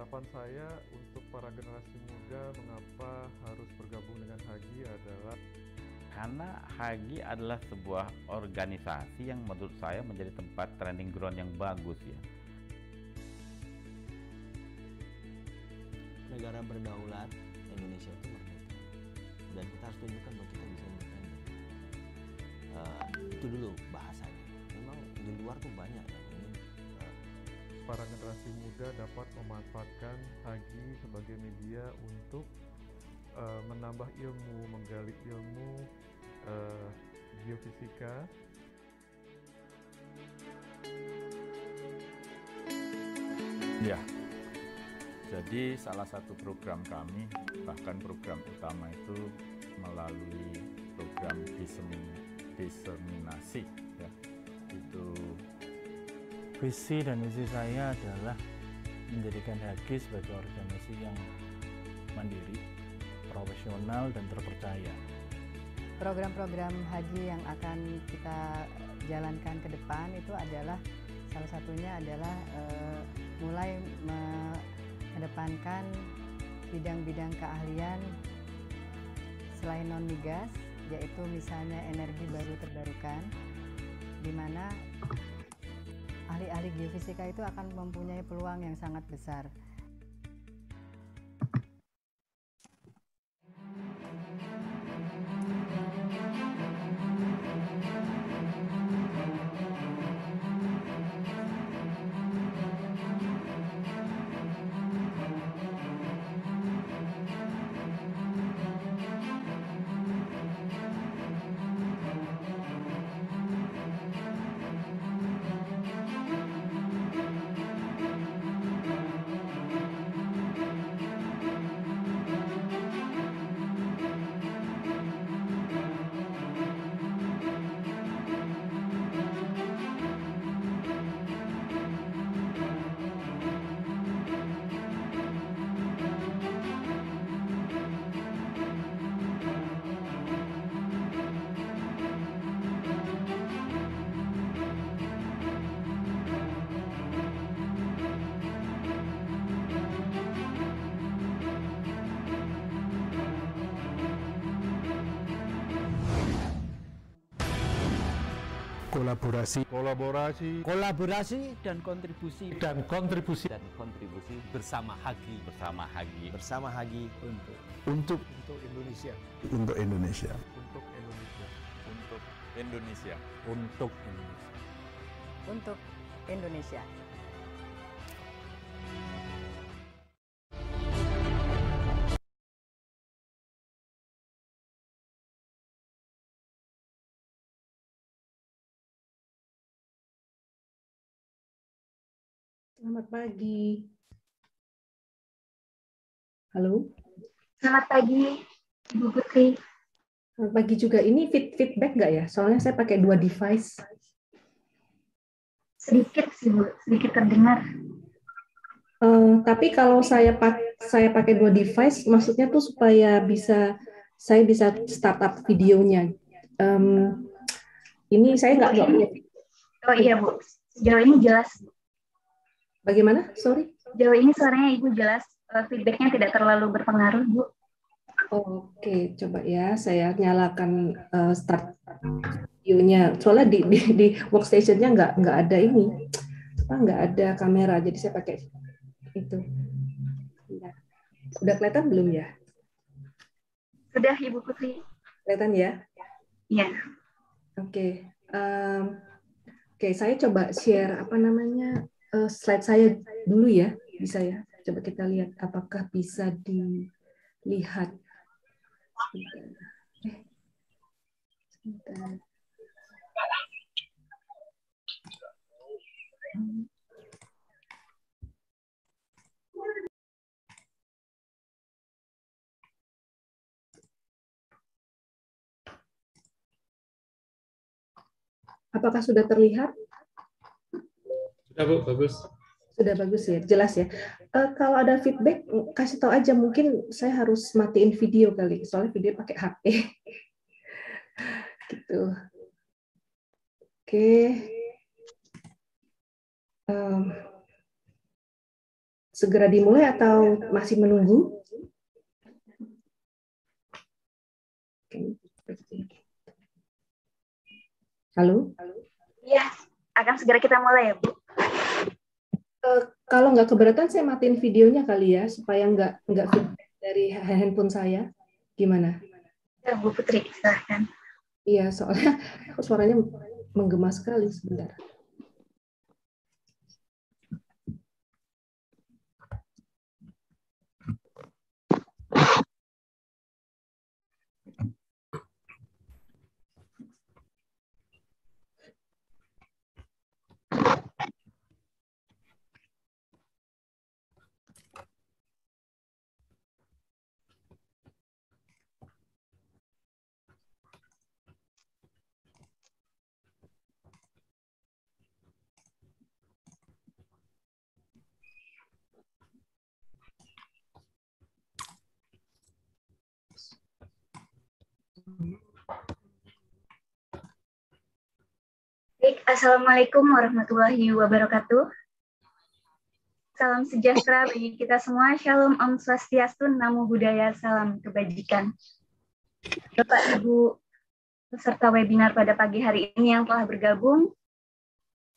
harapan saya untuk para generasi muda mengapa harus bergabung dengan Hagi adalah karena Hagi adalah sebuah organisasi yang menurut saya menjadi tempat training ground yang bagus ya. Negara berdaulat, Indonesia itu merdeka. Dan kita harus tunjukkan bahwa kita bisa independen. Uh, itu dulu bahasanya. Memang di luar tuh banyak uh, para generasi muda dapat memanfaatkan Hagi sebagai media untuk uh, menambah ilmu, menggali ilmu uh, geofisika. Ya, jadi salah satu program kami, bahkan program utama itu melalui program disemin, diseminasi, ya, itu visi dan misi saya adalah menjadikan Hagi sebagai organisasi yang mandiri, profesional dan terpercaya. Program-program haji yang akan kita jalankan ke depan itu adalah salah satunya adalah uh, mulai mengedepankan bidang-bidang keahlian selain non migas yaitu misalnya energi baru terbarukan di mana ahli-ahli geofisika itu akan mempunyai peluang yang sangat besar. Kolaborasi. Kolaborasi. Kolaborasi dan kontribusi. Dan kontribusi. Dan kontribusi bersama Hagi. Bersama Hagi. Bersama Hagi. Untuk. Untuk. Untuk Indonesia, untuk Indonesia. Untuk Indonesia. untuk Indonesia. Untuk Indonesia. untuk Indonesia. Selamat pagi. Halo, Selamat pagi, Ibu Putri. selamat pagi juga. Ini fit feedback nggak ya? Soalnya saya pakai dua device. Sedikit sih, Bu. Sedikit terdengar. Eh, tapi kalau saya pak saya pakai dua device, maksudnya tuh supaya bisa saya bisa startup videonya. Em, ini saya nggak. Oh iya, Bu. Sejauh ini jelas. Bagaimana? Sorry. Sejauh ini suaranya Ibu jelas. Eh, Feedbacknya tidak terlalu berpengaruh, Bu. Oke, coba ya saya nyalakan eh, start videonya. Soalnya di di, di workstation-nya nggak nggak ada ini, apa nggak ada kamera. Jadi saya pakai itu. Bentar. Udah kelihatan belum ya? Sudah, Ibu Putri. Kelihatan ya? Iya. Oke. Em, Oke, saya coba share apa namanya eh, slide saya dulu ya, bisa ya? Coba kita lihat apakah bisa dilihat. Eh. Apakah sudah terlihat? Sudah Bu, bagus. Sudah bagus ya, jelas ya. Eh, kalau ada feedback, kasih tahu aja. Mungkin saya harus matiin video kali, soalnya video pakai HP. gitu. Oke. Em, segera dimulai atau masih menunggu? Halo? Iya, akan segera kita mulai ya, Bu. Uh, kalau nggak keberatan, saya matiin videonya kali ya, supaya nggak nggak dari handphone saya. Gimana? Ya, Bu Putri, silahkan. Iya, soalnya suaranya menggema sekali sebentar. Baik, Assalamualaikum warahmatullahi wabarakatuh. Salam sejahtera bagi kita semua. Shalom Om Swastiastu, Namo Buddhaya, Salam Kebajikan. Bapak Ibu peserta webinar pada pagi hari ini yang telah bergabung,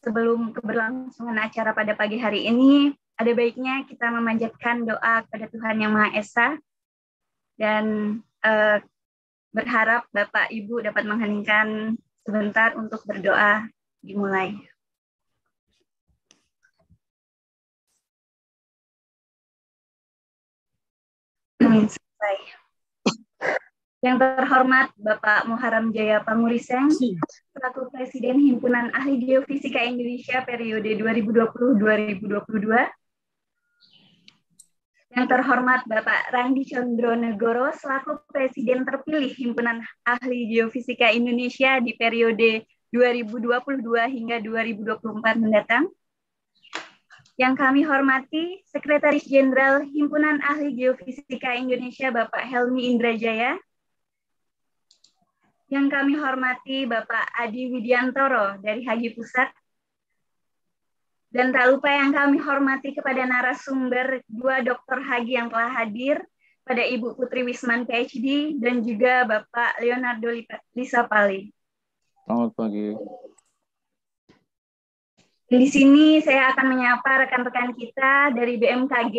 sebelum keberlangsungan acara pada pagi hari ini, ada baiknya kita memanjatkan doa kepada Tuhan Yang Maha Esa dan eh, berharap Bapak Ibu dapat mengheningkan sebentar untuk berdoa dimulai. Selesai. Yang terhormat Bapak Muharam Jaya Panguriseng, selaku Presiden Himpunan Ahli Geofisika Indonesia periode 2020-2022, yang terhormat Bapak Randi Condro Negoro selaku Presiden terpilih Himpunan Ahli Geofisika Indonesia di periode 2022 hingga 2024 mendatang. Yang kami hormati Sekretaris Jenderal Himpunan Ahli Geofisika Indonesia Bapak Helmi Indrajaya. Yang kami hormati Bapak Adi Widiantoro dari Haji Pusat dan tak lupa yang kami hormati kepada narasumber dua dokter Hagi yang telah hadir, pada Ibu Putri Wisman PhD dan juga Bapak Leonardo Lisapali. Selamat pagi. Di sini saya akan menyapa rekan-rekan kita dari BMKG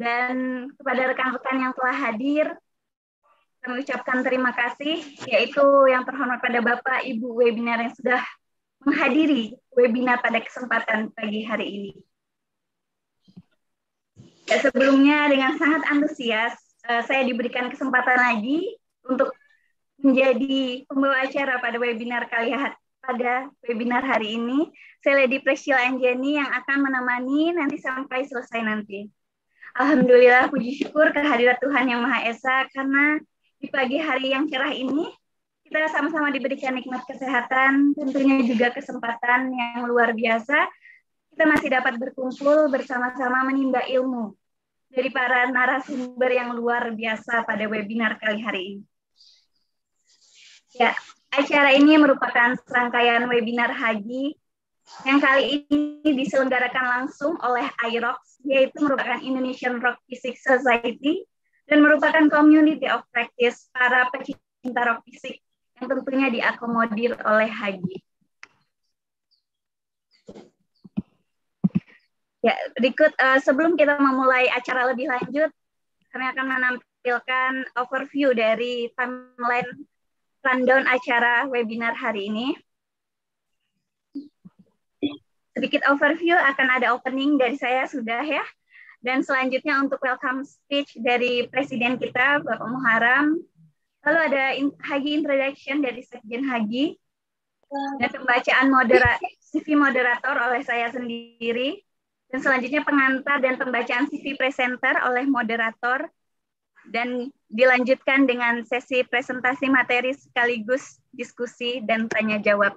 dan kepada rekan-rekan yang telah hadir, kami ucapkan terima kasih, yaitu yang terhormat pada Bapak Ibu webinar yang sudah menghadiri webinar pada kesempatan pagi hari ini. Ya, sebelumnya dengan sangat antusias, uh, saya diberikan kesempatan lagi untuk menjadi pembawa acara pada webinar kali pada webinar hari ini. Saya Lady Priscilla Anjani yang akan menemani nanti sampai selesai nanti. Alhamdulillah puji syukur kehadirat Tuhan Yang Maha Esa karena di pagi hari yang cerah ini kita sama-sama diberikan nikmat kesehatan, tentunya juga kesempatan yang luar biasa. Kita masih dapat berkumpul bersama-sama menimba ilmu dari para narasumber yang luar biasa pada webinar kali hari ini. Ya, acara ini merupakan serangkaian webinar haji yang kali ini diselenggarakan langsung oleh IROX, yaitu merupakan Indonesian Rock Physics Society dan merupakan community of practice para pecinta rock fisik yang tentunya diakomodir oleh haji. Ya, berikut uh, sebelum kita memulai acara lebih lanjut, kami akan menampilkan overview dari timeline rundown acara webinar hari ini. Sedikit overview akan ada opening dari saya sudah ya. Dan selanjutnya untuk welcome speech dari Presiden kita, Bapak Muharam, Lalu ada Hagi Introduction dari Sekjen Hagi. Dan pembacaan modera, CV moderator oleh saya sendiri. Dan selanjutnya pengantar dan pembacaan CV presenter oleh moderator. Dan dilanjutkan dengan sesi presentasi materi sekaligus diskusi dan tanya jawab.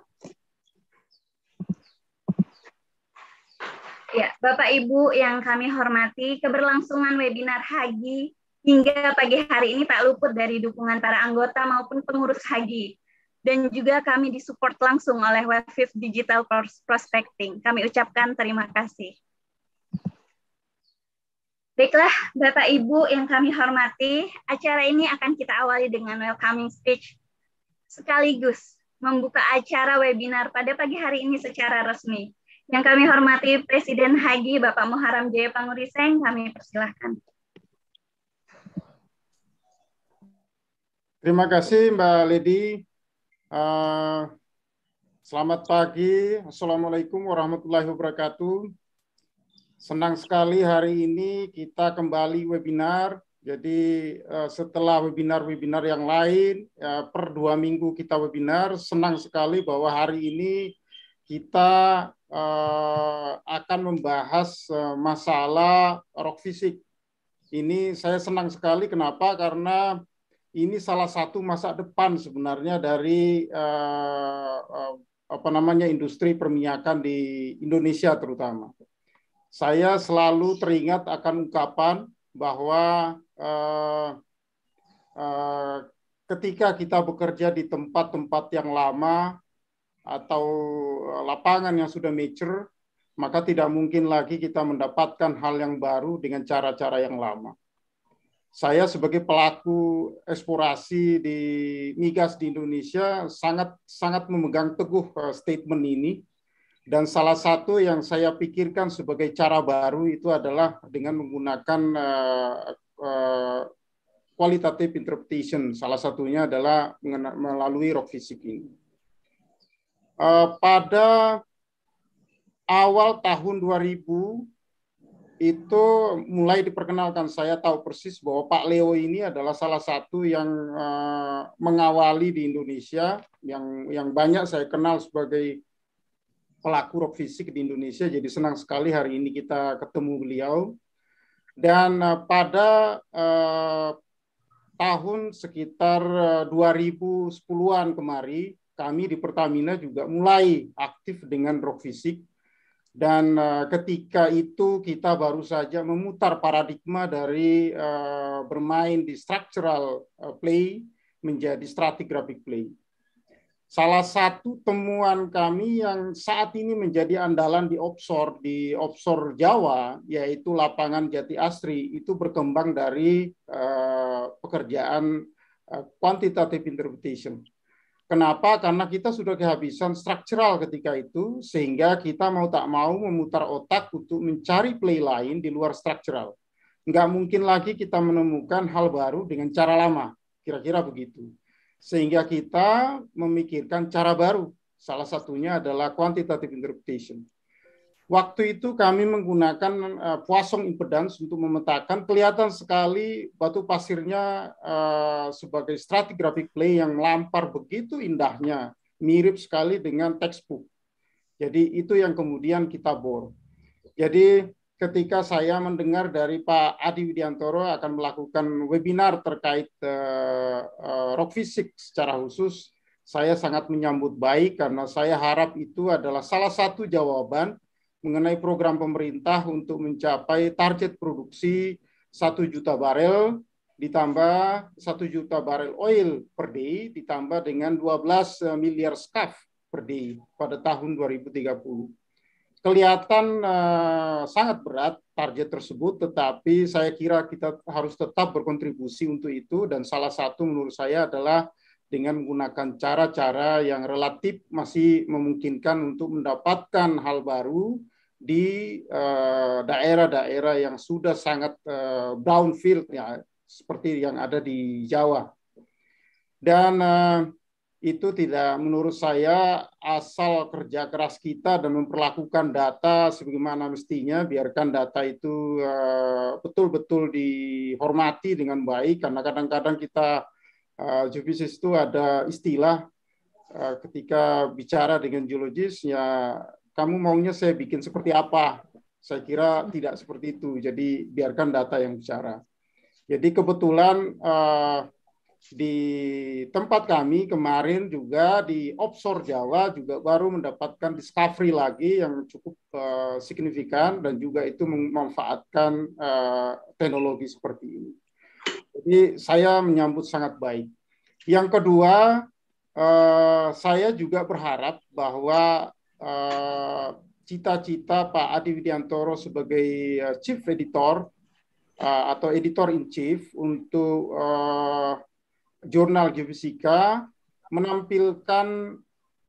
Ya, Bapak Ibu yang kami hormati, keberlangsungan webinar Hagi hingga pagi hari ini tak luput dari dukungan para anggota maupun pengurus haji. Dan juga kami disupport langsung oleh Webfif Digital Prospecting. Kami ucapkan terima kasih. Baiklah, Bapak Ibu yang kami hormati, acara ini akan kita awali dengan welcoming speech sekaligus membuka acara webinar pada pagi hari ini secara resmi. Yang kami hormati Presiden Haji Bapak Muharam Jaya Panguriseng, kami persilahkan. Terima kasih Mbak Lady. Uh, selamat pagi. Assalamualaikum warahmatullahi wabarakatuh. Senang sekali hari ini kita kembali webinar. Jadi uh, setelah webinar-webinar yang lain, uh, per dua minggu kita webinar, senang sekali bahwa hari ini kita uh, akan membahas uh, masalah rock fisik. Ini saya senang sekali, kenapa? Karena ini salah satu masa depan sebenarnya dari apa namanya industri perminyakan di Indonesia terutama saya selalu teringat akan ungkapan bahwa uh, uh, ketika kita bekerja di tempat-tempat yang lama atau lapangan yang sudah mature, maka tidak mungkin lagi kita mendapatkan hal yang baru dengan cara-cara yang lama. Saya sebagai pelaku eksplorasi di migas di Indonesia sangat sangat memegang teguh eh, statement ini dan salah satu yang saya pikirkan sebagai cara baru itu adalah dengan menggunakan uh, uh, qualitative interpretation. Salah satunya adalah melalui rock fisik ini. Uh, pada awal tahun 2000 itu mulai diperkenalkan saya tahu persis bahwa Pak Leo ini adalah salah satu yang uh, mengawali di Indonesia yang yang banyak saya kenal sebagai pelaku rock fisik di Indonesia. Jadi senang sekali hari ini kita ketemu beliau. Dan uh, pada uh, tahun sekitar 2010-an kemari, kami di Pertamina juga mulai aktif dengan rock fisik. Dan uh, ketika itu kita baru saja memutar paradigma dari uh, bermain di structural uh, play menjadi stratigraphic play salah satu temuan kami yang saat ini menjadi andalan di offshore di offshore Jawa yaitu lapangan Jati Asri itu berkembang dari uh, pekerjaan uh, quantitative interpretation. Kenapa? Karena kita sudah kehabisan struktural ketika itu sehingga kita mau tak mau memutar otak untuk mencari play lain di luar struktural. Nggak mungkin lagi kita menemukan hal baru dengan cara lama. Kira-kira begitu sehingga kita memikirkan cara baru. Salah satunya adalah quantitative interpretation. Waktu itu kami menggunakan uh, Poisson impedance untuk memetakan kelihatan sekali batu pasirnya uh, sebagai stratigraphic play yang melampar begitu indahnya, mirip sekali dengan textbook. Jadi itu yang kemudian kita bor. Jadi ketika saya mendengar dari Pak Adi Widiantoro akan melakukan webinar terkait uh, uh, rock fisik secara khusus, saya sangat menyambut baik karena saya harap itu adalah salah satu jawaban mengenai program pemerintah untuk mencapai target produksi satu juta barel ditambah satu juta barel oil per day ditambah dengan 12 miliar skaf per day pada tahun 2030 kelihatan uh, sangat berat target tersebut, tetapi saya kira kita harus tetap berkontribusi untuk itu dan salah satu menurut saya adalah dengan menggunakan cara-cara yang relatif masih memungkinkan untuk mendapatkan hal baru di eh, daerah-daerah uh, yang sudah sangat uh, brownfield ya seperti yang ada di Jawa. Dan uh, itu tidak menurut saya asal kerja keras kita dan memperlakukan data sebagaimana mestinya biarkan data itu eh, betul-betul dihormati dengan baik. Karena kadang-kadang kita geofisik itu ada istilah uh, ketika bicara dengan geologis ya kamu maunya saya bikin seperti apa? Saya kira tidak seperti itu. Jadi biarkan data yang bicara. Jadi kebetulan di tempat kami kemarin juga di offshore Jawa juga baru mendapatkan discovery lagi yang cukup uh, signifikan dan juga itu memanfaatkan uh, teknologi seperti ini. Jadi saya menyambut sangat baik. Yang kedua, uh, saya juga berharap bahwa cita-cita uh, Pak Adi Widiantoro sebagai uh, chief editor uh, atau editor in chief untuk uh, jurnal geofisika menampilkan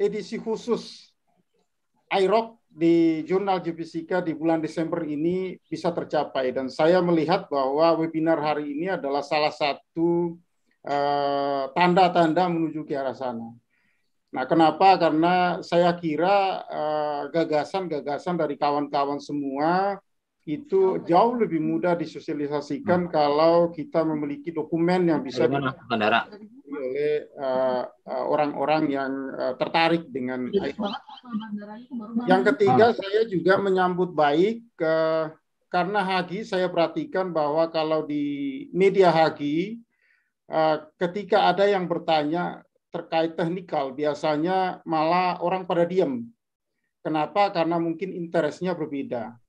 edisi khusus IROC di jurnal geofisika di bulan Desember ini bisa tercapai dan saya melihat bahwa webinar hari ini adalah salah satu uh, tanda-tanda uh, menuju ke arah sana. Nah, kenapa? Karena saya kira gagasan-gagasan uh, dari kawan-kawan semua itu jauh lebih mudah disosialisasikan kalau kita memiliki dokumen yang bisa oleh orang-orang uh, uh, yang uh, tertarik dengan iPhone. Yang ketiga, saya juga menyambut baik uh, karena Hagi saya perhatikan bahwa kalau di media Hagi uh, ketika ada yang bertanya terkait teknikal biasanya malah orang pada diam. Kenapa? Karena mungkin interestnya berbeda.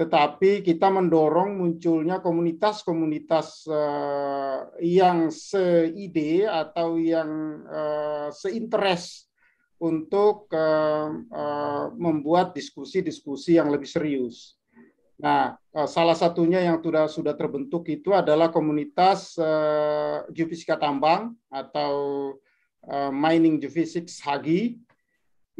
Tetapi kita mendorong munculnya komunitas-komunitas uh, yang seide atau yang uh, seinteres untuk uh, membuat diskusi-diskusi yang lebih serius. Nah, salah satunya yang sudah sudah terbentuk itu adalah komunitas geofisika tambang atau mining geophysics Hagi.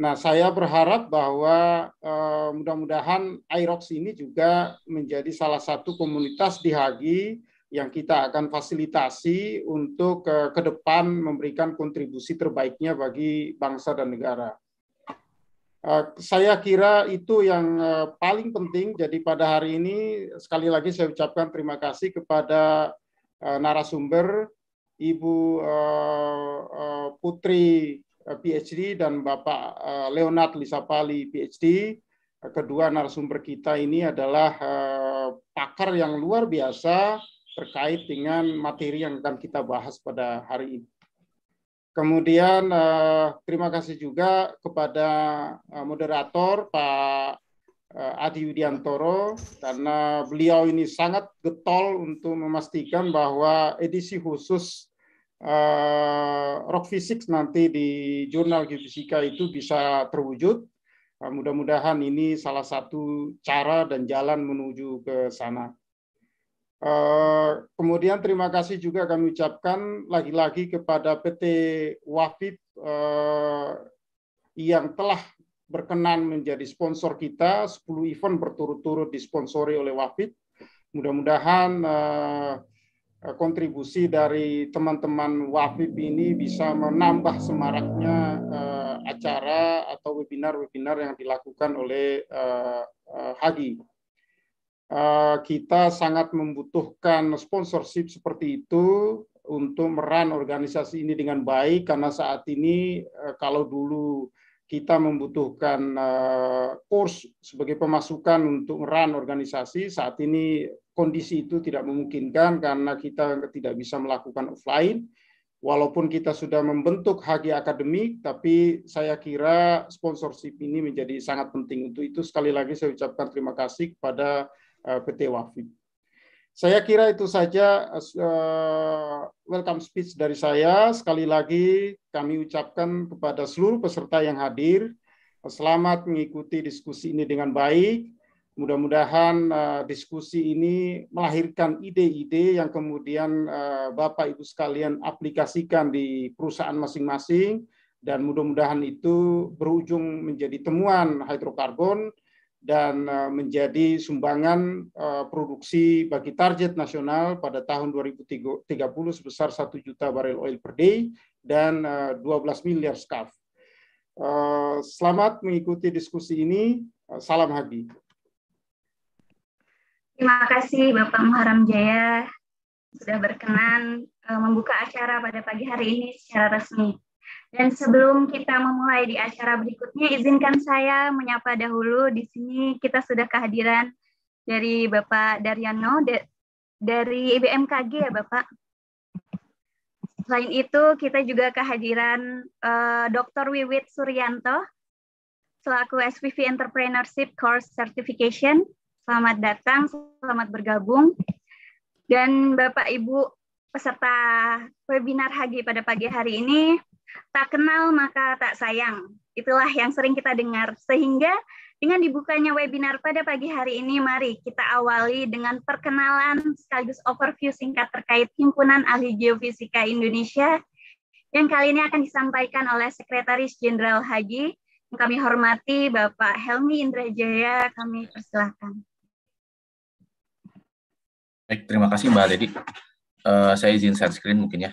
Nah, saya berharap bahwa uh, mudah-mudahan IROX ini juga menjadi salah satu komunitas di Hagi yang kita akan fasilitasi untuk uh, ke depan memberikan kontribusi terbaiknya bagi bangsa dan negara. Uh, saya kira itu yang uh, paling penting. Jadi pada hari ini sekali lagi saya ucapkan terima kasih kepada uh, narasumber Ibu uh, uh, Putri PhD dan Bapak uh, Leonard Lisapali PhD. Uh, kedua narasumber kita ini adalah pakar yang luar biasa terkait dengan materi yang akan kita bahas pada hari ini. Kemudian terima kasih juga kepada moderator Pak Adi Widiantoro karena beliau ini sangat getol untuk memastikan bahwa edisi khusus uh, rock physics nanti di jurnal geofisika itu bisa terwujud. Uh, mudah-mudahan ini salah satu cara dan jalan menuju ke sana. Uh, kemudian terima kasih juga kami ucapkan lagi-lagi kepada PT Wafid uh, yang telah berkenan menjadi sponsor kita. 10 event berturut-turut disponsori oleh Wafid. Mudah-mudahan uh, Eh, kontribusi dari teman-teman WAFIB ini bisa menambah semaraknya uh, acara atau webinar-webinar yang dilakukan oleh uh, uh, Hagi. Uh, kita sangat membutuhkan sponsorship seperti itu untuk meran organisasi ini dengan baik karena saat ini uh, kalau dulu kita membutuhkan uh, kurs sebagai pemasukan untuk meran organisasi saat ini kondisi itu tidak memungkinkan karena kita tidak bisa melakukan offline. Walaupun kita sudah membentuk HG Akademik, tapi saya kira sponsorship ini menjadi sangat penting. Untuk itu sekali lagi saya ucapkan terima kasih kepada eh, PT Wafi. Saya kira itu saja uh, welcome speech dari saya. Sekali lagi kami ucapkan kepada seluruh peserta yang hadir, selamat mengikuti diskusi ini dengan baik. Mudah-mudahan uh, diskusi ini melahirkan ide-ide yang kemudian uh, Bapak Ibu sekalian aplikasikan di perusahaan masing-masing. Dan mudah-mudahan itu berujung menjadi temuan hidrokarbon dan uh, menjadi sumbangan uh, produksi bagi target nasional pada tahun 2030 sebesar 1 juta barel oil per day dan uh, 12 miliar skaf. Selamat mengikuti diskusi ini. Salam Hagi. Terima kasih Bapak Muharam Jaya sudah berkenan membuka acara pada pagi hari ini secara resmi. Dan sebelum kita memulai di acara berikutnya, izinkan saya menyapa dahulu. Di sini kita sudah kehadiran dari Bapak Daryono de, dari IBMKG ya Bapak. Selain itu, kita juga kehadiran uh, eh, Dr. Wiwit Suryanto selaku SPV Entrepreneurship Course Certification Selamat datang, selamat bergabung. Dan Bapak Ibu peserta webinar HG pada pagi hari ini, Tak kenal maka tak sayang. Itulah yang sering kita dengar. Sehingga dengan dibukanya webinar pada pagi hari ini, mari kita awali dengan perkenalan sekaligus overview singkat terkait Himpunan Ahli Geofisika Indonesia yang kali ini akan disampaikan oleh Sekretaris Jenderal Haji. Yang kami hormati Bapak Helmi Indrajaya, kami persilahkan. Baik, terima kasih Mbak Ledi. Uh, saya izin share screen mungkin ya.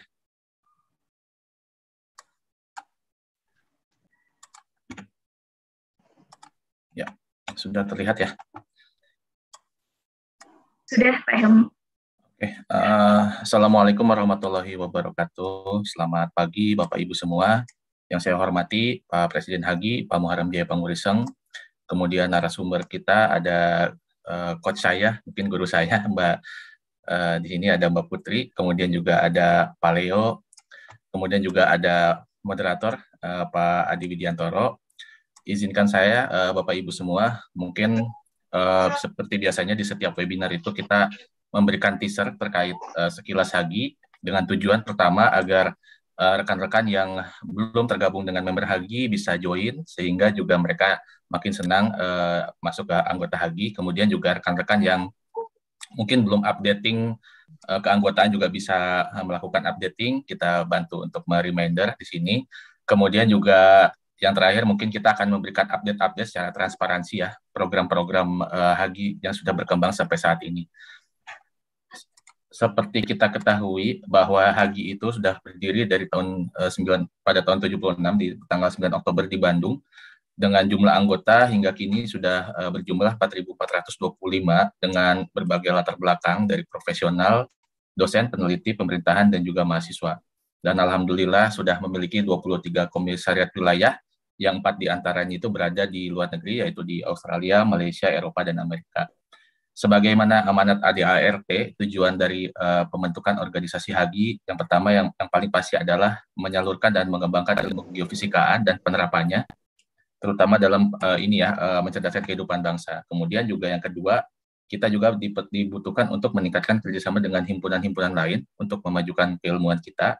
Ya, sudah terlihat ya. Sudah, Pak Helmi. Oke, uh, Assalamualaikum warahmatullahi wabarakatuh. Selamat pagi Bapak Ibu semua. Yang saya hormati Pak Presiden Hagi, Pak Muharrem Jaya Panguriseng, kemudian narasumber kita ada uh, coach saya, mungkin guru saya, Mbak Uh, di sini ada Mbak Putri, kemudian juga ada Pak Leo, kemudian juga ada moderator uh, Pak Adi Widiantoro. Izinkan saya, uh, Bapak Ibu semua, mungkin uh, seperti biasanya di setiap webinar itu kita memberikan teaser terkait uh, sekilas Hagi dengan tujuan pertama agar rekan-rekan uh, yang belum tergabung dengan member Hagi bisa join sehingga juga mereka makin senang uh, masuk ke anggota Hagi. Kemudian juga rekan-rekan yang mungkin belum updating keanggotaan juga bisa melakukan updating. Kita bantu untuk mereminder di sini. Kemudian juga yang terakhir mungkin kita akan memberikan update-update secara transparansi ya program-program uh, Hagi yang sudah berkembang sampai saat ini. Seperti kita ketahui bahwa Hagi itu sudah berdiri dari tahun uh, 9 pada tahun 76 di tanggal 9 Oktober di Bandung dengan jumlah anggota hingga kini sudah uh, berjumlah 4.425 dengan berbagai latar belakang dari profesional, dosen, peneliti, pemerintahan, dan juga mahasiswa. Dan Alhamdulillah sudah memiliki 23 komisariat wilayah yang empat di antaranya itu berada di luar negeri, yaitu di Australia, Malaysia, Eropa, dan Amerika. Sebagaimana amanat ADART, tujuan dari uh, pembentukan organisasi HAGI yang pertama yang, yang paling pasti adalah menyalurkan dan mengembangkan ilmu geofisikaan dan penerapannya terutama dalam uh, ini ya uh, mencerdaskan kehidupan bangsa. Kemudian juga yang kedua kita juga dibutuhkan untuk meningkatkan kerjasama dengan himpunan-himpunan lain untuk memajukan keilmuan kita.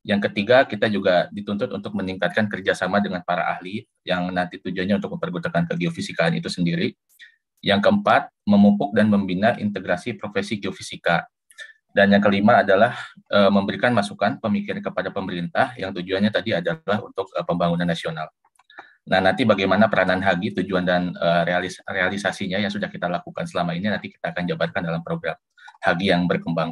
Yang ketiga, kita juga dituntut untuk meningkatkan kerjasama dengan para ahli yang nanti tujuannya untuk mempergunakan kegeofisikaan itu sendiri. Yang keempat, memupuk dan membina integrasi profesi geofisika. Dan yang kelima adalah e, memberikan masukan pemikiran kepada pemerintah yang tujuannya tadi adalah untuk e, pembangunan nasional. Nah, nanti bagaimana peranan Hagi, tujuan dan uh, realis realisasinya yang sudah kita lakukan selama ini nanti kita akan jabarkan dalam program Hagi yang berkembang.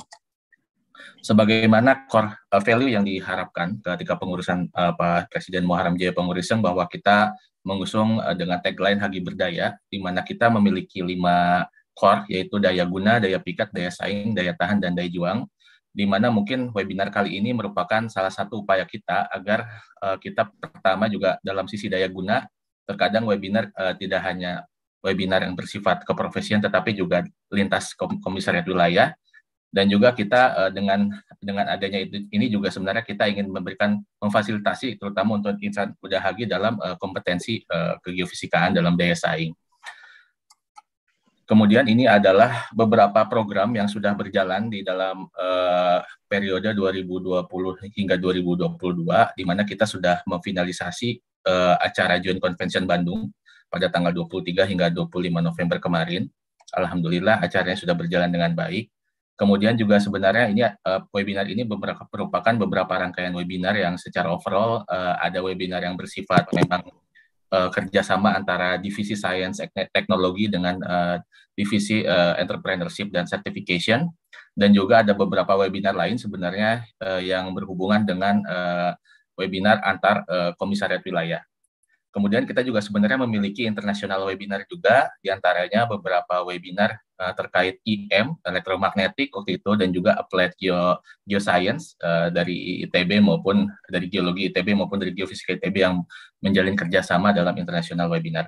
Sebagaimana core uh, value yang diharapkan ketika pengurusan uh, Pak Presiden Muharrem Jaya Pengurusan bahwa kita mengusung uh, dengan tagline Hagi Berdaya, di mana kita memiliki lima core, yaitu daya guna, daya pikat, daya saing, daya tahan, dan daya juang di mana mungkin webinar kali ini merupakan salah satu upaya kita agar uh, kita pertama juga dalam sisi daya guna, terkadang webinar uh, tidak hanya webinar yang bersifat keprofesian tetapi juga lintas komisariat wilayah dan juga kita uh, dengan dengan adanya itu ini juga sebenarnya kita ingin memberikan memfasilitasi terutama untuk insan udah hagi dalam uh, kompetensi uh, kegeofisikaan dalam daya saing. Kemudian ini adalah beberapa program yang sudah berjalan di dalam uh, periode 2020 hingga 2022, di mana kita sudah memfinalisasi uh, acara Joint Convention Bandung pada tanggal 23 hingga 25 November kemarin. Alhamdulillah acaranya sudah berjalan dengan baik. Kemudian juga sebenarnya ini uh, webinar ini beberapa, merupakan beberapa rangkaian webinar yang secara overall uh, ada webinar yang bersifat memang uh, kerjasama antara divisi sains teknologi dengan uh, divisi uh, entrepreneurship dan certification dan juga ada beberapa webinar lain sebenarnya uh, yang berhubungan dengan uh, webinar antar uh, komisariat wilayah. Kemudian kita juga sebenarnya memiliki internasional webinar juga, di antaranya beberapa webinar uh, terkait IM, elektromagnetik waktu itu, dan juga applied geo, geoscience uh, dari ITB maupun dari geologi ITB maupun dari geofisika ITB yang menjalin kerjasama dalam internasional webinar.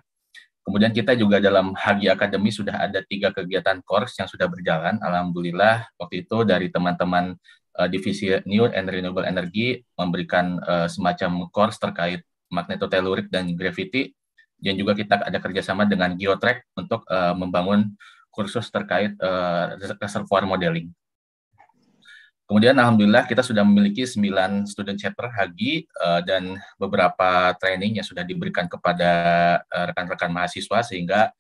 Kemudian kita juga dalam Hagi Academy sudah ada tiga kegiatan course yang sudah berjalan. Alhamdulillah waktu itu dari teman-teman uh, divisi New and Renewable Energy memberikan uh, semacam course terkait magnetotelurik dan gravity dan juga kita ada kerjasama dengan Geotrack untuk uh, membangun kursus terkait uh, reservoir modeling. Kemudian alhamdulillah kita sudah memiliki 9 student chapter Hagi uh, dan beberapa training yang sudah diberikan kepada rekan-rekan uh, mahasiswa sehingga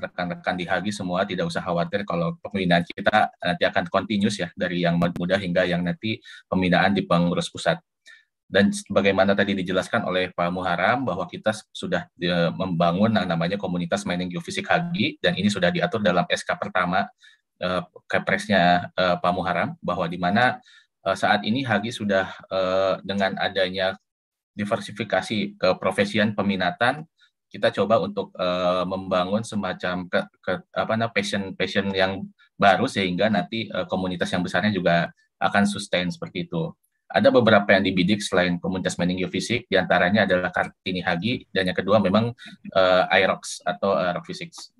rekan-rekan uh, di Hagi semua tidak usah khawatir kalau pembinaan kita nanti akan continuous ya dari yang muda hingga yang nanti pembinaan di pengurus pusat. Dan bagaimana tadi dijelaskan oleh Pak Muharam bahwa kita sudah uh, membangun yang namanya komunitas mining geofisik Hagi dan ini sudah diatur dalam SK pertama uh, kepresnya uh, Pak Muharam bahwa di mana saat ini Hagi sudah dengan adanya diversifikasi ke profesian peminatan kita coba untuk membangun semacam ke, ke apa namanya passion passion yang baru sehingga nanti komunitas yang besarnya juga akan sustain seperti itu. Ada beberapa yang dibidik selain komunitas mining geofisik, di antaranya adalah Kartini Hagi, dan yang kedua memang uh, IROX atau uh, Rock Physics.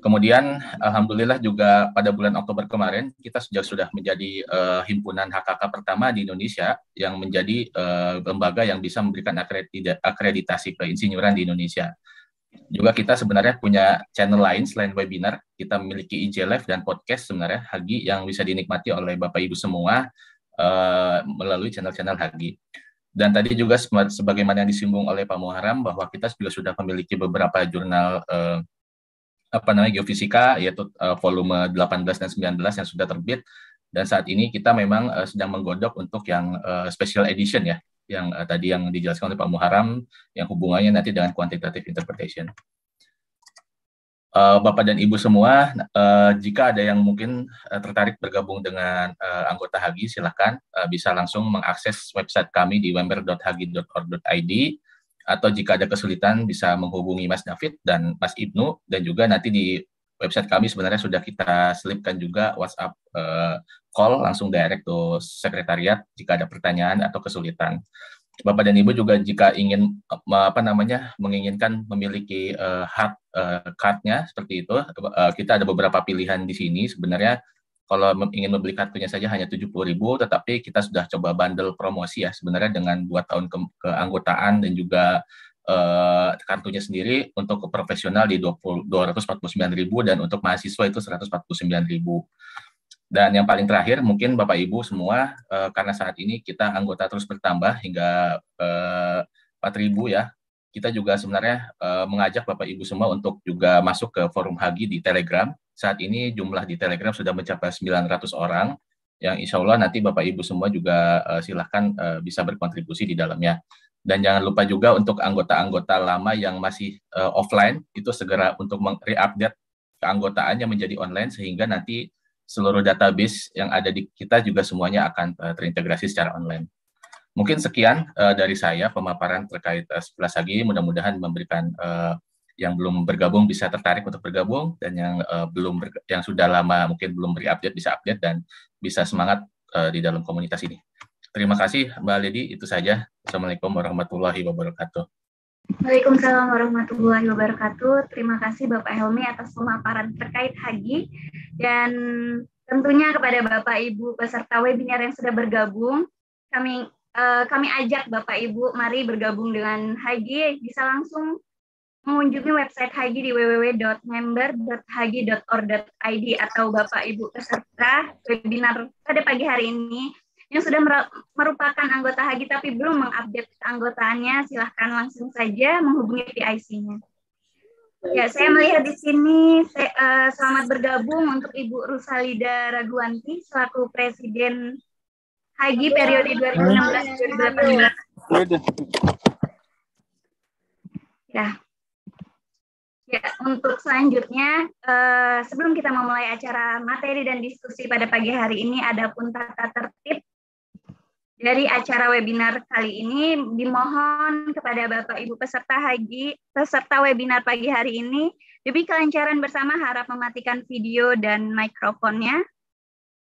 Kemudian, alhamdulillah juga pada bulan Oktober kemarin kita sudah sudah menjadi uh, himpunan HKK pertama di Indonesia yang menjadi uh, lembaga yang bisa memberikan akreditasi keinsinyuran di Indonesia. Juga kita sebenarnya punya channel lain selain webinar. Kita memiliki IG Live dan podcast sebenarnya Hagi yang bisa dinikmati oleh Bapak Ibu semua uh, melalui channel-channel Hagi. Dan tadi juga sebagaimana yang disinggung oleh Pak Muharam bahwa kita juga sudah memiliki beberapa jurnal uh, apa namanya geofisika yaitu uh, volume 18 dan 19 yang sudah terbit dan saat ini kita memang uh, sedang menggodok untuk yang uh, special edition ya yang uh, tadi yang dijelaskan oleh Pak Muharam yang hubungannya nanti dengan quantitative interpretation. Uh, Bapak dan Ibu semua, uh, jika ada yang mungkin uh, tertarik bergabung dengan uh, anggota Hagi, silakan uh, bisa langsung mengakses website kami di wember.hagi.org.id atau jika ada kesulitan bisa menghubungi Mas David dan Mas Ibnu dan juga nanti di website kami sebenarnya sudah kita selipkan juga WhatsApp uh, call langsung direct to sekretariat jika ada pertanyaan atau kesulitan. Bapak dan Ibu juga jika ingin apa namanya menginginkan memiliki uh, hard uh, cardnya seperti itu, uh, kita ada beberapa pilihan di sini. Sebenarnya kalau ingin membeli kartunya saja hanya 70.000, tetapi kita sudah coba bundle promosi ya sebenarnya dengan dua tahun ke keanggotaan dan juga uh, kartunya sendiri untuk profesional di 20, 249.000 dan untuk mahasiswa itu 149.000. Dan yang paling terakhir mungkin Bapak Ibu semua uh, karena saat ini kita anggota terus bertambah hingga eh, 4.000 ya. Kita juga sebenarnya uh, mengajak Bapak Ibu semua untuk juga masuk ke forum Hagi di Telegram. Saat ini jumlah di Telegram sudah mencapai 900 orang yang insya Allah nanti Bapak Ibu semua juga uh, silahkan uh, bisa berkontribusi di dalamnya. Dan jangan lupa juga untuk anggota-anggota lama yang masih uh, offline itu segera untuk re-update keanggotaannya menjadi online sehingga nanti seluruh database yang ada di kita juga semuanya akan uh, terintegrasi secara online. Mungkin sekian uh, dari saya pemaparan terkait uh, 11 lagi. Mudah-mudahan memberikan uh, yang belum bergabung bisa tertarik untuk bergabung dan yang uh, belum yang sudah lama mungkin belum beri update bisa update dan bisa semangat uh, di dalam komunitas ini. Terima kasih Mbak Ledi, itu saja. Assalamualaikum warahmatullahi wabarakatuh. Waalaikumsalam warahmatullahi wabarakatuh. Terima kasih Bapak Helmi atas pemaparan terkait haji dan tentunya kepada Bapak Ibu peserta webinar yang sudah bergabung, kami uh, kami ajak Bapak Ibu mari bergabung dengan Haji bisa langsung mengunjungi website Haji di www.member.haji.org.id atau Bapak Ibu peserta webinar pada pagi hari ini yang sudah merupakan anggota HAGI tapi belum mengupdate keanggotaannya, silahkan langsung saja menghubungi PIC-nya. Ya, saya melihat di sini saya, uh, selamat bergabung untuk Ibu Rusalida Raguanti selaku Presiden HAGI periode 2016-2018. Ya, Ya, untuk selanjutnya, uh, sebelum kita memulai acara materi dan diskusi pada pagi hari ini, ada pun tata tertib dari acara webinar kali ini dimohon kepada Bapak Ibu peserta haji, peserta webinar pagi hari ini, demi kelancaran bersama harap mematikan video dan mikrofonnya.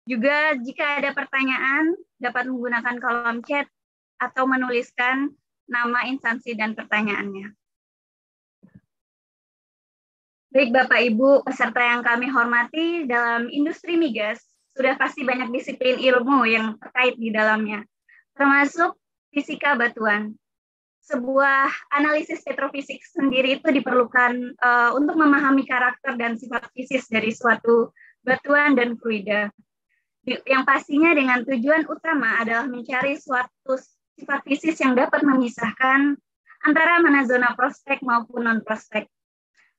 Juga jika ada pertanyaan, dapat menggunakan kolom chat atau menuliskan nama instansi dan pertanyaannya. Baik Bapak Ibu peserta yang kami hormati, dalam industri migas sudah pasti banyak disiplin ilmu yang terkait di dalamnya termasuk fisika batuan. Sebuah analisis petrofisik sendiri itu diperlukan uh, untuk memahami karakter dan sifat fisis dari suatu batuan dan fluida. yang pastinya dengan tujuan utama adalah mencari suatu sifat fisik yang dapat memisahkan antara mana zona prospek maupun non prospek.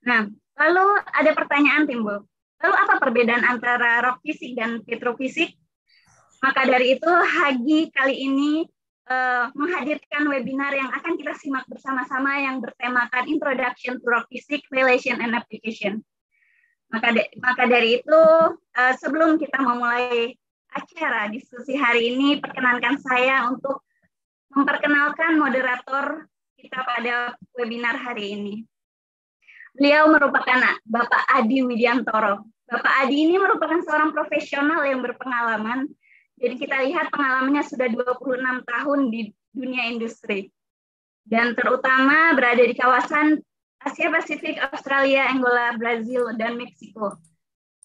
Nah, lalu ada pertanyaan timbul. Lalu apa perbedaan antara rock fisik dan petrofisik? Maka dari itu Hagi kali ini uh, menghadirkan webinar yang akan kita simak bersama-sama yang bertemakan Introduction to Rock Physics, Relation and Application. Maka, de maka dari itu, uh, sebelum kita memulai acara diskusi hari ini, perkenankan saya untuk memperkenalkan moderator kita pada webinar hari ini. Beliau merupakan Bapak Adi Widiantoro. Bapak Adi ini merupakan seorang profesional yang berpengalaman. Jadi kita lihat pengalamannya sudah 26 tahun di dunia industri. Dan terutama berada di kawasan Asia Pasifik, Australia, Angola, Brazil, dan Meksiko.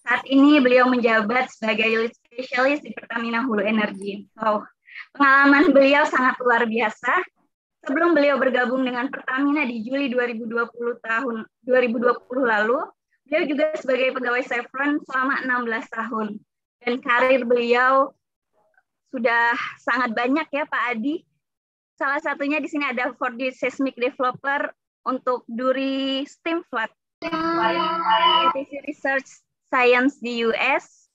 Saat ini beliau menjabat sebagai unit spesialis di Pertamina Hulu Energi. Wow, pengalaman beliau sangat luar biasa. Sebelum beliau bergabung dengan Pertamina di Juli 2020 tahun 2020 lalu, beliau juga sebagai pegawai Chevron selama 16 tahun. Dan karir beliau sudah sangat banyak ya Pak Adi. Salah satunya di sini ada 4D Seismic Developer untuk Duri Steam Flood, ETC Research Science di US,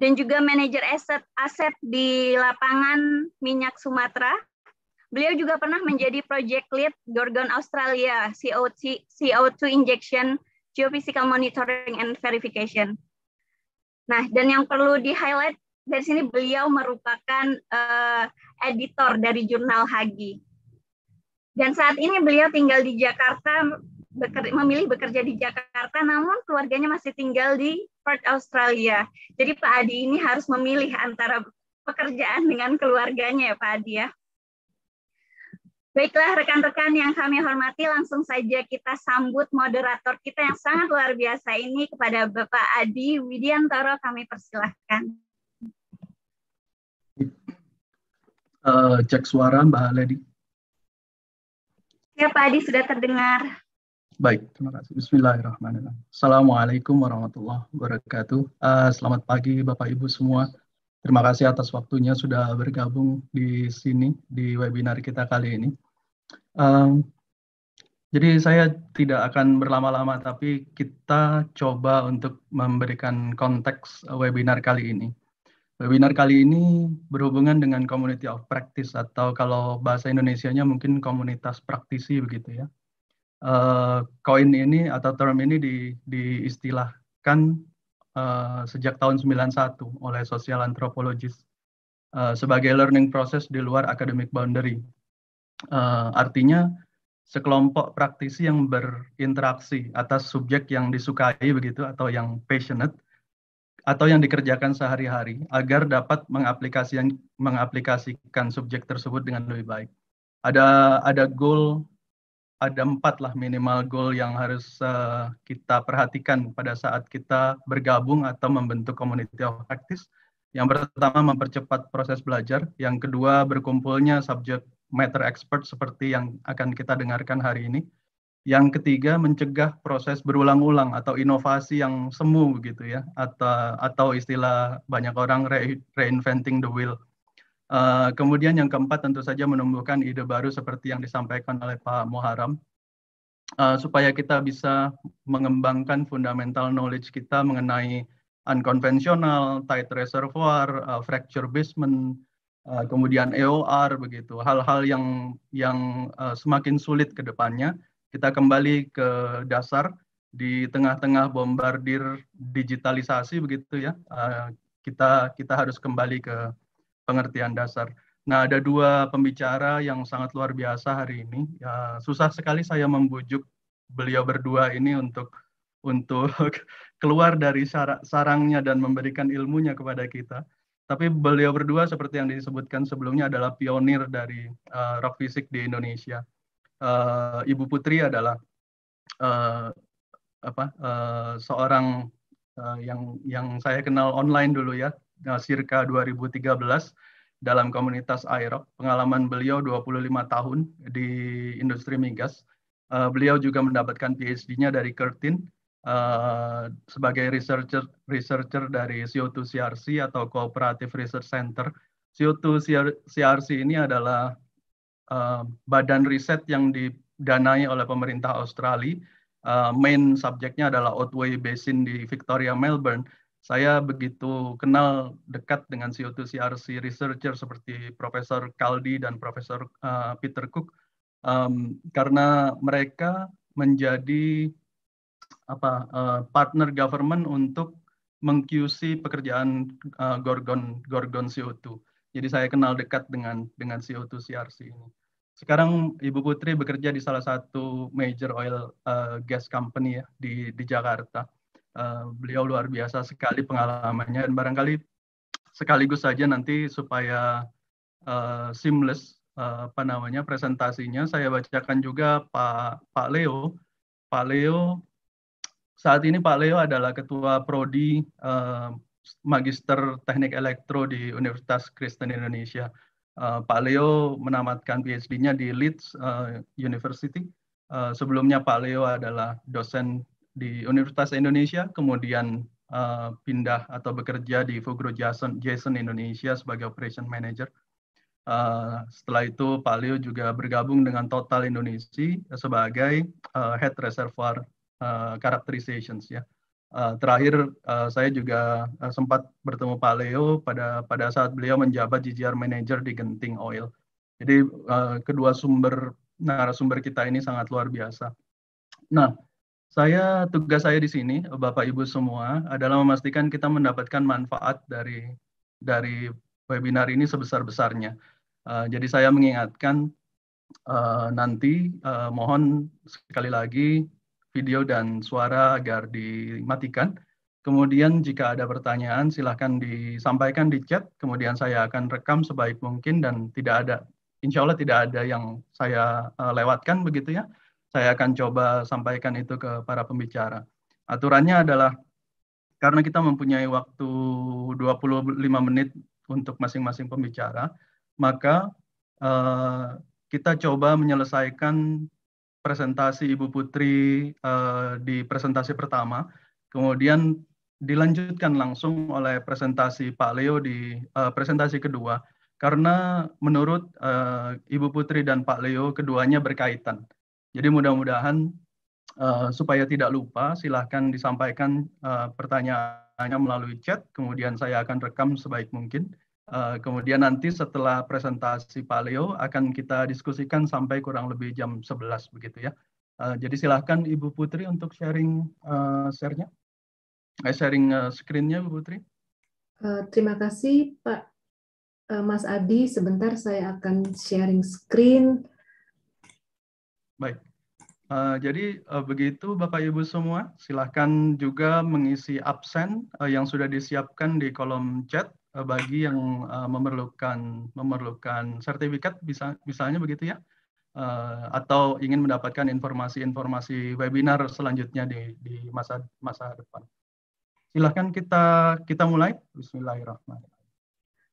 dan juga manajer aset aset di lapangan minyak Sumatera. Beliau juga pernah menjadi project lead Gorgon Australia CO2, CO2 injection geophysical monitoring and verification. Nah, dan yang perlu di highlight dari sini beliau merupakan uh, editor dari jurnal Hagi. Dan saat ini beliau tinggal di Jakarta, beker, memilih bekerja di Jakarta, namun keluarganya masih tinggal di Perth, Australia. Jadi Pak Adi ini harus memilih antara pekerjaan dengan keluarganya ya Pak Adi ya. Baiklah rekan-rekan yang kami hormati, langsung saja kita sambut moderator kita yang sangat luar biasa ini kepada Bapak Adi Widiantoro, kami persilahkan. Uh, cek suara Mbak Lady. Ya Pak Adi sudah terdengar. Baik, terima kasih. Bismillahirrahmanirrahim. Assalamualaikum warahmatullahi wabarakatuh. Uh, selamat pagi Bapak Ibu semua. Terima kasih atas waktunya sudah bergabung di sini di webinar kita kali ini. Um, jadi saya tidak akan berlama-lama, tapi kita coba untuk memberikan konteks webinar kali ini. Webinar kali ini berhubungan dengan community of practice atau kalau bahasa Indonesia-nya mungkin komunitas praktisi begitu ya. Uh, koin ini atau term ini di, diistilahkan uh, sejak tahun 91 oleh social anthropologist uh, sebagai learning process di luar academic boundary. Uh, artinya sekelompok praktisi yang berinteraksi atas subjek yang disukai begitu atau yang passionate atau yang dikerjakan sehari-hari agar dapat mengaplikasikan mengaplikasikan subjek tersebut dengan lebih baik. Ada ada goal ada empat lah minimal goal yang harus uh, kita perhatikan pada saat kita bergabung atau membentuk community of practice. Yang pertama mempercepat proses belajar, yang kedua berkumpulnya subject matter expert seperti yang akan kita dengarkan hari ini. Yang ketiga, mencegah proses berulang-ulang atau inovasi yang semu begitu ya, atau atau istilah banyak orang re, reinventing the wheel. Uh, kemudian yang keempat tentu saja menumbuhkan ide baru seperti yang disampaikan oleh Pak Muharam, uh, supaya kita bisa mengembangkan fundamental knowledge kita mengenai unconventional, tight reservoir, uh, fracture basement, uh, kemudian EOR begitu, hal-hal yang yang uh, semakin sulit ke depannya kita kembali ke dasar di tengah-tengah bombardir digitalisasi begitu ya uh, kita kita harus kembali ke pengertian dasar. Nah ada dua pembicara yang sangat luar biasa hari ini. Ya, susah sekali saya membujuk beliau berdua ini untuk untuk keluar dari sarangnya dan memberikan ilmunya kepada kita. Tapi beliau berdua seperti yang disebutkan sebelumnya adalah pionir dari uh, rock fisik di Indonesia uh, Ibu Putri adalah uh, apa uh, seorang uh, yang yang saya kenal online dulu ya, circa 2013 dalam komunitas IROC. Pengalaman beliau 25 tahun di industri migas. Uh, beliau juga mendapatkan PhD-nya dari Curtin uh, sebagai researcher researcher dari CO2 CRC atau Cooperative Research Center. CO2 CRC ini adalah uh, badan riset yang didanai oleh pemerintah Australia. Uh, main subjeknya adalah Otway Basin di Victoria, Melbourne. Saya begitu kenal dekat dengan CO2 CRC researcher seperti Profesor Kaldi dan Profesor uh, Peter Cook um, karena mereka menjadi apa uh, partner government untuk meng-QC pekerjaan uh, Gorgon Gorgon CO2. Jadi saya kenal dekat dengan dengan CO2 CRC ini. Sekarang Ibu Putri bekerja di salah satu major oil uh, gas company ya di di Jakarta. Uh, beliau luar biasa sekali pengalamannya dan barangkali sekaligus saja nanti supaya uh, seamless uh, apa namanya presentasinya saya bacakan juga Pak Pak Leo. Pak Leo saat ini Pak Leo adalah ketua prodi uh, Magister Teknik Elektro di Universitas Kristen Indonesia. Uh, Pak Leo menamatkan PhD-nya di Leeds uh, University. Uh, sebelumnya Pak Leo adalah dosen di Universitas Indonesia, kemudian uh, pindah atau bekerja di Fugro Jason, Jason Indonesia sebagai Operation Manager. Uh, setelah itu Pak Leo juga bergabung dengan Total Indonesia sebagai uh, Head Reservoir uh, Characterizations ya. Uh, terakhir uh, saya juga uh, sempat bertemu Pak Leo pada pada saat beliau menjabat GGR Manager di Genting Oil. Jadi uh, kedua sumber narasumber kita ini sangat luar biasa. Nah, saya tugas saya di sini Bapak Ibu semua adalah memastikan kita mendapatkan manfaat dari dari webinar ini sebesar-besarnya. Uh, jadi saya mengingatkan uh, nanti uh, mohon sekali lagi video dan suara agar dimatikan. Kemudian jika ada pertanyaan silahkan disampaikan di chat, kemudian saya akan rekam sebaik mungkin dan tidak ada, insya Allah tidak ada yang saya uh, lewatkan begitu ya. Saya akan coba sampaikan itu ke para pembicara. Aturannya adalah karena kita mempunyai waktu 25 menit untuk masing-masing pembicara, maka uh, kita coba menyelesaikan presentasi Ibu Putri uh, di presentasi pertama, kemudian dilanjutkan langsung oleh presentasi Pak Leo di uh, presentasi kedua, karena menurut uh, Ibu Putri dan Pak Leo keduanya berkaitan. Jadi mudah-mudahan uh, supaya tidak lupa, silahkan disampaikan uh, pertanyaannya melalui chat, kemudian saya akan rekam sebaik mungkin. Uh, kemudian nanti setelah presentasi Pak Leo akan kita diskusikan sampai kurang lebih jam 11 begitu ya. Uh, jadi silahkan Ibu Putri untuk sharing uh, share-nya, eh, sharing uh, screen-nya Bu Putri. Uh, terima kasih Pak uh, Mas Adi. Sebentar saya akan sharing screen. Baik. Uh, jadi uh, begitu Bapak Ibu semua, silahkan juga mengisi absen uh, yang sudah disiapkan di kolom chat bagi yang uh, memerlukan memerlukan sertifikat bisa misalnya begitu ya uh, atau ingin mendapatkan informasi-informasi webinar selanjutnya di di masa masa depan. Silahkan kita kita mulai. Bismillahirrahmanirrahim.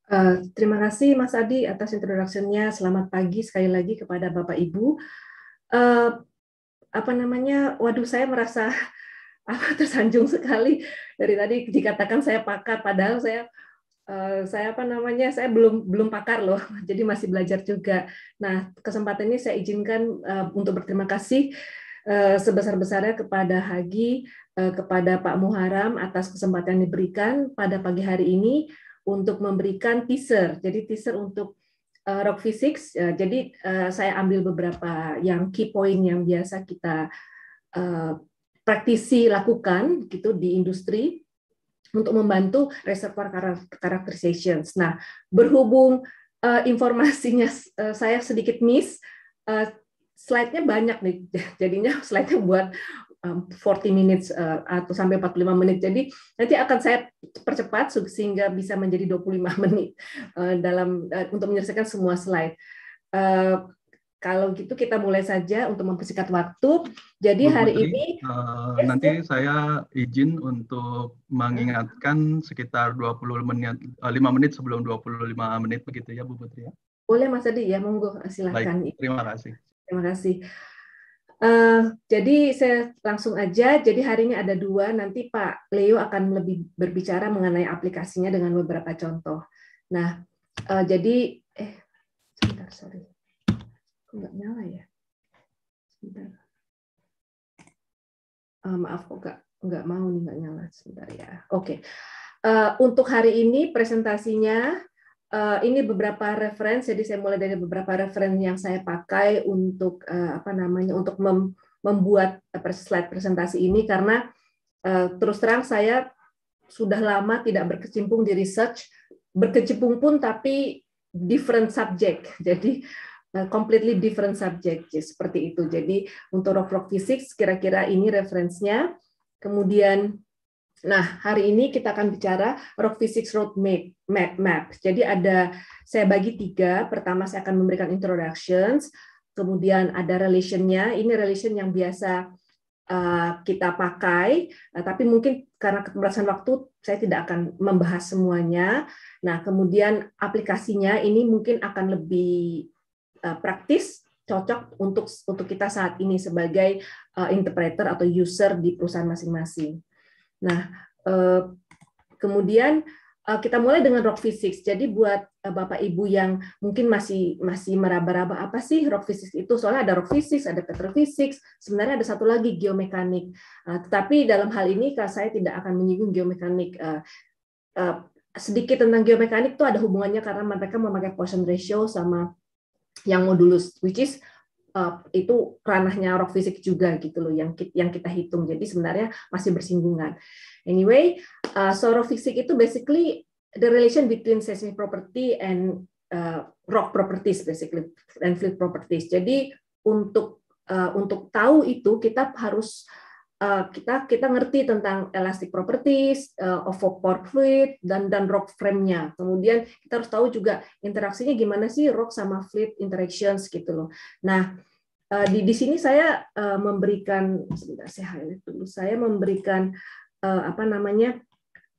Uh, terima kasih Mas Adi atas introduction-nya. Selamat pagi sekali lagi kepada Bapak Ibu. Uh, apa namanya? Waduh, saya merasa apa tersanjung sekali dari tadi dikatakan saya pakar, padahal saya Uh, saya apa namanya saya belum belum pakar loh jadi masih belajar juga. Nah kesempatan ini saya izinkan uh, untuk berterima kasih uh, sebesar besarnya kepada Hagi kepada Pak Muharam atas kesempatan yang diberikan pada pagi hari ini untuk memberikan teaser. Jadi teaser untuk rock physics. Jadi saya ambil beberapa yang key point yang biasa kita praktisi lakukan gitu di industri untuk membantu reservoir characterizations. Nah, berhubung uh, informasinya uh, saya sedikit miss, uh, slide-nya banyak nih, jadinya slide-nya buat um, 40 minutes atau sampai 45 menit. Jadi nanti akan saya percepat sehingga bisa menjadi 25 menit dalam untuk menyelesaikan semua slide. Kalau gitu kita mulai saja untuk mempersingkat waktu. Jadi Bu hari Putri, ini uh, yes, nanti ya. saya izin untuk mengingatkan sekitar 20 menit uh, eh, 5 menit sebelum 25 menit begitu ya Bu Putri ya. Boleh Mas Adi ya, monggo silakan. Baik, terima kasih. Terima kasih. Uh, jadi saya langsung aja. Jadi hari ini ada dua. Nanti Pak Leo akan lebih berbicara mengenai aplikasinya dengan beberapa contoh. Nah, uh, jadi eh sebentar sorry, nggak nyala ya? Sebentar. Uh, maaf kok nggak nggak mau nih nggak nyala sebentar ya. Oke. Okay. Uh, untuk hari ini presentasinya uh, ini beberapa referensi, jadi saya mulai dari beberapa referensi yang saya pakai untuk uh, apa namanya untuk mem membuat slide presentasi ini karena uh, terus terang saya sudah lama tidak berkecimpung di research, berkecimpung pun tapi different subject, jadi completely different subject ya, seperti itu. Jadi untuk rock rock physics kira-kira ini referensinya. Kemudian Nah, hari ini kita akan bicara Rock Physics Roadmap map, map. Jadi ada saya bagi tiga. Pertama saya akan memberikan introductions, kemudian ada relationnya. Ini relation yang biasa uh, kita pakai, uh, tapi mungkin karena keterbatasan waktu saya tidak akan membahas semuanya. Nah, kemudian aplikasinya ini mungkin akan lebih uh, praktis cocok untuk untuk kita saat ini sebagai uh, interpreter atau user di perusahaan masing-masing. Nah, eh, kemudian eh, kita mulai dengan rock physics. Jadi buat eh, Bapak Ibu yang mungkin masih masih meraba-raba apa sih rock physics itu? Soalnya ada rock physics, ada petrophysics, sebenarnya ada satu lagi geomekanik. Tetapi dalam hal ini saya tidak akan menyinggung geomekanik. Sedikit tentang geomekanik itu ada hubungannya karena mereka memakai Poisson ratio sama yang modulus, which is uh, itu ranahnya rock fisik juga gitu loh yang yang kita hitung. Jadi sebenarnya masih bersinggungan. Anyway, uh, so rock fisik itu basically the relation between seismic property and uh, rock properties basically and fluid properties. Jadi untuk uh, untuk tahu itu kita harus kita kita ngerti tentang elastic properties uh, of pore fluid dan dan rock frame-nya. Kemudian kita harus tahu juga interaksinya gimana sih rock sama fluid interactions gitu loh. Nah, uh, di di sini saya uh, memberikan sebentar saya highlight dulu. Saya memberikan uh, apa namanya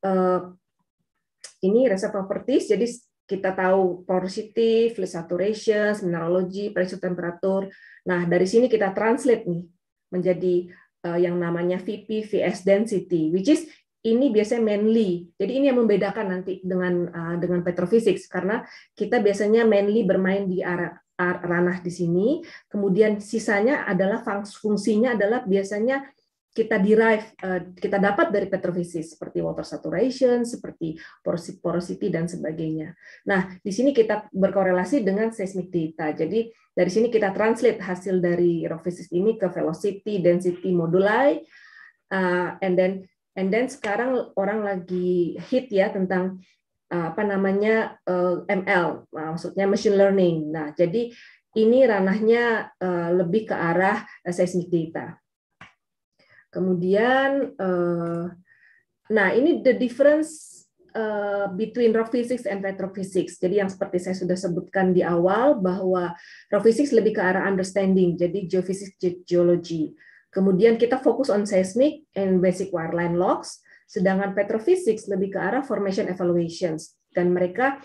uh, ini resep properties. Jadi kita tahu porosity, fluid saturation, mineralogy, pressure temperatur. Nah, dari sini kita translate nih menjadi uh, yang namanya VP VS density, which is ini biasanya mainly. Jadi ini yang membedakan nanti dengan uh, dengan petrophysics karena kita biasanya mainly bermain di arah ranah di sini. Kemudian sisanya adalah fungsinya adalah biasanya kita derive, eh, kita dapat dari petrophysics seperti water saturation, seperti porosity dan sebagainya. Nah, di sini kita berkorelasi dengan seismic data. Jadi dari sini kita translate hasil dari physics ini ke velocity, density, moduli, uh, and then and then sekarang orang lagi hit ya tentang apa namanya uh, eh, ML, maksudnya machine learning. Nah, jadi ini ranahnya uh, lebih ke arah uh, seismic data. Kemudian, uh, nah ini the difference uh, between rock physics and petrophysics. Jadi yang seperti saya sudah sebutkan di awal bahwa rock physics lebih ke arah understanding, jadi geophysics geology. Kemudian kita fokus on seismic and basic wireline logs Sedangkan petrophysics lebih ke arah formation evaluations dan mereka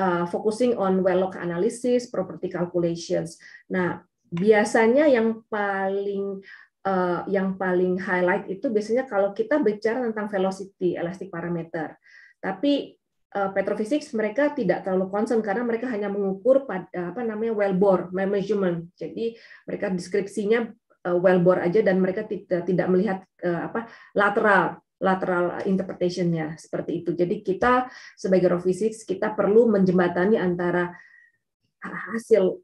uh, focusing on well log analysis, property calculations. Nah, biasanya yang paling uh, yang paling highlight itu biasanya kalau kita bicara tentang velocity, elastic parameter. Tapi uh, petrophysics mereka tidak terlalu concern karena mereka hanya mengukur pada apa namanya well bore measurement. Jadi mereka deskripsinya uh, well bore aja dan mereka tidak tidak melihat apa lateral lateral interpretation-nya seperti itu. Jadi kita sebagai physics kita perlu menjembatani antara hasil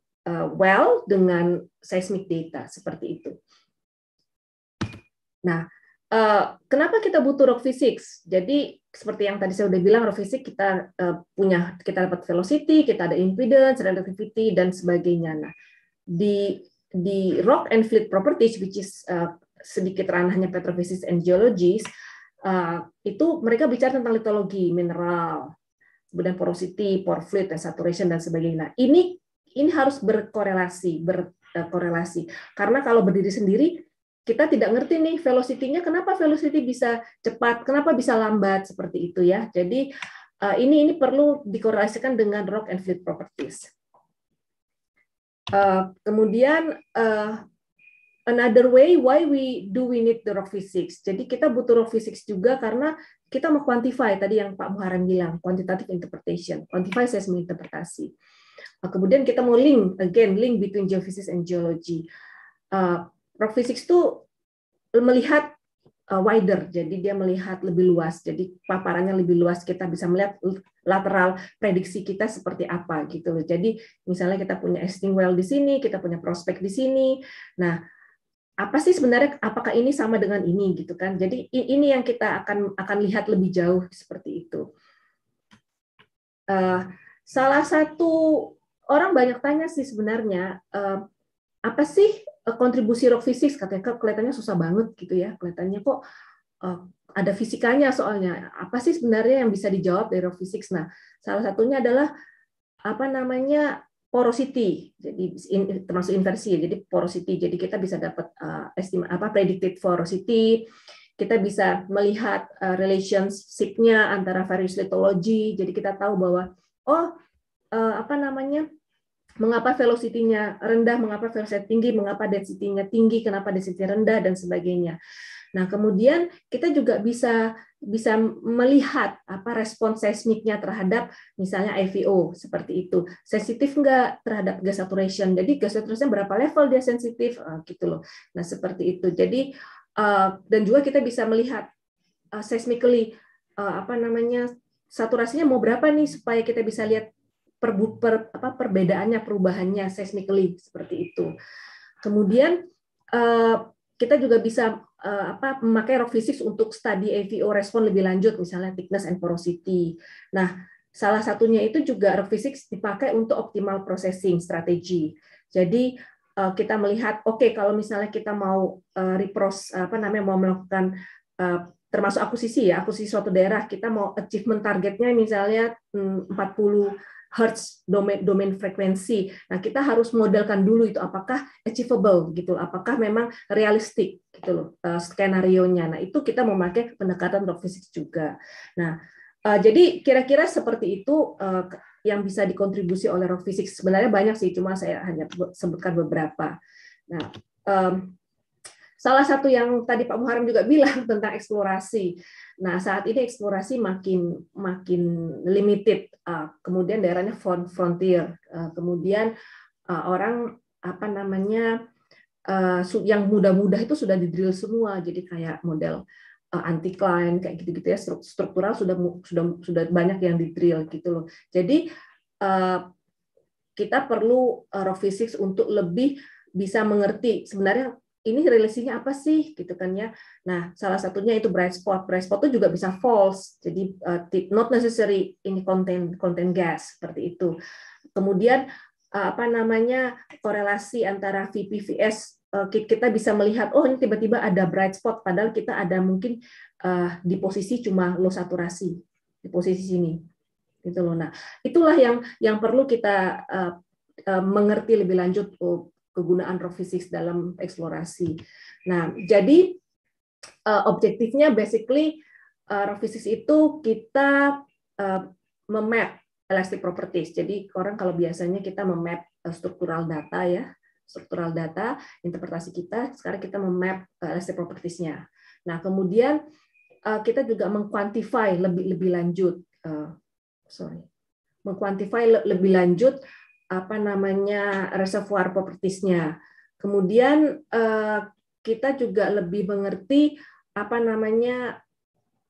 well dengan seismic data seperti itu. Nah, kenapa kita butuh rock physics? Jadi seperti yang tadi saya sudah bilang, physics kita uh, punya kita dapat velocity, kita ada impedance, relativity dan sebagainya. Nah, di di rock and fluid properties, which is uh, sedikit ranahnya petrophysics and geologies, uh, itu mereka bicara tentang litologi mineral, kemudian porosity, pore fluid, dan saturation dan sebagainya. Nah, ini ini harus berkorelasi, berkorelasi. Karena kalau berdiri sendiri kita tidak ngerti nih velocity-nya kenapa velocity bisa cepat, kenapa bisa lambat seperti itu ya. Jadi uh, ini ini perlu dikorelasikan dengan rock and fluid properties. Uh, kemudian uh, another way why we do we need the rock physics. Jadi kita butuh rock physics juga karena kita mau quantify tadi yang Pak Muharrem bilang, quantitative interpretation, quantify seismic interpretasi. Kemudian kita mau link again link between geophysics and geology. Rock physics itu melihat uh, wider, jadi dia melihat lebih luas, jadi paparannya lebih luas, kita bisa melihat lateral prediksi kita seperti apa gitu. Loh. Jadi misalnya kita punya existing well di sini, kita punya prospek di sini. Nah, apa sih sebenarnya apakah ini sama dengan ini gitu kan? Jadi ini yang kita akan akan lihat lebih jauh seperti itu. Uh, salah satu orang banyak tanya sih sebenarnya uh, apa sih kontribusi rock physics katanya kelihatannya susah banget gitu ya. Kelihatannya kok uh, ada fisikanya soalnya. Apa sih sebenarnya yang bisa dijawab dari rock physics? Nah salah satunya adalah apa namanya porosity. Jadi in, termasuk inversi. Jadi porosity. Jadi kita bisa dapat uh, estima apa predicted porosity. Kita bisa melihat uh, relationship-nya antara various lithology. Jadi kita tahu bahwa oh uh, apa namanya mengapa velocity-nya rendah mengapa velocity tinggi mengapa density-nya tinggi kenapa density rendah dan sebagainya Nah, kemudian kita juga bisa bisa melihat apa respon seismiknya terhadap misalnya IVO seperti itu. Sensitif enggak terhadap gas saturation. Jadi gas saturation berapa level dia sensitif uh, gitu loh. Nah, seperti itu. Jadi uh, dan juga kita bisa melihat uh, seismically apa namanya saturasinya mau berapa nih supaya kita bisa lihat per, per, apa perbedaannya perubahannya seismically seperti itu. Kemudian uh, kita juga bisa uh, apa memakai rock physics untuk study AVO respon lebih lanjut misalnya thickness and porosity. Nah, salah satunya itu juga rock physics dipakai untuk optimal processing strategi. Jadi uh, kita melihat oke okay, kalau misalnya kita mau uh, repros apa namanya mau melakukan uh, termasuk akuisisi ya, akuisisi suatu daerah, kita mau achievement targetnya misalnya 40 hmm, hertz domain domain frekuensi. Nah, kita harus modelkan dulu itu apakah achievable gitu, apakah memang realistik gitu loh uh, skenario-nya. Nah, itu kita memakai pendekatan rock physics juga. Nah, uh, jadi kira-kira seperti itu uh, yang bisa dikontribusi oleh rock physics. Sebenarnya banyak sih, cuma saya hanya sebutkan beberapa. Nah, um, salah satu yang tadi Pak Muharrem juga bilang tentang eksplorasi. Nah, saat ini eksplorasi makin makin limited. Uh, kemudian daerahnya frontier. Uh, kemudian uh, orang apa namanya yang mudah-mudah itu sudah di drill semua. Jadi kayak model anti-cline kayak gitu-gitu ya struktural sudah sudah sudah banyak yang di drill gitu loh. Jadi kita perlu rock physics untuk lebih bisa mengerti sebenarnya ini relasinya apa sih gitu kan ya. Nah, salah satunya itu bright spot. Bright spot itu juga bisa false. Jadi uh, not necessary ini konten konten gas seperti itu. Kemudian uh, apa namanya korelasi antara VPVS uh, eh, kita bisa melihat oh ini tiba-tiba ada bright spot padahal kita ada mungkin uh, di posisi cuma low saturasi di posisi sini. Gitu loh. Nah, itulah yang yang perlu kita uh, mengerti lebih lanjut oh, kegunaan rock physics dalam eksplorasi. Nah, jadi uh, objektifnya basically uh, rock physics itu kita uh, memap elastic properties. Jadi orang kalau biasanya kita memap struktural data ya, struktural data, interpretasi kita, sekarang kita memap uh, elastic properties-nya. Nah, kemudian uh, kita juga mengkuantify lebih lebih lanjut, uh, sorry, mengkuantify lebih lanjut apa namanya reservoir propertiesnya. Kemudian eh, kita juga lebih mengerti apa namanya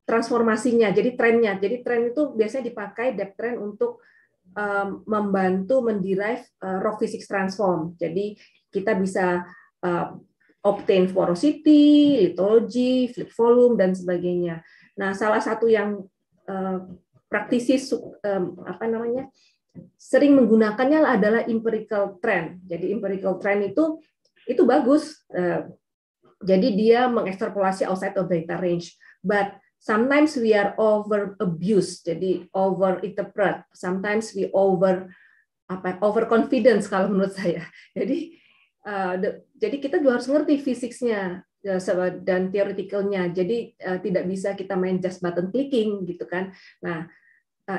transformasinya, jadi trennya. Jadi tren itu biasanya dipakai depth trend untuk eh, membantu menderive eh, rock physics transform. Jadi kita bisa obtain porosity, lithology, fluid volume dan sebagainya. Nah, salah satu yang praktisi apa namanya sering menggunakannya adalah empirical trend. Jadi empirical trend itu itu bagus. Eh, jadi dia mengekstrapolasi outside of data range. But sometimes we are over abuse. Jadi over interpret. Sometimes we over apa over confidence kalau menurut saya. Jadi uh, jadi kita juga harus ngerti fisiknya uh, dan teoretikalnya. Jadi uh, tidak bisa kita main just button clicking gitu kan. Nah, Eh,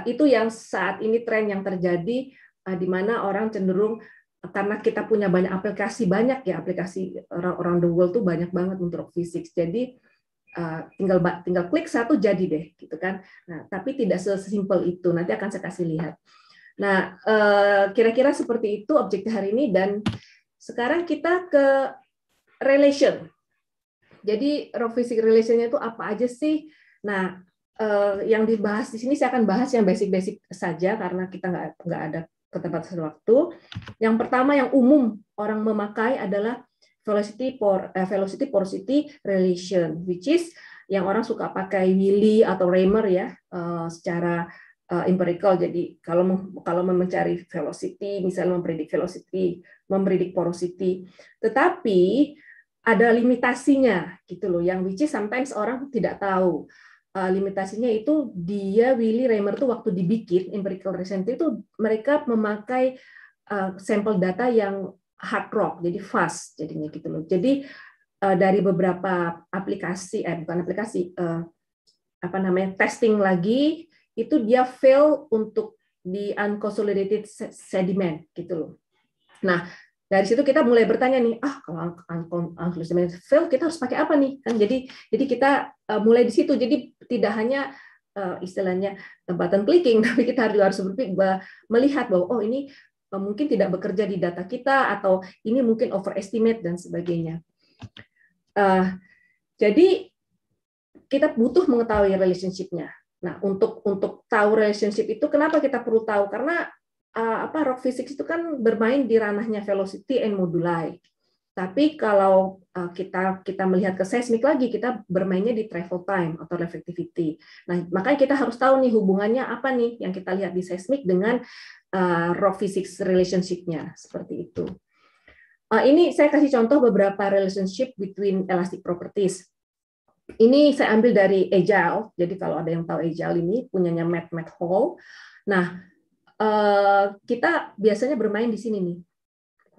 itu yang saat ini tren yang terjadi eh, di mana orang cenderung karena kita punya banyak aplikasi banyak ya aplikasi around the world tuh banyak banget untuk physics. Jadi uh, tinggal tinggal klik satu jadi deh gitu kan. Nah, tapi tidak sesimpel itu. Nanti akan saya kasih lihat. Nah, kira-kira seperti itu objektif hari ini dan sekarang kita ke relation. Jadi rock physics relationnya itu apa aja sih? Nah, uh, yang dibahas di sini saya akan bahas yang basic-basic saja karena kita nggak nggak ada keterbatasan waktu. Yang pertama yang umum orang memakai adalah velocity por uh, velocity porosity relation, which is yang orang suka pakai Willy atau Raymer ya uh, secara uh, empirical. Jadi kalau kalau mencari velocity, misalnya mempredik velocity, mempredik porosity, tetapi ada limitasinya gitu loh, yang which is sometimes orang tidak tahu uh, limitasinya itu dia Willy Raymer tuh waktu dibikin empirical recent itu mereka memakai uh, sampel data yang hard rock jadi fast jadinya gitu loh jadi uh, dari beberapa aplikasi eh bukan aplikasi apa namanya testing lagi itu dia fail untuk di unconsolidated sediment gitu loh nah dari situ kita mulai bertanya nih, ah kalau unconsolidated fail kita harus pakai apa nih? Kan jadi jadi kita mulai di situ. Jadi tidak hanya uh, istilahnya button clicking, tapi kita harus berpikir melihat bahwa oh ini uh, mungkin tidak bekerja di data kita atau ini mungkin overestimate dan sebagainya. Uh, jadi kita butuh mengetahui relationship-nya. Nah, untuk untuk tahu relationship itu kenapa kita perlu tahu? Karena apa rock physics itu kan bermain di ranahnya velocity and moduli. Tapi kalau uh, kita kita melihat ke seismik lagi, kita bermainnya di travel time atau reflectivity. Nah, makanya kita harus tahu nih hubungannya apa nih yang kita lihat di seismik dengan uh, rock physics relationship-nya seperti itu. Uh, ini saya kasih contoh beberapa relationship between elastic properties. Ini saya ambil dari Agile. Jadi kalau ada yang tahu Agile ini punyanya Matt Matt Hall. Nah, Eh, kita biasanya bermain di sini nih,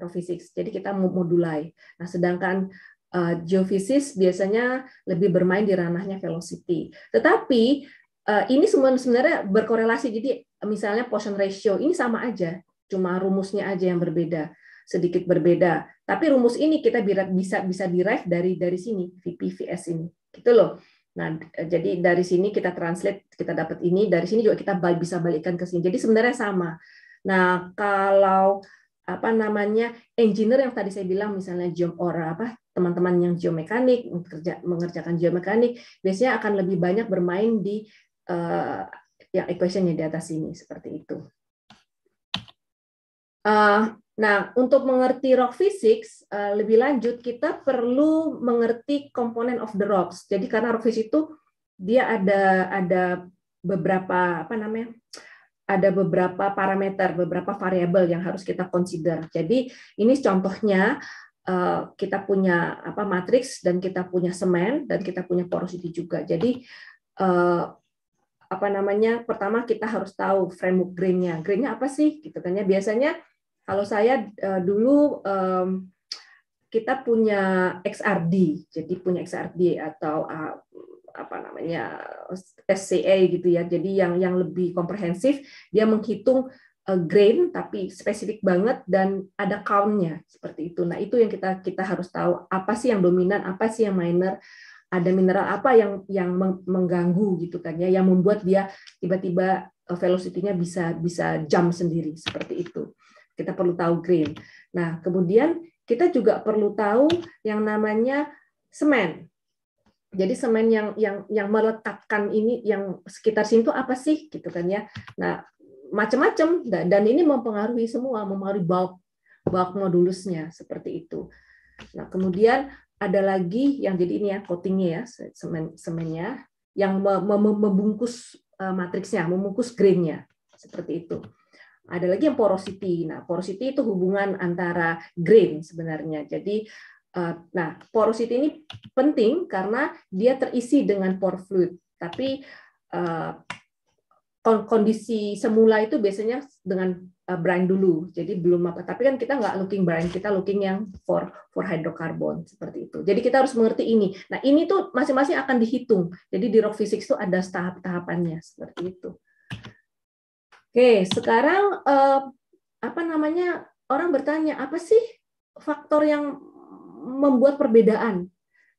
physics. Jadi kita modulai. Nah, sedangkan uh, geophysics biasanya lebih bermain di ranahnya velocity. Tetapi uh, ini semua sebenarnya berkorelasi. Jadi misalnya portion ratio ini sama aja, cuma rumusnya aja yang berbeda, sedikit berbeda. Tapi rumus ini kita bisa bisa derive dari dari sini, VP VS ini. Gitu loh. Nah, jadi dari sini kita translate, kita dapat ini, dari sini juga kita bisa balikkan ke sini. Jadi sebenarnya sama. Nah, kalau apa namanya engineer yang tadi saya bilang misalnya geom or apa teman-teman yang geomekanik mengerja, mengerjakan geomekanik biasanya akan lebih banyak bermain di uh, yang equation di atas ini seperti itu. Uh, Nah, untuk mengerti rock physics uh, lebih lanjut, kita perlu mengerti komponen of the rocks. Jadi karena rock physics itu dia ada ada beberapa apa namanya? Ada beberapa parameter, beberapa variabel yang harus kita consider. Jadi ini contohnya uh, kita punya apa matriks dan kita punya semen dan kita punya porosity juga. Jadi uh, apa namanya? Pertama kita harus tahu framework grain-nya. Grain-nya apa sih? Gitu kan ya. Biasanya kalau saya uh, dulu kita punya XRD, jadi punya XRD atau uh, apa namanya SCA gitu ya. Jadi yang yang lebih komprehensif, dia menghitung uh, grain tapi spesifik banget dan ada count-nya seperti itu. Nah itu yang kita kita harus tahu apa sih yang dominan, apa sih yang minor, ada mineral apa yang yang mengganggu gitu kan ya, yang membuat dia tiba-tiba velocity-nya bisa bisa jump sendiri seperti itu. Kita perlu tahu green. Nah, kemudian kita juga perlu tahu yang namanya semen. Jadi semen yang yang yang melekatkan ini yang sekitar sini itu apa sih gitu kan ya. Nah, macam-macam dan ini mempengaruhi semua, mempengaruhi bulk bulk modulusnya seperti itu. Nah, kemudian ada lagi yang jadi ini ya coatingnya ya semen semennya yang membungkus eh, matriksnya, membungkus grainnya seperti itu. Ada lagi yang porosity. Nah, porosity itu hubungan antara grain sebenarnya. Jadi nah, porosity ini penting karena dia terisi dengan pore fluid. Tapi eh, kondisi semula itu biasanya dengan eh, brine dulu. Jadi belum apa. Tapi kan kita nggak looking brine, kita looking yang for for hydrocarbon seperti itu. Jadi kita harus mengerti ini. Nah, ini tuh masing-masing akan dihitung. Jadi di rock physics itu ada tahap-tahapannya seperti itu. Oke, sekarang eh, apa namanya orang bertanya apa sih faktor yang membuat perbedaan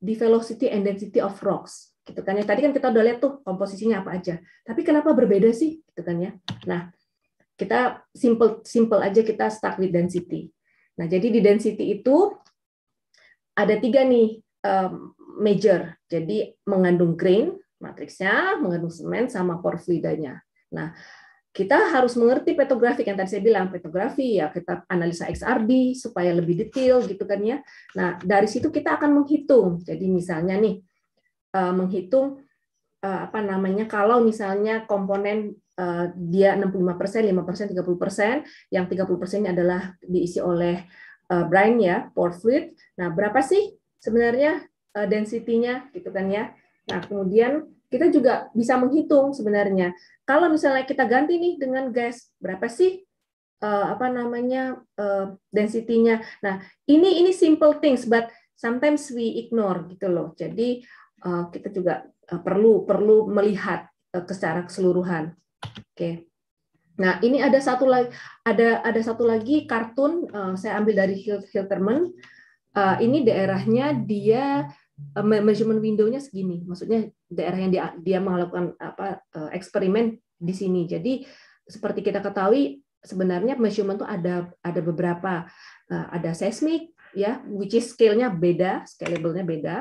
di velocity and density of rocks gitu kan ya. Tadi kan kita udah lihat tuh komposisinya apa aja. Tapi kenapa berbeda sih gitu kan ya. Nah kita simple simple aja kita start with density. Nah jadi di density itu ada tiga nih um, major. Jadi mengandung grain matriksnya mengandung semen sama pore fluidanya nah kita harus mengerti petrografik yang tadi saya bilang petrografi ya kita analisa XRD supaya lebih detail gitu kan ya. Nah dari situ kita akan menghitung. Jadi misalnya nih uh, menghitung uh, apa namanya kalau misalnya komponen uh, dia 65 persen, 5 persen, 30 persen, yang 30 persennya adalah diisi oleh brine ya, pore fluid. Nah berapa sih sebenarnya density-nya gitu kan ya. Nah kemudian kita juga bisa menghitung sebenarnya. Kalau misalnya kita ganti nih dengan gas berapa sih uh, apa namanya uh, density-nya? Nah ini ini simple things but sometimes we ignore gitu loh. Jadi uh, kita juga uh, perlu perlu melihat uh, secara keseluruhan. Oke. Okay. nah ini ada satu lagi ada ada satu lagi kartun uh, saya ambil dari Hilterman. Uh, ini daerahnya dia uh, measurement window-nya segini maksudnya daerah yang dia, dia melakukan apa uh, eksperimen di sini. Jadi seperti kita ketahui sebenarnya measurement itu ada ada beberapa uh, ada seismic ya which is scale-nya beda, scalable-nya beda.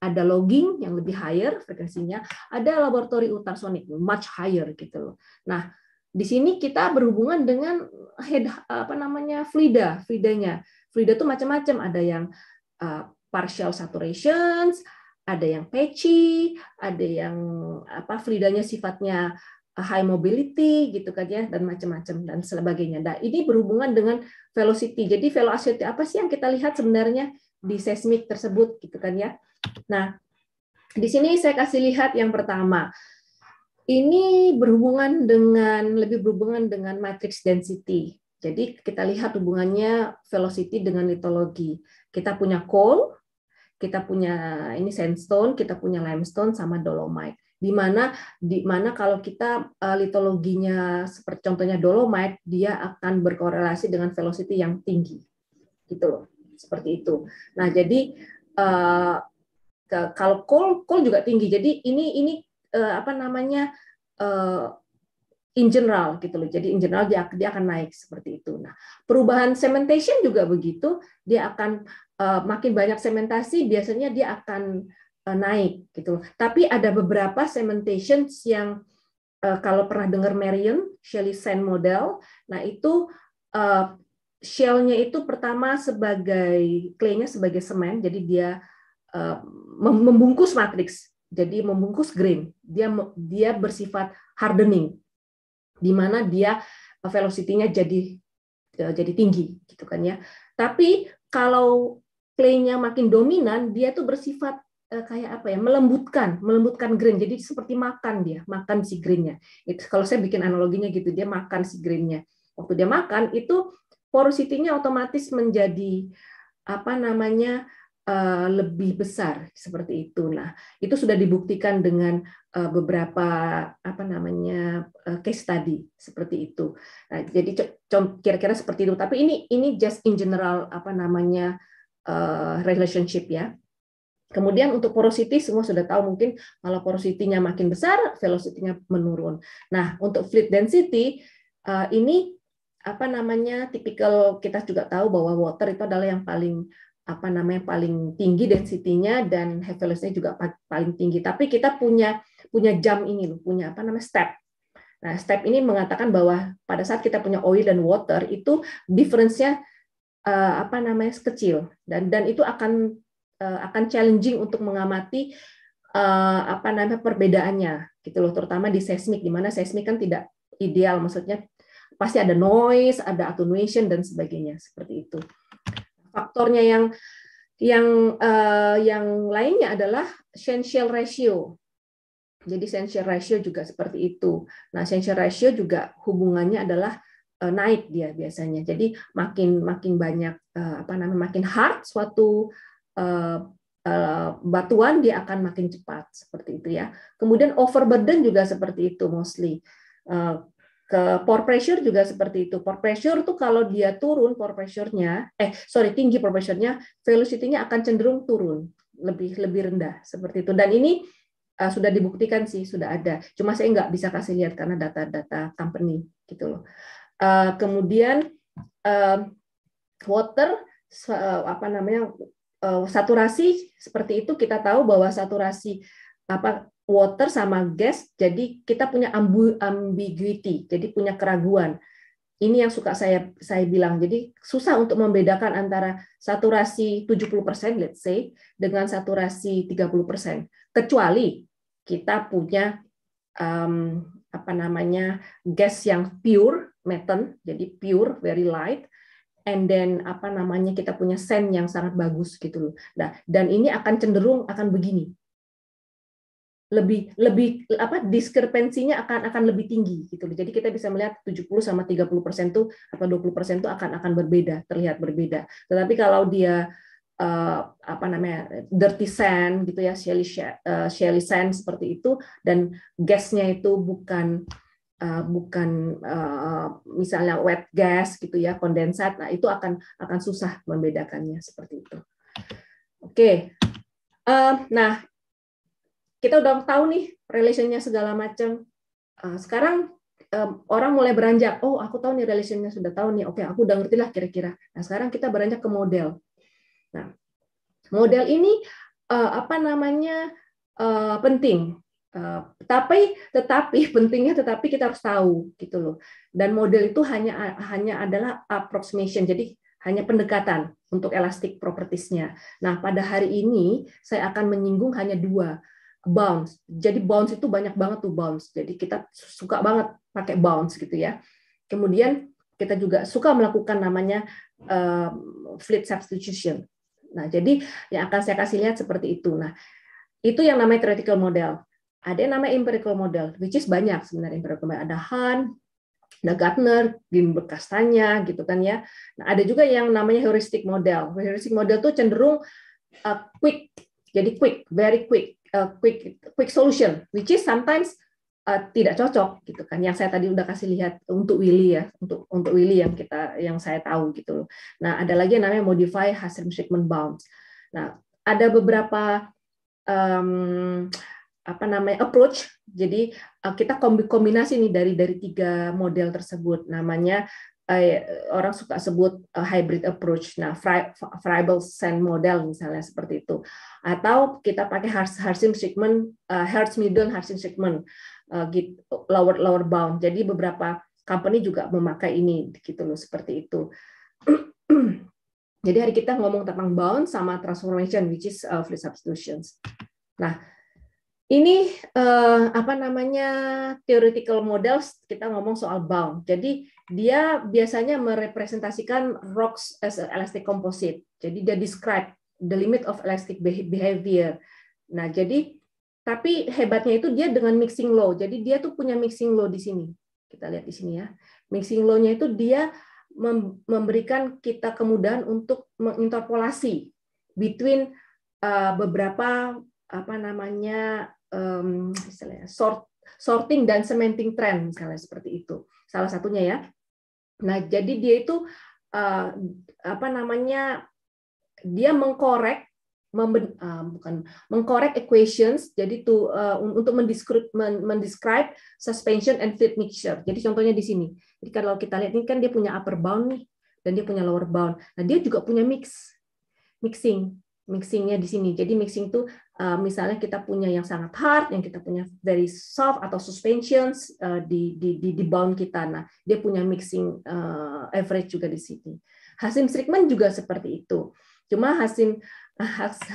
Ada logging yang lebih higher frekuensinya, ada laboratori ultrasonic much higher gitu loh. Nah, di sini kita berhubungan dengan head apa namanya fluida, fluidanya. Fluida itu macam-macam, ada yang partial saturations, ada yang patchy, ada yang apa fluidanya sifatnya high mobility gitu kan ya dan macam-macam dan sebagainya. Nah, ini berhubungan dengan velocity. Jadi velocity apa sih yang kita lihat sebenarnya di seismik tersebut gitu kan ya. Nah, di sini saya kasih lihat yang pertama. Ini berhubungan dengan lebih berhubungan dengan matrix density. Jadi kita lihat hubungannya velocity dengan litologi. Kita punya coal, kita punya ini sandstone, kita punya limestone sama dolomite. Di mana di mana kalau kita uh, litologinya seperti contohnya dolomite, dia akan berkorelasi dengan velocity yang tinggi. Gitu loh. Seperti itu. Nah, jadi uh, kalau coal coal juga tinggi. Jadi ini ini uh, apa namanya in general gitu loh. Jadi in general dia dia akan naik seperti itu. Nah, perubahan cementation juga begitu, dia akan uh, makin banyak sementasi biasanya dia akan uh, naik gitu. Tapi ada beberapa cementation yang uh, kalau pernah dengar Marion Shelly Sand model, nah itu uh, shell-nya itu pertama sebagai clay-nya sebagai semen, jadi dia uh, membungkus matriks, jadi membungkus grain. Dia dia bersifat hardening, di mana dia velocity-nya jadi jadi tinggi gitu kan ya. Tapi kalau clay-nya makin dominan, dia tuh bersifat uh, kayak apa ya melembutkan melembutkan grain jadi seperti makan dia makan si grainnya itu kalau saya bikin analoginya gitu dia makan si grainnya waktu dia makan itu porosity-nya otomatis menjadi apa namanya lebih besar seperti itu nah itu sudah dibuktikan dengan uh, beberapa apa namanya uh, case study seperti itu nah, jadi kira-kira seperti itu tapi ini ini just in general apa namanya relationship ya. Kemudian untuk porosity semua sudah tahu mungkin kalau porosity-nya makin besar, velocity-nya menurun. Nah, untuk fluid density ini apa namanya tipikal kita juga tahu bahwa water itu adalah yang paling apa namanya paling tinggi density-nya dan velocity juga paling tinggi. Tapi kita punya punya jam ini loh, punya apa namanya step. Nah, step ini mengatakan bahwa pada saat kita punya oil dan water itu difference-nya uh, apa namanya kecil dan dan itu akan uh, akan challenging untuk mengamati uh, apa namanya perbedaannya gitu loh terutama di seismik di mana seismik kan tidak ideal maksudnya pasti ada noise ada attenuation dan sebagainya seperti itu faktornya yang yang uh, yang lainnya adalah essential ratio jadi essential ratio juga seperti itu nah essential ratio juga hubungannya adalah Eh, naik dia biasanya. Jadi makin makin banyak eh, apa namanya makin hard suatu eh, batuan dia akan makin cepat seperti itu ya. Kemudian overburden juga seperti itu mostly. Ke pore pressure juga seperti itu. Pore pressure tuh kalau dia turun pore pressure-nya, eh sorry tinggi pore pressure-nya, velocity-nya akan cenderung turun, lebih lebih rendah seperti itu. Dan ini uh, sudah dibuktikan sih, sudah ada. Cuma saya nggak bisa kasih lihat karena data-data company gitu loh. Uh, kemudian uh, water uh, apa namanya uh, saturasi seperti itu kita tahu bahwa saturasi apa water sama gas, jadi kita punya ambiguity, jadi punya keraguan. Ini yang suka saya saya bilang. Jadi susah untuk membedakan antara saturasi 70% let's say dengan saturasi 30%. Kecuali kita punya um, apa namanya gas yang pure methane, jadi pure very light and then apa namanya kita punya sen yang sangat bagus gitu loh. Nah, dan ini akan cenderung akan begini lebih lebih apa diskrepensinya akan akan lebih tinggi gitu. Jadi kita bisa melihat 70 sama 30 persen tuh atau 20 persen tuh akan akan berbeda, terlihat berbeda. Tetapi kalau dia uh, apa namanya dirty sand gitu ya, shelly uh, shelly sand seperti itu dan gasnya itu bukan uh, bukan uh, misalnya wet gas gitu ya, kondensat. Nah, itu akan akan susah membedakannya seperti itu. Oke. Okay. Uh, nah, kita udah tahu nih relationnya segala macam. Ah, sekarang orang mulai beranjak, oh aku tahu nih relationnya sudah tahu nih, oke aku udah ngerti lah kira-kira. Nah sekarang kita beranjak ke model. Nah model ini eh, apa namanya eh, penting, eh, tapi tetapi pentingnya tetapi kita harus tahu gitu loh. Dan model itu hanya hanya adalah approximation, jadi hanya pendekatan untuk elastic propertiesnya. Nah pada hari ini saya akan menyinggung hanya dua bounce. Jadi bounce itu banyak banget tuh bounce. Jadi kita suka banget pakai bounce gitu ya. Kemudian kita juga suka melakukan namanya uh, fleet substitution. Nah, jadi yang akan saya kasih lihat seperti itu. Nah, itu yang namanya theoretical model. Ada yang namanya empirical model, which is banyak sebenarnya empirical model. Ada Han, ada Gartner, Greenberg Castanya, gitu kan ya. Nah, ada juga yang namanya heuristic model. Heuristic model itu cenderung uh, quick, jadi quick, very quick uh, quick quick solution which is sometimes uh, tidak cocok gitu kan yang saya tadi udah kasih lihat untuk Willy ya untuk untuk Willy yang kita yang saya tahu gitu loh. Nah ada lagi yang namanya modify Hasselm treatment bounds. Nah ada beberapa um, apa namanya approach. Jadi uh, kita kombinasi nih dari dari tiga model tersebut. Namanya orang suka sebut hybrid approach. Nah, Freiberg Sand model misalnya seperti itu. Atau kita pakai Harsim segment, Hertz middle Harsim segment, lower lower bound. Jadi beberapa company juga memakai ini gitu loh seperti itu. Jadi hari kita ngomong tentang bound sama transformation which is uh, fluid substitutions. Nah, ini uh, apa namanya theoretical models kita ngomong soal bound. Jadi dia biasanya merepresentasikan rocks as elastic composite. Jadi dia describe the limit of elastic behavior. Nah, jadi tapi hebatnya itu dia dengan mixing law. Jadi dia tuh punya mixing law di sini. Kita lihat di sini ya. Mixing law-nya itu dia memberikan kita kemudahan untuk menginterpolasi between uh, beberapa apa namanya um, sort, sorting dan cementing trend misalnya seperti itu. Salah satunya ya. Nah, jadi dia itu uh, apa namanya dia mengkorek memben, uh, bukan mengkorek equations jadi tuh uh, untuk mendescribe, mendescribe suspension and fluid mixture. Jadi contohnya di sini. Jadi kalau kita lihat ini kan dia punya upper bound nih dan dia punya lower bound. Nah, dia juga punya mix mixing mixingnya di sini. Jadi mixing itu uh, misalnya kita punya yang sangat hard, yang kita punya very soft atau suspensions uh, di, di di di bound kita. Nah, dia punya mixing uh, average juga di sini. Hasim Strickman juga seperti itu. Cuma Hasim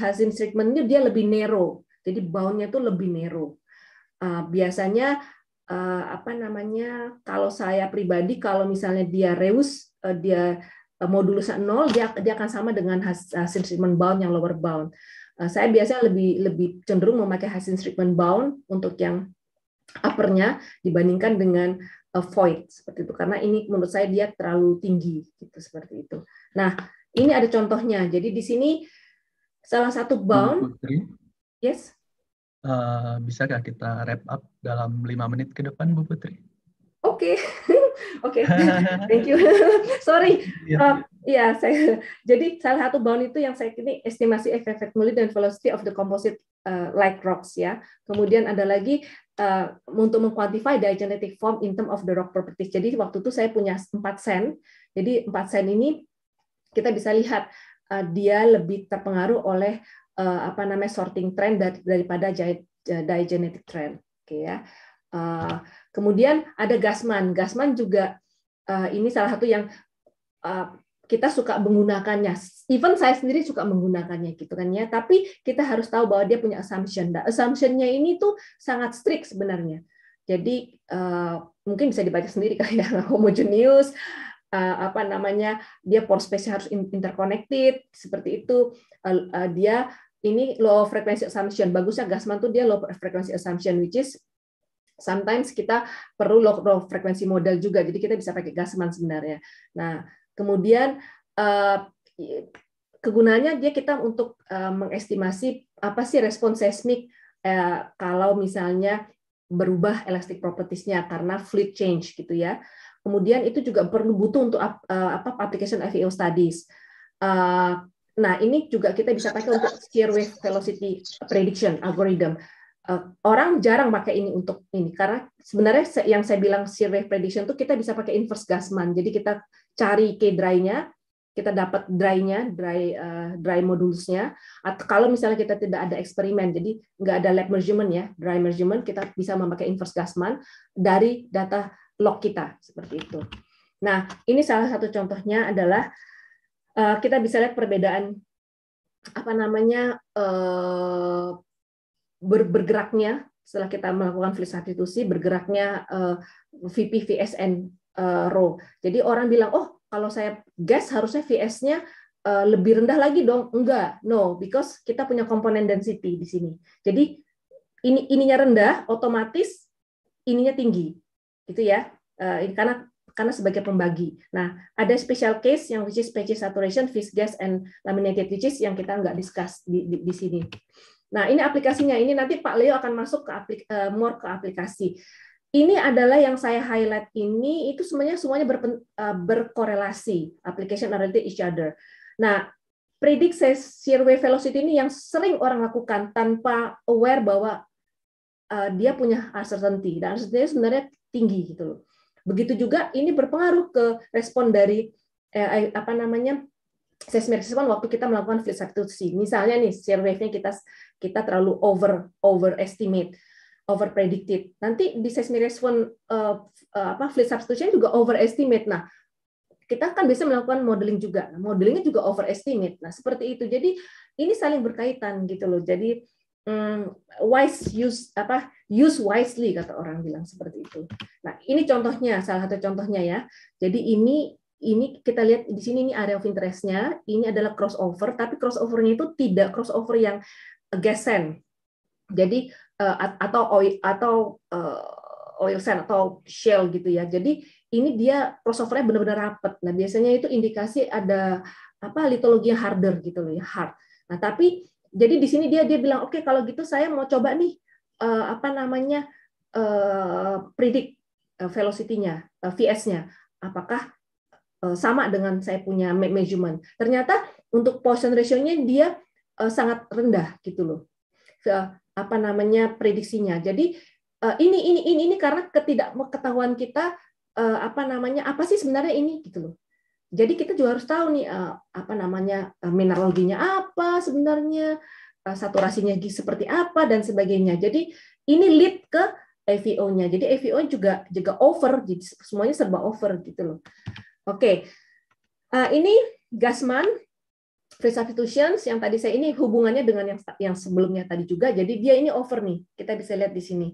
Hasim Strickman ini dia lebih narrow. Jadi boundnya tuh lebih narrow. Biasanya apa namanya? Kalau saya pribadi kalau misalnya dia reus dia Eh, modulusnya nol dia dia akan sama dengan hasil treatment bound yang lower bound. Eh, saya biasanya lebih lebih cenderung memakai hasil treatment bound untuk yang uppernya dibandingkan dengan eh, void seperti itu karena ini menurut saya dia terlalu tinggi gitu seperti itu. Nah ini ada contohnya. Jadi di sini salah satu bound. Putri, yes. Uh, bisakah kita wrap up dalam lima menit ke depan, Bu Putri? Oke, oke, oke, thank you. Sorry, uh, ya saya. Jadi salah satu bound itu yang saya kini estimasi effect multi dan velocity of the composite uh, like rocks ya. Kemudian ada lagi uh, untuk mengkuantify diagenetic form in term of the rock properties. Jadi waktu itu saya punya 4 sen. Jadi 4 sen ini kita bisa lihat uh, dia lebih terpengaruh oleh uh, apa namanya sorting trend daripada diagenetic trend. Oke ya. Uh, kemudian ada Gasman. Gasman juga uh, ini salah satu yang kita suka menggunakannya. Even saya sendiri suka menggunakannya gitu kan ya. Tapi kita harus tahu bahwa dia punya assumption. Nah, assumptionnya ini tuh sangat strict sebenarnya. Jadi uh, mungkin bisa dibaca sendiri kayak homogeneous, uh, apa namanya dia pore space harus interconnected seperti itu. Uh, uh, dia ini low frequency assumption. Bagusnya Gasman tuh dia low frequency assumption, which is sometimes kita perlu low, low frekuensi model juga, jadi kita bisa pakai Gasman sebenarnya. Nah, kemudian uh, kegunaannya dia kita untuk uh, mengestimasi apa sih respon seismik uh, kalau misalnya berubah elastic properties-nya karena fluid change gitu ya. Kemudian itu juga perlu butuh untuk apa application FEO studies. Nah, ini juga kita bisa pakai untuk shear wave velocity prediction algorithm orang jarang pakai ini untuk ini karena sebenarnya yang saya bilang survey prediction itu kita bisa pakai inverse Gasman. Jadi kita cari k dry-nya, kita dapat dry-nya, dry uh, dry modulsnya. Atau kalau misalnya kita tidak ada eksperimen, jadi nggak ada lab measurement ya, dry measurement, kita bisa memakai inverse Gasman dari data log kita seperti itu. Nah, ini salah satu contohnya adalah uh, kita bisa lihat perbedaan apa namanya uh, ber, bergeraknya setelah kita melakukan substitusi bergeraknya uh, VP VSN uh, row. Jadi orang bilang, oh kalau saya gas harusnya VS-nya uh, eh, lebih rendah lagi dong. Enggak, no, because kita punya komponen density di sini. Jadi ini ininya rendah, otomatis ininya tinggi, gitu ya. Uh, karena karena sebagai pembagi. Nah, ada special case yang which is species saturation, fish gas, and laminated which is yang kita nggak discuss di, di, di sini. Nah, ini aplikasinya. Ini nanti Pak Leo akan masuk ke aplik, uh, more ke aplikasi. Ini adalah yang saya highlight ini itu semuanya semuanya ber, uh, berkorelasi application related each other. Nah, prediksi shear wave velocity ini yang sering orang lakukan tanpa aware bahwa uh, dia punya uncertainty dan uncertainty sebenarnya tinggi gitu loh. Begitu juga ini berpengaruh ke respon dari eh, apa namanya seismic response waktu kita melakukan field substitusi. Misalnya nih shear wave-nya kita kita terlalu over overestimate, over predicted. Nanti di seismic response uh, uh, apa field substitution juga overestimate. Nah, kita kan bisa melakukan modeling juga. Nah, modelingnya juga overestimate. Nah, seperti itu. Jadi ini saling berkaitan gitu loh. Jadi um, wise use apa use wisely kata orang bilang seperti itu. Nah, ini contohnya salah satu contohnya ya. Jadi ini ini kita lihat di sini ini area of interest-nya, ini adalah crossover, tapi crossover-nya itu tidak crossover yang gesen. Jadi uh, atau oil atau uh, oil sand atau shell gitu ya. Jadi ini dia crossover-nya benar-benar rapat. Nah, biasanya itu indikasi ada apa litologi yang harder gitu loh ya, hard. Nah, tapi jadi di sini dia dia bilang, "Oke, okay, kalau gitu saya mau coba nih uh, apa namanya uh, predict velocity-nya, uh, VS-nya. Apakah sama dengan saya punya measurement. Ternyata untuk Poisson ratio-nya dia sangat rendah gitu loh. Apa namanya prediksinya. Jadi eh, ini ini ini ini karena ketidakketahuan kita apa namanya apa sih sebenarnya ini gitu loh. Jadi kita juga harus tahu nih apa namanya mineraloginya apa sebenarnya, saturasinya seperti apa dan sebagainya. Jadi ini lead ke AVO-nya. Jadi AVO juga juga over, jadi semuanya serba over gitu loh. Oke, ini Gasman free substitutions yang tadi saya ini hubungannya dengan yang yang sebelumnya tadi juga. Jadi dia ini over nih, kita bisa lihat di sini.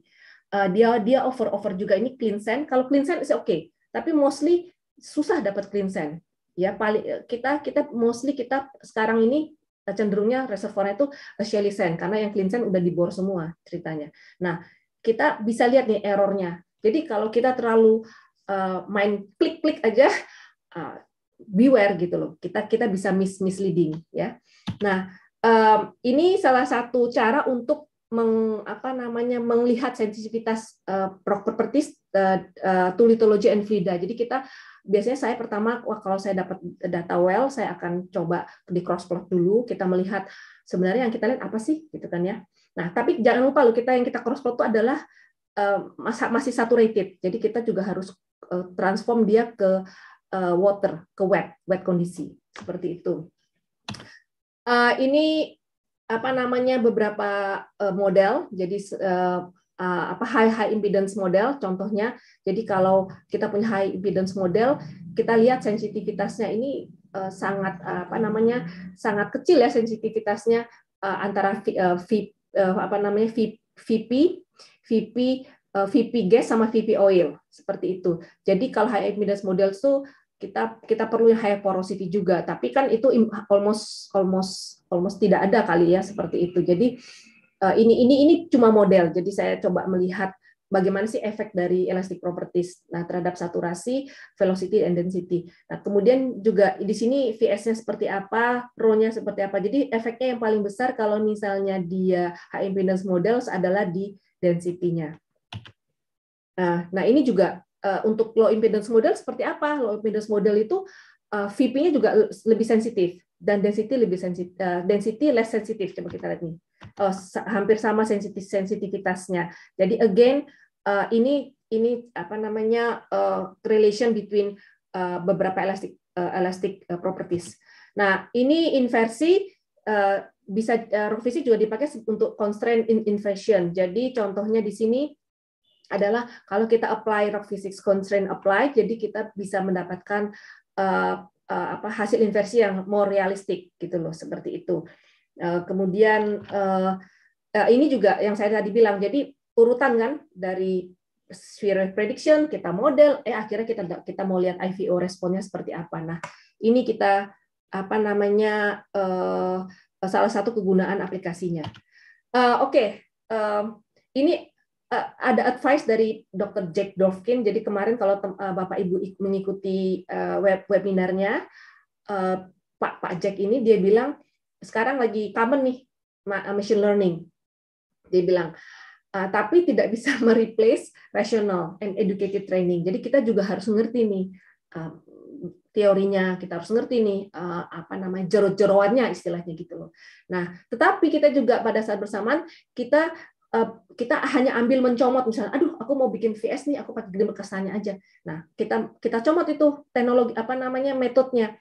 Uh, dia dia over over juga ini clean sand. Kalau clean sand oke, okay. tapi mostly susah dapat clean sand. Ya paling kita kita mostly kita sekarang ini cenderungnya reservoirnya itu shelly sand karena yang clean sand udah dibor semua ceritanya. Nah kita bisa lihat nih errornya. Jadi kalau kita terlalu uh, main klik-klik aja uh, beware gitu loh. Kita kita bisa mis misleading ya. Nah, um, ini salah satu cara untuk meng, apa namanya melihat sensitivitas uh, properties uh, uh, to lithology and FLIDA. Jadi kita biasanya saya pertama kalau saya dapat data well, saya akan coba di cross plot dulu. Kita melihat sebenarnya yang kita lihat apa sih, gitu kan ya. Nah, tapi jangan lupa loh kita yang kita cross plot itu adalah uh, masih saturated. Jadi kita juga harus uh, transform dia ke uh, water, ke wet, wet kondisi seperti itu. Uh, ini apa namanya beberapa uh, model. Jadi uh, uh, apa high high impedance model contohnya. Jadi kalau kita punya high impedance model, kita lihat sensitivitasnya ini uh, sangat uh, apa namanya sangat kecil ya sensitivitasnya uh, antara uh, v, uh, apa namanya v, VP VP uh, VP gas sama VP oil seperti itu. Jadi kalau high impedance model itu kita kita perlu high porosity juga. Tapi kan itu almost almost almost tidak ada kali ya seperti itu. Jadi uh, ini ini ini cuma model. Jadi saya coba melihat bagaimana sih efek dari elastic properties nah terhadap saturasi velocity and density. Nah kemudian juga di sini VS-nya seperti apa rho-nya seperti apa. Jadi efeknya yang paling besar kalau misalnya dia high impedance models adalah di density-nya. Nah, nah ini juga uh, untuk low impedance model seperti apa? Low impedance model itu uh, VP-nya juga lebih sensitif dan density lebih sensitif, uh, density less sensitif. Coba kita lihat nih, uh, hampir sama sensitif sensitivitasnya. Jadi again uh, ini ini apa namanya uh, relation between uh, beberapa elastic uh, elastic properties. Nah ini inversi uh, bisa uh, juga dipakai untuk constraint inversion. Jadi contohnya di sini adalah kalau kita apply rock physics constraint apply, jadi kita bisa mendapatkan uh, uh, apa hasil inversi yang more realistik gitu loh seperti itu. Uh, kemudian uh, uh, ini juga yang saya tadi bilang, jadi urutan kan dari sphere prediction kita model, eh akhirnya kita kita mau lihat IVO responnya seperti apa. Nah ini kita apa namanya uh, salah satu kegunaan aplikasinya. Uh, Oke, okay. uh, ini uh, ada advice dari Dr. Jack Dovkin. Jadi kemarin kalau uh, Bapak Ibu mengikuti uh, web webinarnya uh, Pak Pak Jack ini dia bilang sekarang lagi common nih machine learning. Dia bilang uh, tapi tidak bisa mereplace rational and educated training. Jadi kita juga harus mengerti nih uh, teorinya, kita harus ngerti nih uh, apa namanya jero-jeroannya istilahnya gitu loh. Nah, tetapi kita juga pada saat bersamaan kita kita hanya ambil mencomot misalnya, aduh aku mau bikin VS nih, aku pakai gede kesannya aja. Nah kita kita comot itu teknologi apa namanya metodenya.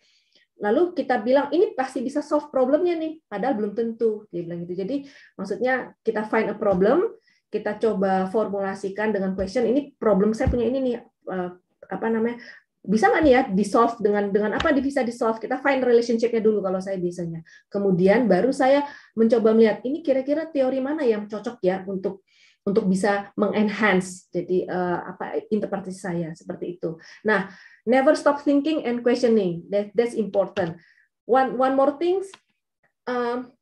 Lalu kita bilang ini pasti bisa solve problemnya nih, padahal belum tentu. Dia bilang gitu. Jadi maksudnya kita find a problem, kita coba formulasikan dengan question ini problem saya punya ini nih eh, apa namanya bisa nggak nih ya di solve dengan dengan apa bisa di solve kita find relationship-nya dulu kalau saya biasanya. Kemudian baru saya mencoba melihat ini kira-kira teori mana yang cocok ya untuk untuk bisa mengenhance jadi uh, apa interpretasi saya seperti itu. Nah never stop thinking and questioning. That that's important. One one more things um,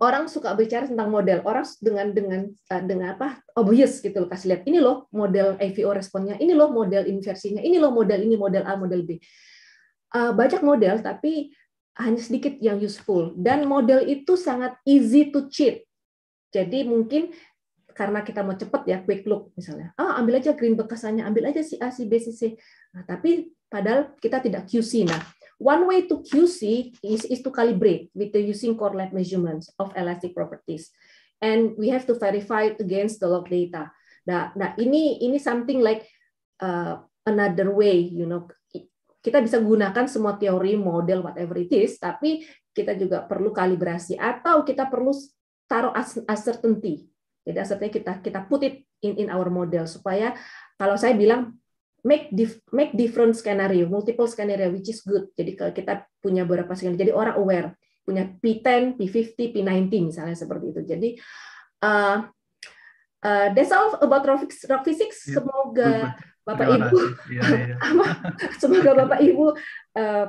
orang suka bicara tentang model. Orang dengan dengan eh, dengan apa? Obvious gitu loh kasih lihat. Ini loh model AVO responnya. Ini loh model inversinya. Ini loh model ini model A model B. Uh, banyak model tapi hanya sedikit yang useful. Dan model itu sangat easy to cheat. Jadi mungkin karena kita mau cepet ya quick look misalnya. Ah ambil aja green bekasannya ambil aja si A si B si C. Nah, tapi padahal kita tidak QC nah One way to QC is, is to calibrate with the using correlate measurements of elastic properties. And we have to verify it against the log data. Nah, nah ini ini something like uh, another way, you know, kita bisa gunakan semua teori, model, whatever it is, tapi kita juga perlu kalibrasi atau kita perlu taruh uncertainty. Jadi uncertainty kita kita put it in in our model supaya kalau saya bilang make dif make different scenario, multiple scenario, which is good. Jadi kalau kita punya beberapa skenario, jadi orang aware punya P10, P50, P90 misalnya seperti itu. Jadi uh, uh, that's all about rock, rock physics. Yeah. Semoga Bapak Ibu, ya, ya. semoga Bapak Ibu uh,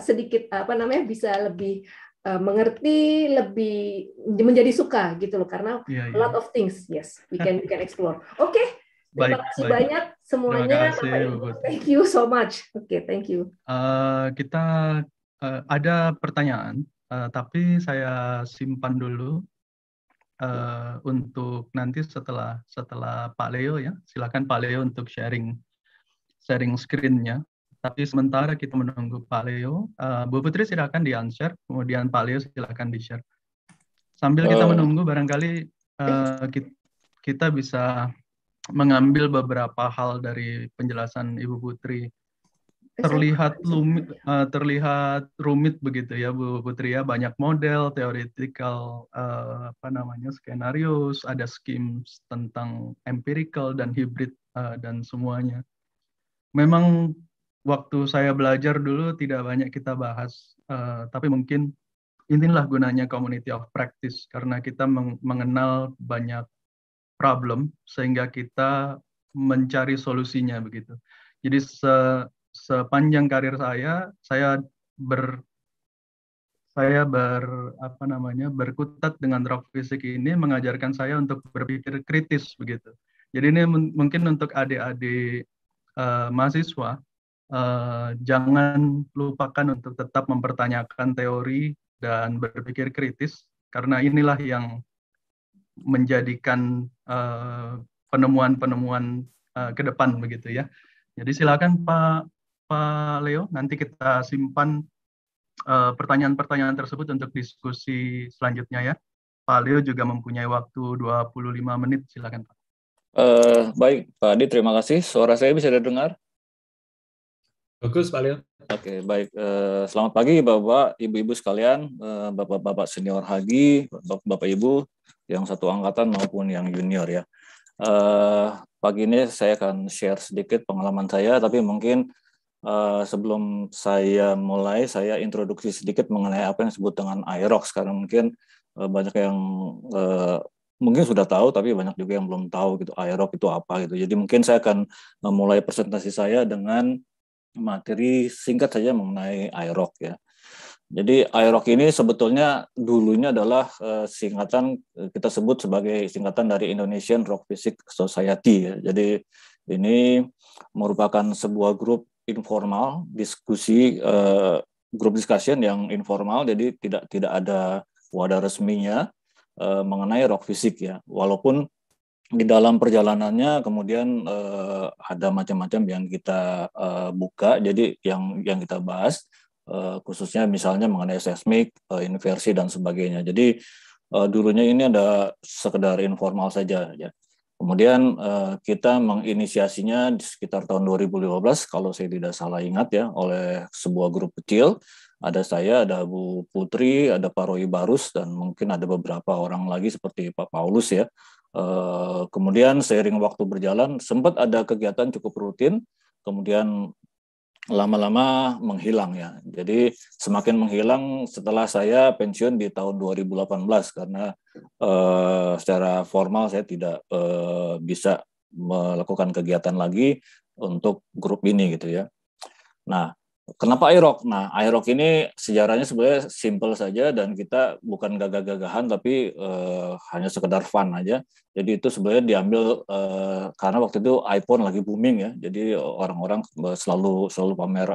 sedikit apa namanya bisa lebih uh, mengerti, lebih menjadi suka gitu loh karena yeah, yeah. a lot of things yes we can we can explore. Oke. Okay. Terima baik, kasih baik. banyak semuanya. Terima kasih, Thank you so much. Oke, okay, thank you. Uh, kita uh, ada pertanyaan, uh, tapi saya simpan dulu. uh, untuk nanti setelah setelah Pak Leo ya. Silakan Pak Leo untuk sharing sharing screen-nya. Tapi sementara kita menunggu Pak Leo, uh, Bu Putri silakan di-unshare, kemudian Pak Leo silakan di-share. Sambil kita menunggu barangkali uh, kita bisa mengambil beberapa hal dari penjelasan Ibu Putri. Terlihat lumit, uh, terlihat rumit begitu ya Bu Putri ya. Banyak model theoretical uh, apa namanya skenario ada schemes tentang empirical dan hybrid uh, dan semuanya. Memang waktu saya belajar dulu tidak banyak kita bahas uh, tapi mungkin inilah gunanya community of practice karena kita meng mengenal banyak problem sehingga kita mencari solusinya begitu jadi se sepanjang karir saya saya ber saya ber apa namanya berkutat dengan rock fisik ini mengajarkan saya untuk berpikir kritis begitu. Jadi ini mungkin untuk adik-adik uh, mahasiswa uh, jangan lupakan untuk tetap mempertanyakan teori dan berpikir kritis karena inilah yang menjadikan uh, penemuan-penemuan uh, ke depan begitu ya. Jadi silakan Pak Pak Leo. Nanti kita simpan eh, pertanyaan-pertanyaan tersebut untuk diskusi selanjutnya ya. Pak Leo juga mempunyai waktu 25 menit. Silakan Pak. Uh, baik, Pak Adi, terima kasih. Suara saya bisa didengar? Bagus, Pak Leo. Oke, baik. Uh, selamat pagi, Bapak, Ibu-Ibu sekalian, Bapak-Bapak senior Hagi, Bapak Ibu yang satu angkatan maupun yang junior ya. Uh, pagi ini saya akan share sedikit pengalaman saya, tapi mungkin sebelum saya mulai, saya introduksi sedikit mengenai apa yang disebut dengan IROX, karena mungkin banyak yang mungkin sudah tahu, tapi banyak juga yang belum tahu gitu IROX itu apa gitu. Jadi mungkin saya akan memulai presentasi saya dengan materi singkat saja mengenai IROX ya. Jadi IROC ini sebetulnya dulunya adalah uh, singkatan kita sebut sebagai singkatan dari Indonesian Rock Physics Society ya. Jadi ini merupakan sebuah grup informal, diskusi uh, grup discussion yang informal, jadi tidak tidak ada wadah resminya mengenai rock fisik ya. Walaupun di dalam perjalanannya kemudian uh, ada macam-macam yang kita uh, buka, jadi yang yang kita bahas uh, khususnya misalnya mengenai seismik, uh, inversi dan sebagainya. Jadi uh, dulunya ini ada sekedar informal saja ya. Kemudian uh, kita menginisiasinya di sekitar tahun 2015 kalau saya tidak salah ingat ya oleh sebuah grup kecil. Ada saya, ada Bu Putri, ada Pak Roy Barus dan mungkin ada beberapa orang lagi seperti Pak Paulus ya. Uh, kemudian seiring waktu berjalan sempat ada kegiatan cukup rutin. Kemudian lama-lama menghilang ya. Jadi semakin menghilang setelah saya pensiun di tahun 2018 karena uh, secara formal saya tidak uh, bisa melakukan kegiatan lagi untuk grup ini gitu ya. Nah, Kenapa IROC? Nah, IROC ini sejarahnya sebenarnya simple saja dan kita bukan gagah-gagahan tapi uh, hanya sekedar fun aja. Jadi itu sebenarnya diambil uh, karena waktu itu iPhone lagi booming ya. Jadi orang-orang selalu selalu pamer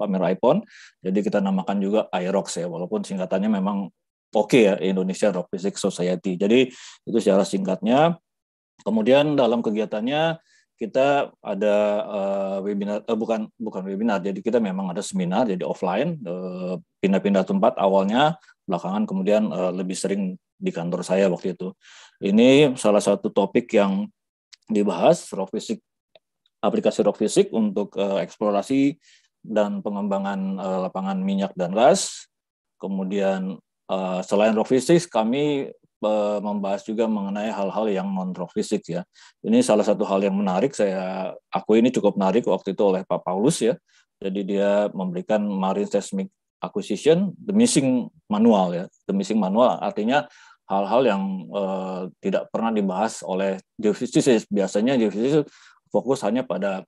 pamer iPhone. Jadi kita namakan juga IROC ya walaupun singkatannya memang oke okay ya Indonesia Rock Physics Society. Jadi itu secara singkatnya. Kemudian dalam kegiatannya kita ada uh, webinar uh, bukan bukan webinar. Jadi kita memang ada seminar jadi offline pindah pindah-pindah tempat awalnya belakangan kemudian uh, lebih sering di kantor saya waktu itu. Ini salah satu topik yang dibahas rock fisik aplikasi rock fisik untuk uh, eksplorasi dan pengembangan uh, lapangan minyak dan gas. Kemudian uh, selain rock fisik kami membahas juga mengenai hal-hal yang non fisik ya. Ini salah satu hal yang menarik saya aku ini cukup menarik waktu itu oleh Pak Paulus ya. Jadi dia memberikan marine seismic acquisition the missing manual ya. The missing manual artinya hal-hal yang uh, tidak pernah dibahas oleh geofisis. Biasanya geofisis fokus hanya pada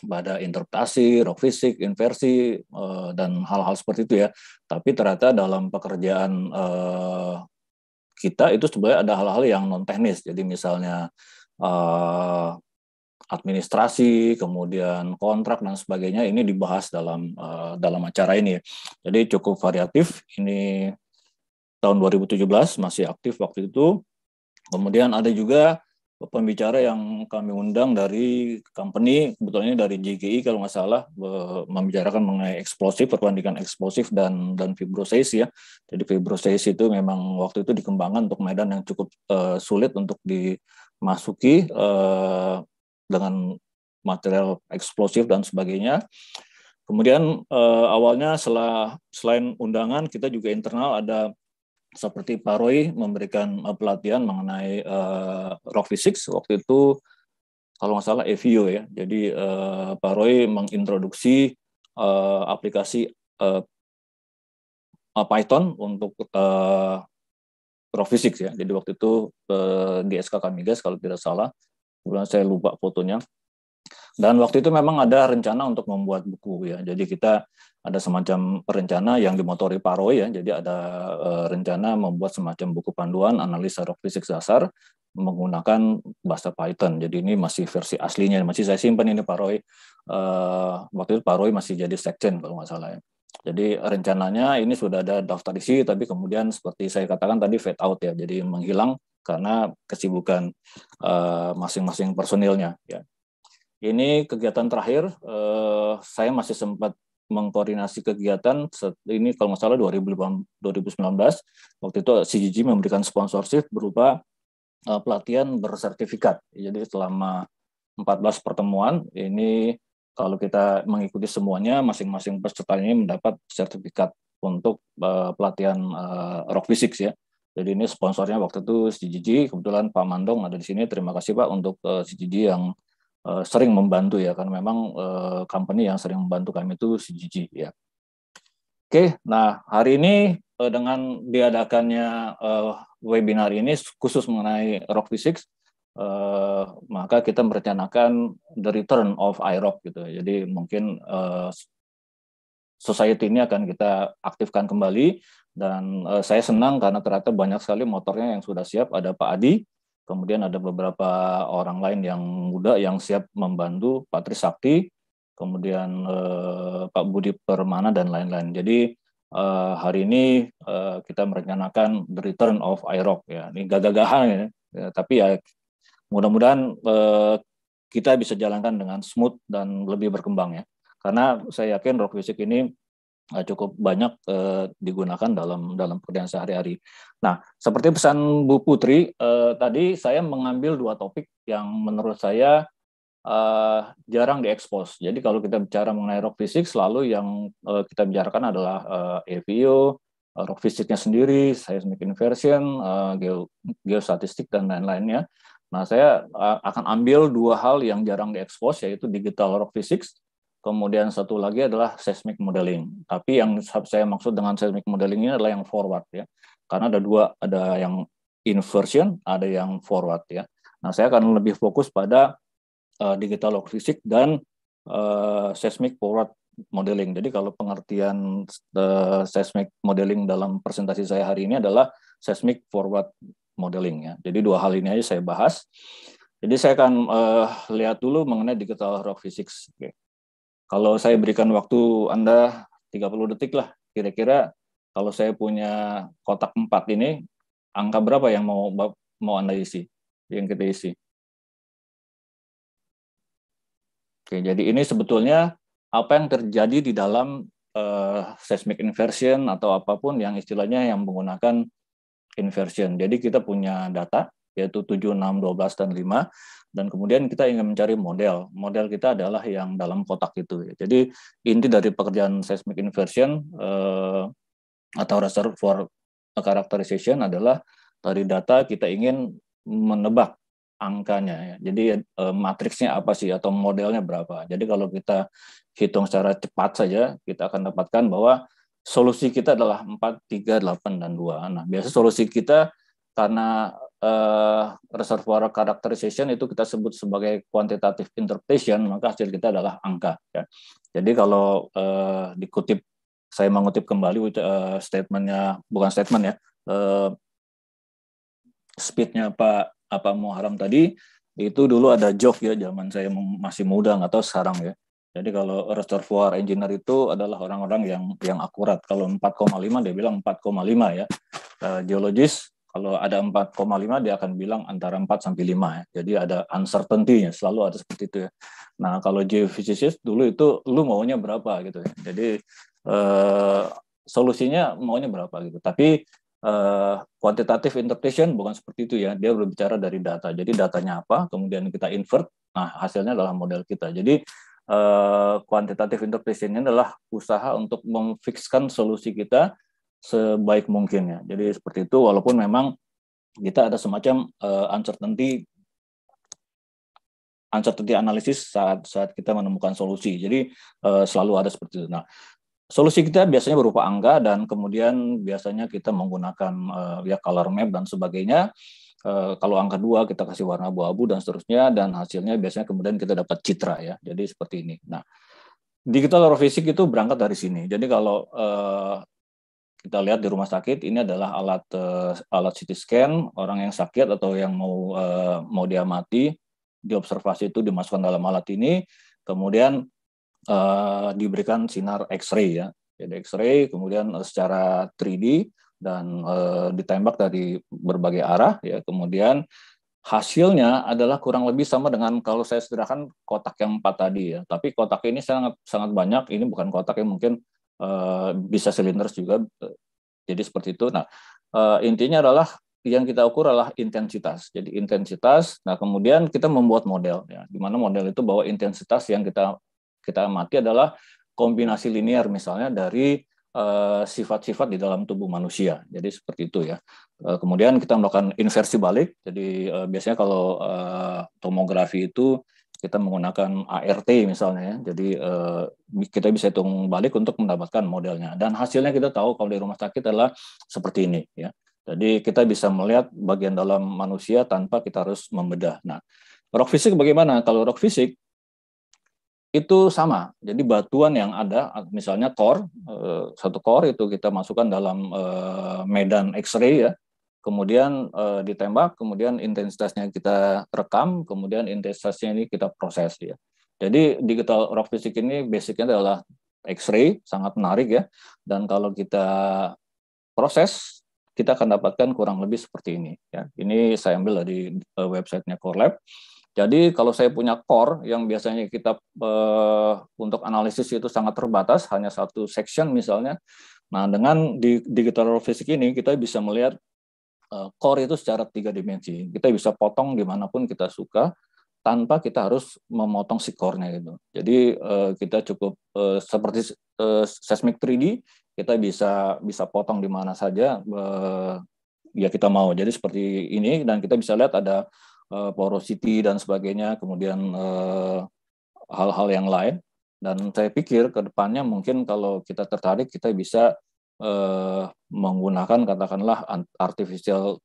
pada interpretasi, rock fisik, inversi, uh, dan hal-hal seperti itu ya. Tapi ternyata dalam pekerjaan kita itu sebenarnya ada hal-hal yang non teknis. Jadi misalnya uh, administrasi, kemudian kontrak dan sebagainya ini dibahas dalam uh, dalam acara ini. Jadi cukup variatif. Ini tahun 2017 masih aktif waktu itu. Kemudian ada juga pembicara yang kami undang dari company, sebetulnya dari JGI kalau nggak salah, membicarakan mengenai eksplosif, perbandingan eksplosif dan dan fibrosis ya. Jadi fibrosis itu memang waktu itu dikembangkan untuk medan yang cukup uh, sulit untuk dimasuki uh, dengan material eksplosif dan sebagainya. Kemudian uh, awalnya setelah selain undangan kita juga internal ada seperti Pak Roy memberikan uh, pelatihan mengenai uh, rock physics waktu itu kalau nggak salah EVO ya. Jadi uh, Pak Roy mengintroduksi uh, aplikasi uh, Python untuk uh, rock physics ya. Jadi waktu itu uh, di SKK Migas kalau tidak salah. Kemudian saya lupa fotonya. Dan waktu itu memang ada rencana untuk membuat buku ya. Jadi kita ada semacam rencana yang dimotori Paro ya. Jadi ada uh, rencana membuat semacam buku panduan analisa rock physics dasar menggunakan bahasa Python. Jadi ini masih versi aslinya, masih saya simpan ini Pak Roy. Uh, waktu itu Pak Roy masih jadi sekjen kalau nggak salah ya. Jadi rencananya ini sudah ada daftar isi, tapi kemudian seperti saya katakan tadi fade out ya, jadi menghilang karena kesibukan eh, masing-masing uh, personilnya. Ya. Ini kegiatan terakhir, uh, saya masih sempat mengkoordinasi kegiatan ini kalau nggak salah 2019 waktu itu CGG memberikan sponsorship berupa uh, pelatihan bersertifikat. Jadi selama 14 pertemuan ini kalau kita mengikuti semuanya masing-masing peserta ini mendapat sertifikat untuk uh, pelatihan rock physics ya. Jadi ini sponsornya waktu itu CGG kebetulan Pak Mandong ada di sini. Terima kasih Pak untuk uh, CGG yang uh, sering membantu ya karena memang uh, company yang sering membantu kami itu CGG ya. Oke, nah hari ini uh, dengan diadakannya uh, webinar ini khusus mengenai rock physics, uh, maka kita merencanakan the return of iRock gitu. Jadi mungkin uh, society ini akan kita aktifkan kembali dan uh, saya senang karena ternyata banyak sekali motornya yang sudah siap. Ada Pak Adi, kemudian ada beberapa orang lain yang muda yang siap membantu Pak Trisakti, kemudian eh, Pak Budi Permana dan lain-lain. Jadi eh, hari ini eh, kita merencanakan the return of IROC ya. Ini gagah-gagahan ya. ya, tapi ya mudah-mudahan eh, kita bisa jalankan dengan smooth dan lebih berkembang ya. Karena saya yakin rock music ini cukup banyak uh, digunakan dalam dalam pekerjaan sehari-hari. Nah, seperti pesan Bu Putri uh, tadi, saya mengambil dua topik yang menurut saya uh, jarang diekspos. Jadi kalau kita bicara mengenai rock physics, selalu yang uh, kita bicarakan adalah uh, EVO, uh, rock physicnya sendiri, seismic inversion, uh, geo, geostatistik dan lain-lainnya. Nah, saya uh, akan ambil dua hal yang jarang diekspos, yaitu digital rock physics Kemudian satu lagi adalah seismic modeling. Tapi yang saya maksud dengan seismic modeling ini adalah yang forward ya. Karena ada dua, ada yang inversion, ada yang forward ya. Nah, saya akan lebih fokus pada uh, digital log physics dan uh, seismic forward modeling. Jadi kalau pengertian uh, seismic modeling dalam presentasi saya hari ini adalah seismic forward modeling ya. Jadi dua hal ini aja saya bahas. Jadi saya akan uh, lihat dulu mengenai digital rock physics. Okay. Kalau saya berikan waktu Anda 30 detik lah, kira-kira kalau saya punya kotak empat ini, angka berapa yang mau mau Anda isi, yang kita isi? Oke, jadi ini sebetulnya apa yang terjadi di dalam uh, seismic inversion atau apa pun yang istilahnya yang menggunakan inversion. Jadi kita punya data, yaitu 7, 6, 12, dan 5 dan kemudian kita ingin mencari model. Model kita adalah yang dalam kotak itu. Jadi inti dari pekerjaan seismic inversion eh, atau reservoir characterization adalah dari data kita ingin menebak angkanya. Ya. Jadi eh, matriksnya apa sih atau modelnya berapa. Jadi kalau kita hitung secara cepat saja, kita akan dapatkan bahwa solusi kita adalah 4, 3, 8, dan 2. Nah, biasa solusi kita karena uh, reservoir characterization itu kita sebut sebagai quantitative interpretation, maka hasil kita adalah angka. Ya. Jadi kalau uh, dikutip, saya mengutip kembali uh, statementnya, bukan statement ya, uh, speednya Pak apa Muharram tadi, itu dulu ada joke ya, zaman saya masih muda, nggak tahu sekarang ya. Jadi kalau reservoir engineer itu adalah orang-orang yang yang akurat. Kalau 4,5 dia bilang 4,5 ya. Uh, geologis Kalau ada 4,5 dia akan bilang antara 4 sampai 5 ya. Jadi ada uncertainty-nya, selalu ada seperti itu ya. Nah, kalau geophysicist dulu itu lu maunya berapa gitu ya. Jadi eh, solusinya maunya berapa gitu. Tapi eh, quantitative interpretation bukan seperti itu ya. Dia berbicara dari data. Jadi datanya apa, kemudian kita invert, nah hasilnya adalah model kita. Jadi eh, quantitative interpretation ini adalah usaha untuk memfixkan solusi kita sebaik mungkin ya. Jadi seperti itu walaupun memang kita ada semacam uh, uncertainty uncertainty analisis saat saat kita menemukan solusi. Jadi uh, selalu ada seperti itu. Nah, solusi kita biasanya berupa angka dan kemudian biasanya kita menggunakan uh, ya color map dan sebagainya. Uh, kalau angka dua kita kasih warna abu-abu dan seterusnya dan hasilnya biasanya kemudian kita dapat citra ya. Jadi seperti ini. Nah, digital fisik itu berangkat dari sini. Jadi kalau uh, kita lihat di rumah sakit ini adalah alat uh, alat CT scan. Orang yang sakit atau yang mau uh, mau diamati diobservasi itu dimasukkan dalam alat ini. Kemudian uh, diberikan sinar X-ray ya. Jadi X-ray kemudian secara 3D dan uh, ditembak dari berbagai arah ya. Kemudian hasilnya adalah kurang lebih sama dengan kalau saya sederhanakan kotak yang empat tadi ya. Tapi kotak ini sangat sangat banyak. Ini bukan kotak yang mungkin Eh, bisa silinders juga. Jadi seperti itu. Nah, uh, intinya adalah yang kita ukur adalah intensitas. Jadi intensitas. Nah, kemudian kita membuat model ya. Di mana model itu bahwa intensitas yang kita kita amati adalah kombinasi linear misalnya dari eh, sifat-sifat uh, di dalam tubuh manusia. Jadi seperti itu ya. Uh, kemudian kita melakukan inversi balik. Jadi uh, biasanya kalau tomografi itu kita menggunakan ART misalnya ya. Jadi eh, kita bisa hitung balik untuk mendapatkan modelnya. Dan hasilnya kita tahu kalau di rumah sakit adalah seperti ini ya. Jadi kita bisa melihat bagian dalam manusia tanpa kita harus membedah. Nah, rock fisik bagaimana? Kalau rock fisik itu sama. Jadi batuan yang ada, misalnya core, eh, satu core itu kita masukkan dalam eh, medan X-ray ya, kemudian uh, ditembak, kemudian intensitasnya kita rekam, kemudian intensitasnya ini kita proses ya. Jadi digital rock physics ini basicnya adalah X-ray, sangat menarik ya. Dan kalau kita proses, kita akan dapatkan kurang lebih seperti ini. Ya. Ini saya ambil dari uh, websitenya Core Lab. Jadi kalau saya punya core yang biasanya kita uh, untuk analisis itu sangat terbatas, hanya satu section misalnya. Nah dengan di digital physics ini kita bisa melihat Eh, core itu secara tiga dimensi. Kita bisa potong di mana pun kita suka tanpa kita harus memotong si core-nya gitu. Jadi eh, kita cukup eh, seperti seismic 3D kita bisa bisa potong di mana saja ya kita mau. Jadi seperti ini dan kita bisa lihat ada porosity dan sebagainya, kemudian hal-hal yang lain. Dan saya pikir ke depannya mungkin kalau kita tertarik kita bisa eh, menggunakan katakanlah artificial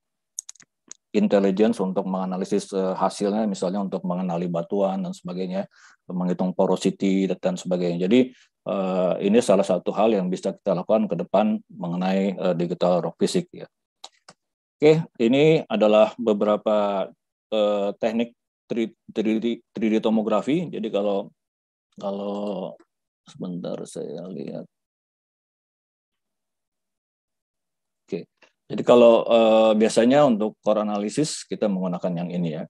intelligence untuk menganalisis eh, hasilnya, misalnya untuk mengenali batuan dan sebagainya, menghitung porosity dan sebagainya. Jadi eh, ini salah satu hal yang bisa kita lakukan ke depan mengenai eh, digital rock physics. Ya. Oke, ini adalah beberapa eh, teknik 3D, 3D tomografi. Jadi kalau kalau sebentar saya lihat Oke. Jadi kalau uh, biasanya untuk core analysis kita menggunakan yang ini ya.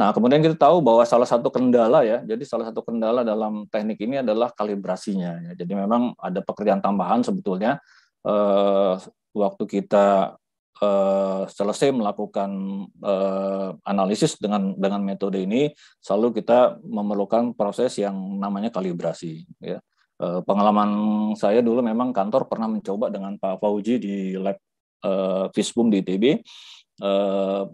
Nah kemudian kita tahu bahwa salah satu kendala ya, jadi salah satu kendala dalam teknik ini adalah kalibrasinya. Ya. Jadi memang ada pekerjaan tambahan sebetulnya uh, waktu kita uh, selesai melakukan uh, analisis dengan dengan metode ini, selalu kita memerlukan proses yang namanya kalibrasi. Ya. pengalaman saya dulu memang kantor pernah mencoba dengan Pak Fauji di lab uh, Fishboom di ITB, uh,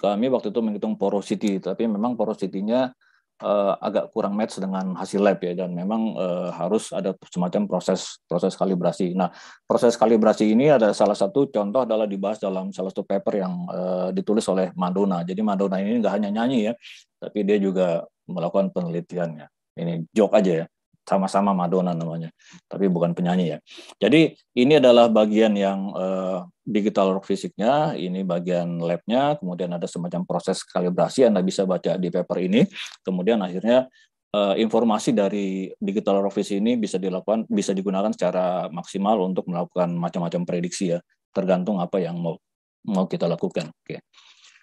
kami waktu itu menghitung porosity, tapi memang porosity-nya uh, agak kurang match dengan hasil lab ya, dan memang uh, harus ada semacam proses proses kalibrasi. Nah, proses kalibrasi ini ada salah satu contoh adalah dibahas dalam salah satu paper yang uh, ditulis oleh Madonna. Jadi Madonna ini nggak hanya nyanyi ya, tapi dia juga melakukan penelitiannya. Ini joke aja ya sama-sama Madonna namanya, tapi bukan penyanyi ya. Jadi ini adalah bagian yang uh, digital rock fisiknya, ini bagian labnya, kemudian ada semacam proses kalibrasi Anda bisa baca di paper ini, kemudian akhirnya uh, informasi dari digital rock fisik ini bisa dilakukan, bisa digunakan secara maksimal untuk melakukan macam-macam prediksi ya, tergantung apa yang mau mau kita lakukan. Oke.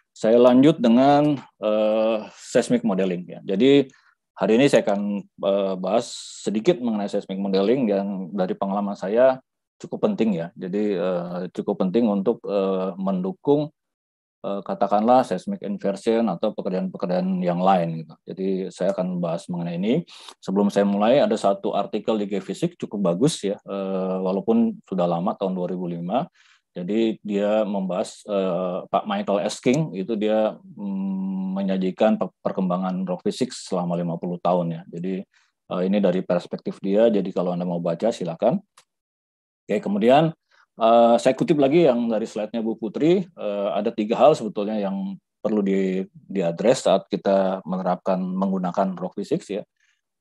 Saya lanjut dengan uh, seismic modeling ya. Jadi hari ini saya akan uh, bahas sedikit mengenai seismic modeling yang dari pengalaman saya cukup penting ya. Jadi uh, cukup penting untuk uh, mendukung katakanlah seismic inversion atau pekerjaan-pekerjaan yang lain gitu. Jadi saya akan bahas mengenai ini. Sebelum saya mulai ada satu artikel di Geofisik cukup bagus ya walaupun sudah lama tahun 2005 jadi dia membahas uh, Pak Michael S. King itu dia mm, menyajikan perkembangan rock physics selama 50 tahun ya. Jadi uh, ini dari perspektif dia. Jadi kalau Anda mau baca silakan. Oke, kemudian uh, saya kutip lagi yang dari slide-nya Bu Putri, uh, ada tiga hal sebetulnya yang perlu di diadres saat kita menerapkan menggunakan rock physics ya.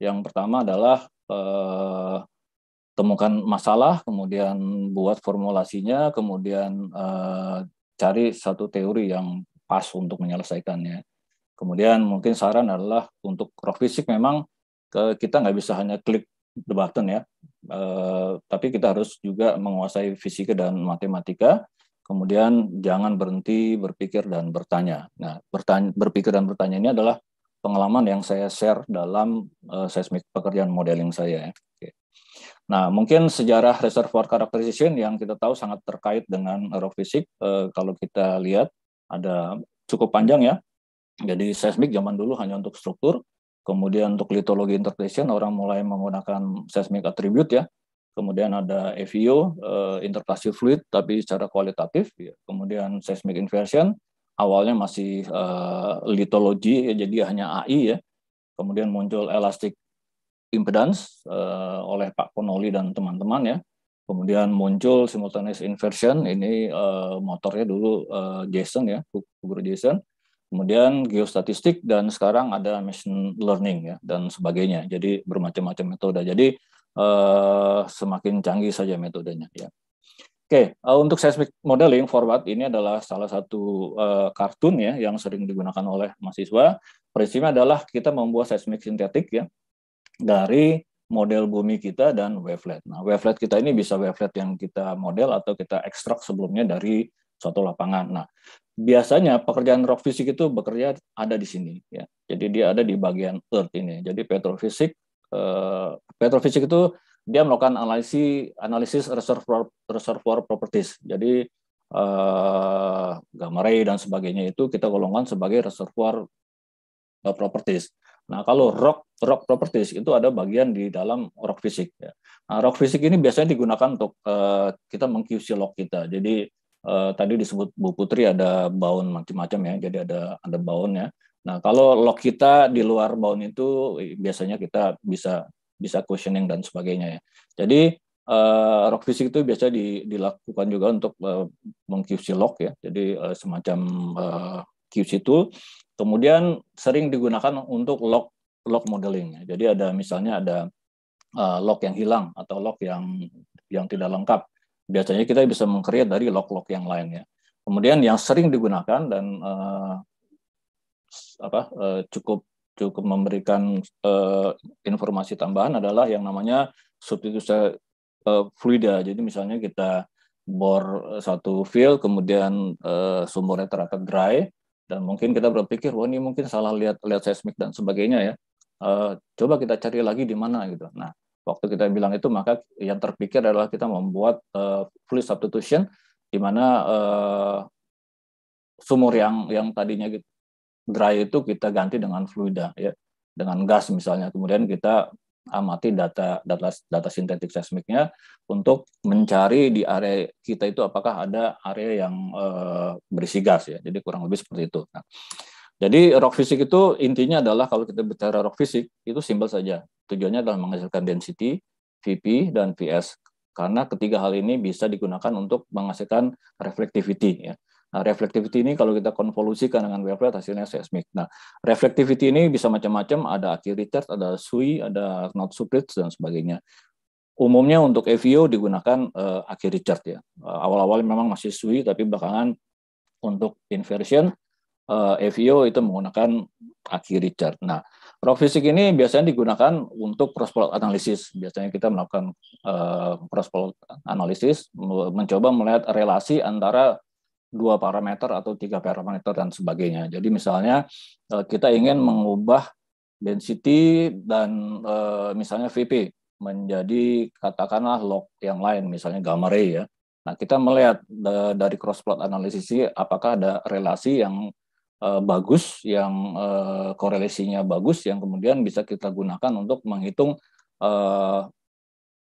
Yang pertama adalah uh, temukan masalah, kemudian buat formulasinya, kemudian uh, cari satu teori yang pas untuk menyelesaikannya. Kemudian mungkin saran adalah untuk rock fisik memang ke, kita nggak bisa hanya klik the button ya, uh, tapi kita harus juga menguasai fisika dan matematika. Kemudian jangan berhenti berpikir dan bertanya. Nah, bertanya, berpikir dan bertanya ini adalah pengalaman yang saya share dalam uh, seismic pekerjaan modeling saya. Ya. Nah, mungkin sejarah reservoir characterization yang kita tahu sangat terkait dengan aerofisik. Eh, kalau kita lihat ada cukup panjang ya. Jadi seismik zaman dulu hanya untuk struktur, kemudian untuk litologi interpretation orang mulai menggunakan seismic attribute ya. Kemudian ada EVO, eh, interpretasi fluid tapi secara kualitatif. Ya. Kemudian seismic inversion, awalnya masih eh, litologi, ya, jadi hanya AI ya. Kemudian muncul elastic impedance uh, oleh Pak Konoli dan teman-teman ya. Kemudian muncul simultaneous inversion, ini uh, motornya dulu uh, Jason ya, guru Jason. Kemudian geostatistik dan sekarang ada machine learning ya dan sebagainya. Jadi bermacam-macam metode. Jadi uh, semakin canggih saja metodenya ya. Oke, uh, untuk seismic modeling forward ini adalah salah satu uh, kartun ya yang sering digunakan oleh mahasiswa. Prinsipnya adalah kita membuat seismic sintetik ya dari model bumi kita dan wavelet. Nah, wavelet kita ini bisa wavelet yang kita model atau kita ekstrak sebelumnya dari suatu lapangan. Nah, biasanya pekerjaan rock fisik itu bekerja ada di sini ya. Jadi dia ada di bagian earth ini. Jadi petrofisik eh, petrofisik itu dia melakukan analisis analisis reservoir reservoir properties. Jadi eh, gamma ray dan sebagainya itu kita golongkan sebagai reservoir eh, properties. Nah, kalau rock rock properties itu ada bagian di dalam rock fisik. Ya. Nah, rock fisik ini biasanya digunakan untuk uh, kita meng log kita. Jadi uh, tadi disebut Bu Putri ada bound macam-macam ya. Jadi ada ada bound ya. Nah, kalau log kita di luar bound itu biasanya kita bisa bisa questioning dan sebagainya ya. Jadi uh, rock fisik itu biasa di, dilakukan juga untuk uh, meng log ya. Jadi uh, semacam uh, QC tool Kemudian sering digunakan untuk log log modeling. Jadi ada misalnya ada uh, log yang hilang atau log yang yang tidak lengkap. Biasanya kita bisa mengcreate dari log-log yang lain ya. Kemudian yang sering digunakan dan uh, apa uh, cukup cukup memberikan uh, informasi tambahan adalah yang namanya substitusi uh, fluida. Jadi misalnya kita bor satu field kemudian uh, sumbernya dry dan mungkin kita berpikir wah ini mungkin salah lihat lihat seismik dan sebagainya ya. Uh, coba kita cari lagi di mana gitu. Nah waktu kita bilang itu maka yang terpikir adalah kita membuat uh, fluid substitution di mana uh, sumur yang yang tadinya dry itu kita ganti dengan fluida ya. Dengan gas misalnya. Kemudian kita amati data data data sintetik seismiknya untuk mencari di area kita itu apakah ada area yang uh, berisi gas ya. Jadi kurang lebih seperti itu. Nah, jadi rock fisik itu intinya adalah kalau kita bicara rock fisik itu simpel saja. Tujuannya adalah menghasilkan density, VP dan VS. Karena ketiga hal ini bisa digunakan untuk menghasilkan reflectivity ya. Nah, reflectivity ini kalau kita konvolusikan dengan wavelet hasilnya seismik. Nah, reflectivity ini bisa macam-macam, ada Aki Richard, ada Sui, ada Knot Supritz dan sebagainya. Umumnya untuk EVO digunakan uh, Aki Richard ya. Uh, awal-awal memang masih Sui, tapi belakangan untuk inversion uh, eh, EVO itu menggunakan Aki Richard. Nah, rock physics ini biasanya digunakan untuk cross analisis. Biasanya kita melakukan uh, cross plot analisis, mencoba melihat relasi antara dua parameter atau tiga parameter dan sebagainya. Jadi misalnya uh, kita ingin mengubah density dan uh, misalnya VP menjadi katakanlah log yang lain, misalnya gamma ray ya. Nah kita melihat dari cross plot analisis apakah ada relasi yang bagus, yang korelasinya bagus, yang kemudian bisa kita gunakan untuk menghitung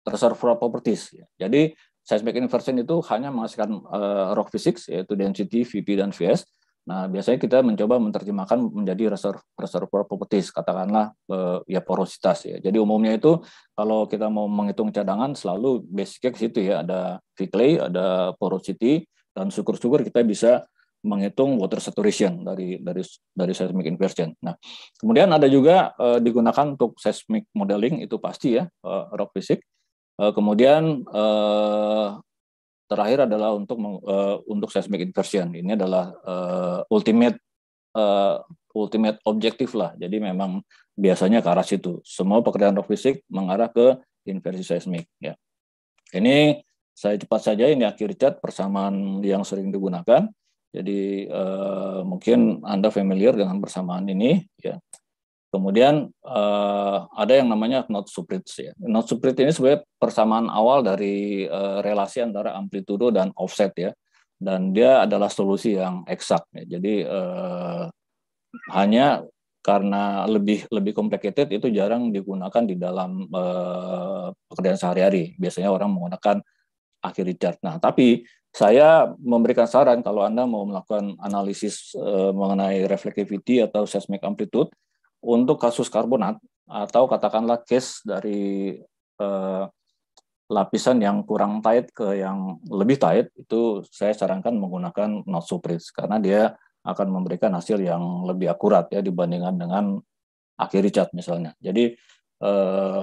reservoir properties. Jadi seismic inversion itu hanya menghasilkan uh, rock physics yaitu density, VP dan VS. Nah, biasanya kita mencoba menerjemahkan menjadi reservoir properties, katakanlah uh, ya porositas ya. Jadi umumnya itu kalau kita mau menghitung cadangan selalu basicnya ke situ ya, ada V-clay, ada porosity dan syukur-syukur kita bisa menghitung water saturation dari dari dari seismic inversion. Nah, kemudian ada juga uh, digunakan untuk seismic modeling itu pasti ya uh, rock physics kemudian uh, terakhir adalah untuk uh, untuk seismic inversion. Ini adalah ultimate ultimate objektif lah. Jadi memang biasanya ke arah situ. Semua pekerjaan rock fisik mengarah ke inversi seismik. Ya. Ini saya cepat saja ini akhir cat persamaan yang sering digunakan. Jadi uh, mungkin Anda familiar dengan persamaan ini. Ya. Kemudian uh, ada yang namanya knot subridge ya. Knot subridge ini sebenarnya persamaan awal dari uh, relasi antara amplitudo dan offset ya. Dan dia adalah solusi yang eksak ya. Jadi uh, hanya karena lebih lebih complicated itu jarang digunakan di dalam pekerjaan sehari-hari. Biasanya orang menggunakan akhir Richard. Nah, tapi saya memberikan saran kalau Anda mau melakukan analisis mengenai reflectivity atau seismic amplitude untuk kasus karbonat atau katakanlah case dari eh, lapisan yang kurang tight ke yang lebih tight itu saya sarankan menggunakan not surprise karena dia akan memberikan hasil yang lebih akurat ya dibandingkan dengan akhir cat misalnya. Jadi eh,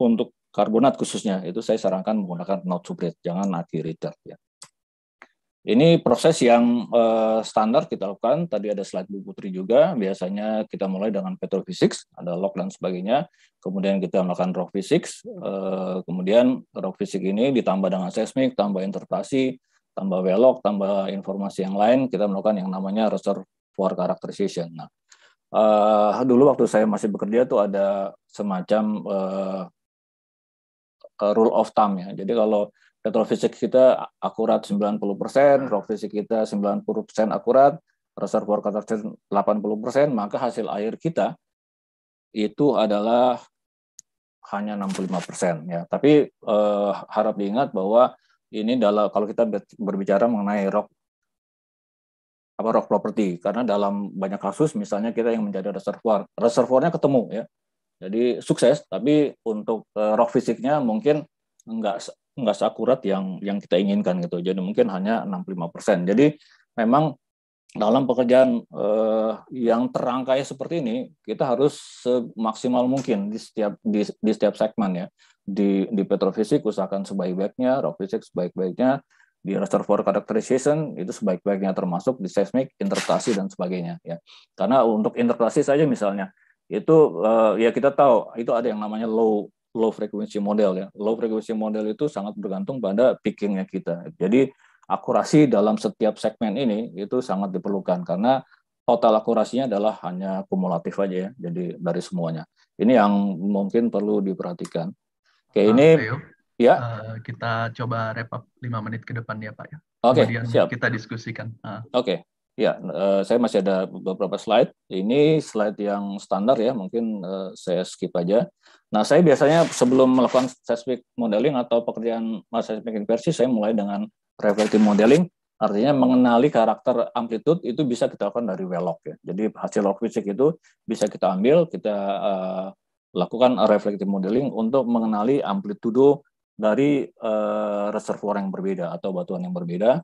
untuk karbonat khususnya itu saya sarankan menggunakan not surprise jangan akhir cat ya. Ini proses yang uh, standar kita lakukan. Tadi ada slide Bu Putri juga. Biasanya kita mulai dengan petrophysics, ada log dan sebagainya. Kemudian kita melakukan rock physics. Uh, kemudian rock physics ini ditambah dengan seismik, tambah interpretasi, tambah velog, tambah informasi yang lain. Kita melakukan yang namanya reservoir characterization. Nah, uh, dulu waktu saya masih bekerja tuh ada semacam uh, rule of thumb ya. Jadi kalau Petrofisik kita akurat 90%, rock fisik kita 90% akurat, reservoir katastrofik 80%, maka hasil air kita itu adalah hanya 65% ya. Tapi eh, harap diingat bahwa ini dalam kalau kita berbicara mengenai rock apa rock property karena dalam banyak kasus misalnya kita yang menjadi reservoir, reservoirnya ketemu ya. Jadi sukses, tapi untuk eh, rock fisiknya mungkin enggak nggak seakurat yang yang kita inginkan gitu. Jadi mungkin hanya 65%. Jadi memang dalam pekerjaan eh, yang terangkai seperti ini, kita harus semaksimal mungkin di setiap di, di setiap segmen ya. Di di petrofisik usahakan sebaik-baiknya, rock fisik sebaik-baiknya, di reservoir characterization itu sebaik-baiknya termasuk di seismic interpretasi dan sebagainya ya. Karena untuk interpretasi saja misalnya itu eh, ya kita tahu itu ada yang namanya low low frequency model ya. Low frequency model itu sangat bergantung pada pickingnya kita. Jadi akurasi dalam setiap segmen ini itu sangat diperlukan karena total akurasinya adalah hanya kumulatif aja ya. Jadi dari semuanya. Ini yang mungkin perlu diperhatikan. Oke, ini Leo, ya. Uh, kita coba wrap up 5 menit ke depan ya, Pak ya. Oke, okay, siap. kita diskusikan. Uh. Oke. Okay. Ya, uh, saya masih ada beberapa slide. Ini slide yang standar ya, mungkin uh, saya skip aja. Nah, saya biasanya sebelum melakukan seismic modeling atau pekerjaan seismic inversi, saya mulai dengan reflective modeling. Artinya mengenali karakter amplitude itu bisa kita lakukan dari well ya. Jadi hasil log fisik itu bisa kita ambil, kita uh, lakukan reflective modeling untuk mengenali amplitudo dari reservoir yang berbeda atau batuan yang berbeda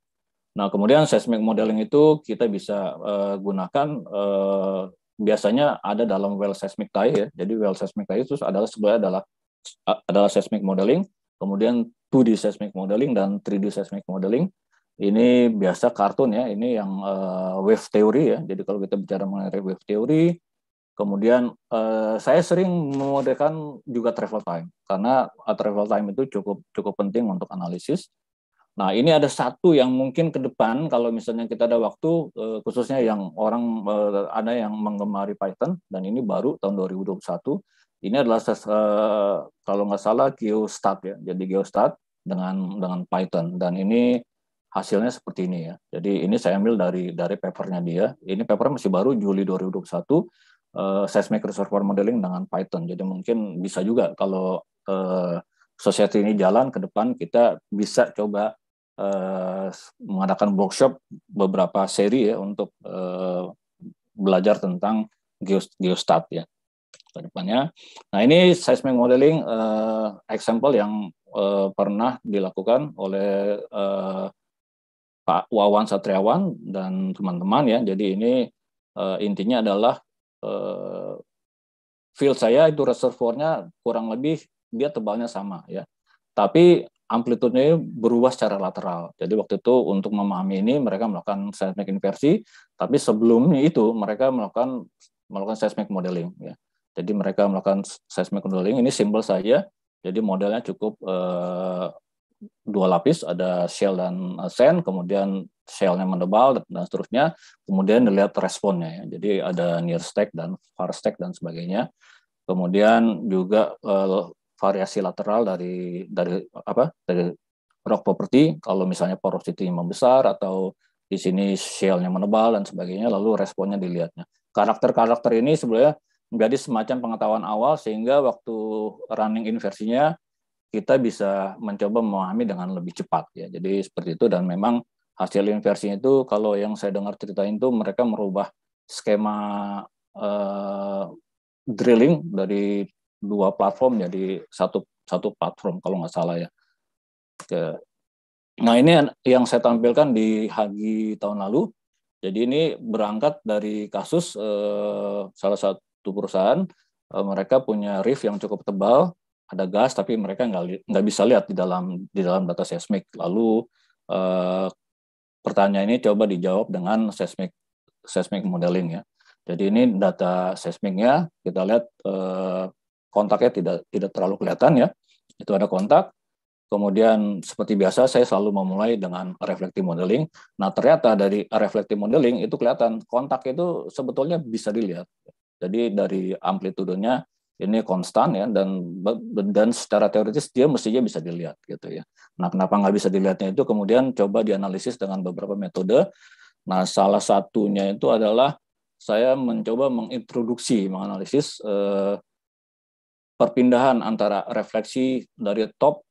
Nah, kemudian seismic modeling itu kita bisa uh, gunakan uh, biasanya ada dalam well seismic tie ya. Jadi well seismic tie itu adalah sebenarnya adalah adalah seismic modeling, kemudian 2D seismic modeling dan 3D seismic modeling. Ini biasa kartun ya, ini yang uh, wave theory ya. Jadi kalau kita bicara mengenai wave theory, kemudian uh, saya sering memodelkan juga travel time karena travel time itu cukup cukup penting untuk analisis Nah, ini ada satu yang mungkin ke depan kalau misalnya kita ada waktu eh, khususnya yang orang eh, ada yang menggemari Python dan ini baru tahun 2021. Ini adalah eh, kalau nggak salah Geostat ya. Jadi Geostat dengan dengan Python dan ini hasilnya seperti ini ya. Jadi ini saya ambil dari dari papernya dia. Ini paper masih baru Juli 2021 uh, seismic reservoir modeling dengan Python. Jadi mungkin bisa juga kalau uh, society ini jalan ke depan kita bisa coba uh, mengadakan workshop beberapa seri ya untuk uh, belajar tentang geostat ya ke depannya. Nah ini seismic modeling uh, example yang pernah dilakukan oleh Pak Wawan Satriawan dan teman-teman ya. Jadi ini intinya adalah field saya itu reservoirnya kurang lebih dia tebalnya sama ya. Tapi amplitudenya berubah secara lateral. Jadi waktu itu untuk memahami ini mereka melakukan seismic inversi, tapi sebelumnya itu mereka melakukan melakukan seismic modeling ya. Jadi mereka melakukan seismic modeling ini simbol saja. Jadi modelnya cukup eh, dua lapis, ada shell dan sand, kemudian shellnya mendebal dan seterusnya, kemudian dilihat responnya ya. Jadi ada near stack dan far stack dan sebagainya. Kemudian juga eh, variasi lateral dari dari apa dari rock property. Kalau misalnya porosity membesar atau di sini shellnya menebal dan sebagainya lalu responnya dilihatnya. Karakter-karakter ini sebenarnya menjadi semacam pengetahuan awal sehingga waktu running inversinya kita bisa mencoba memahami dengan lebih cepat ya. Jadi seperti itu dan memang hasil inversinya itu kalau yang saya dengar ceritain itu mereka merubah skema uh, drilling dari dua platform jadi satu satu platform kalau nggak salah ya. Oke. Nah ini yang saya tampilkan di Hagi tahun lalu. Jadi ini berangkat dari kasus eh, salah satu perusahaan eh, mereka punya reef yang cukup tebal, ada gas tapi mereka nggak nggak bisa lihat di dalam di dalam data seismik. Lalu eh, pertanyaan ini coba dijawab dengan seismik seismik modeling ya. Jadi ini data seismiknya kita lihat eh, kontaknya tidak tidak terlalu kelihatan ya. Itu ada kontak. Kemudian seperti biasa saya selalu memulai dengan reflective modeling. Nah ternyata dari reflective modeling itu kelihatan kontak itu sebetulnya bisa dilihat. Jadi dari amplitudenya ini konstan ya dan dan secara teoritis dia mestinya bisa dilihat gitu ya. Nah kenapa nggak bisa dilihatnya itu kemudian coba dianalisis dengan beberapa metode. Nah salah satunya itu adalah saya mencoba mengintroduksi menganalisis eh, perpindahan antara refleksi dari top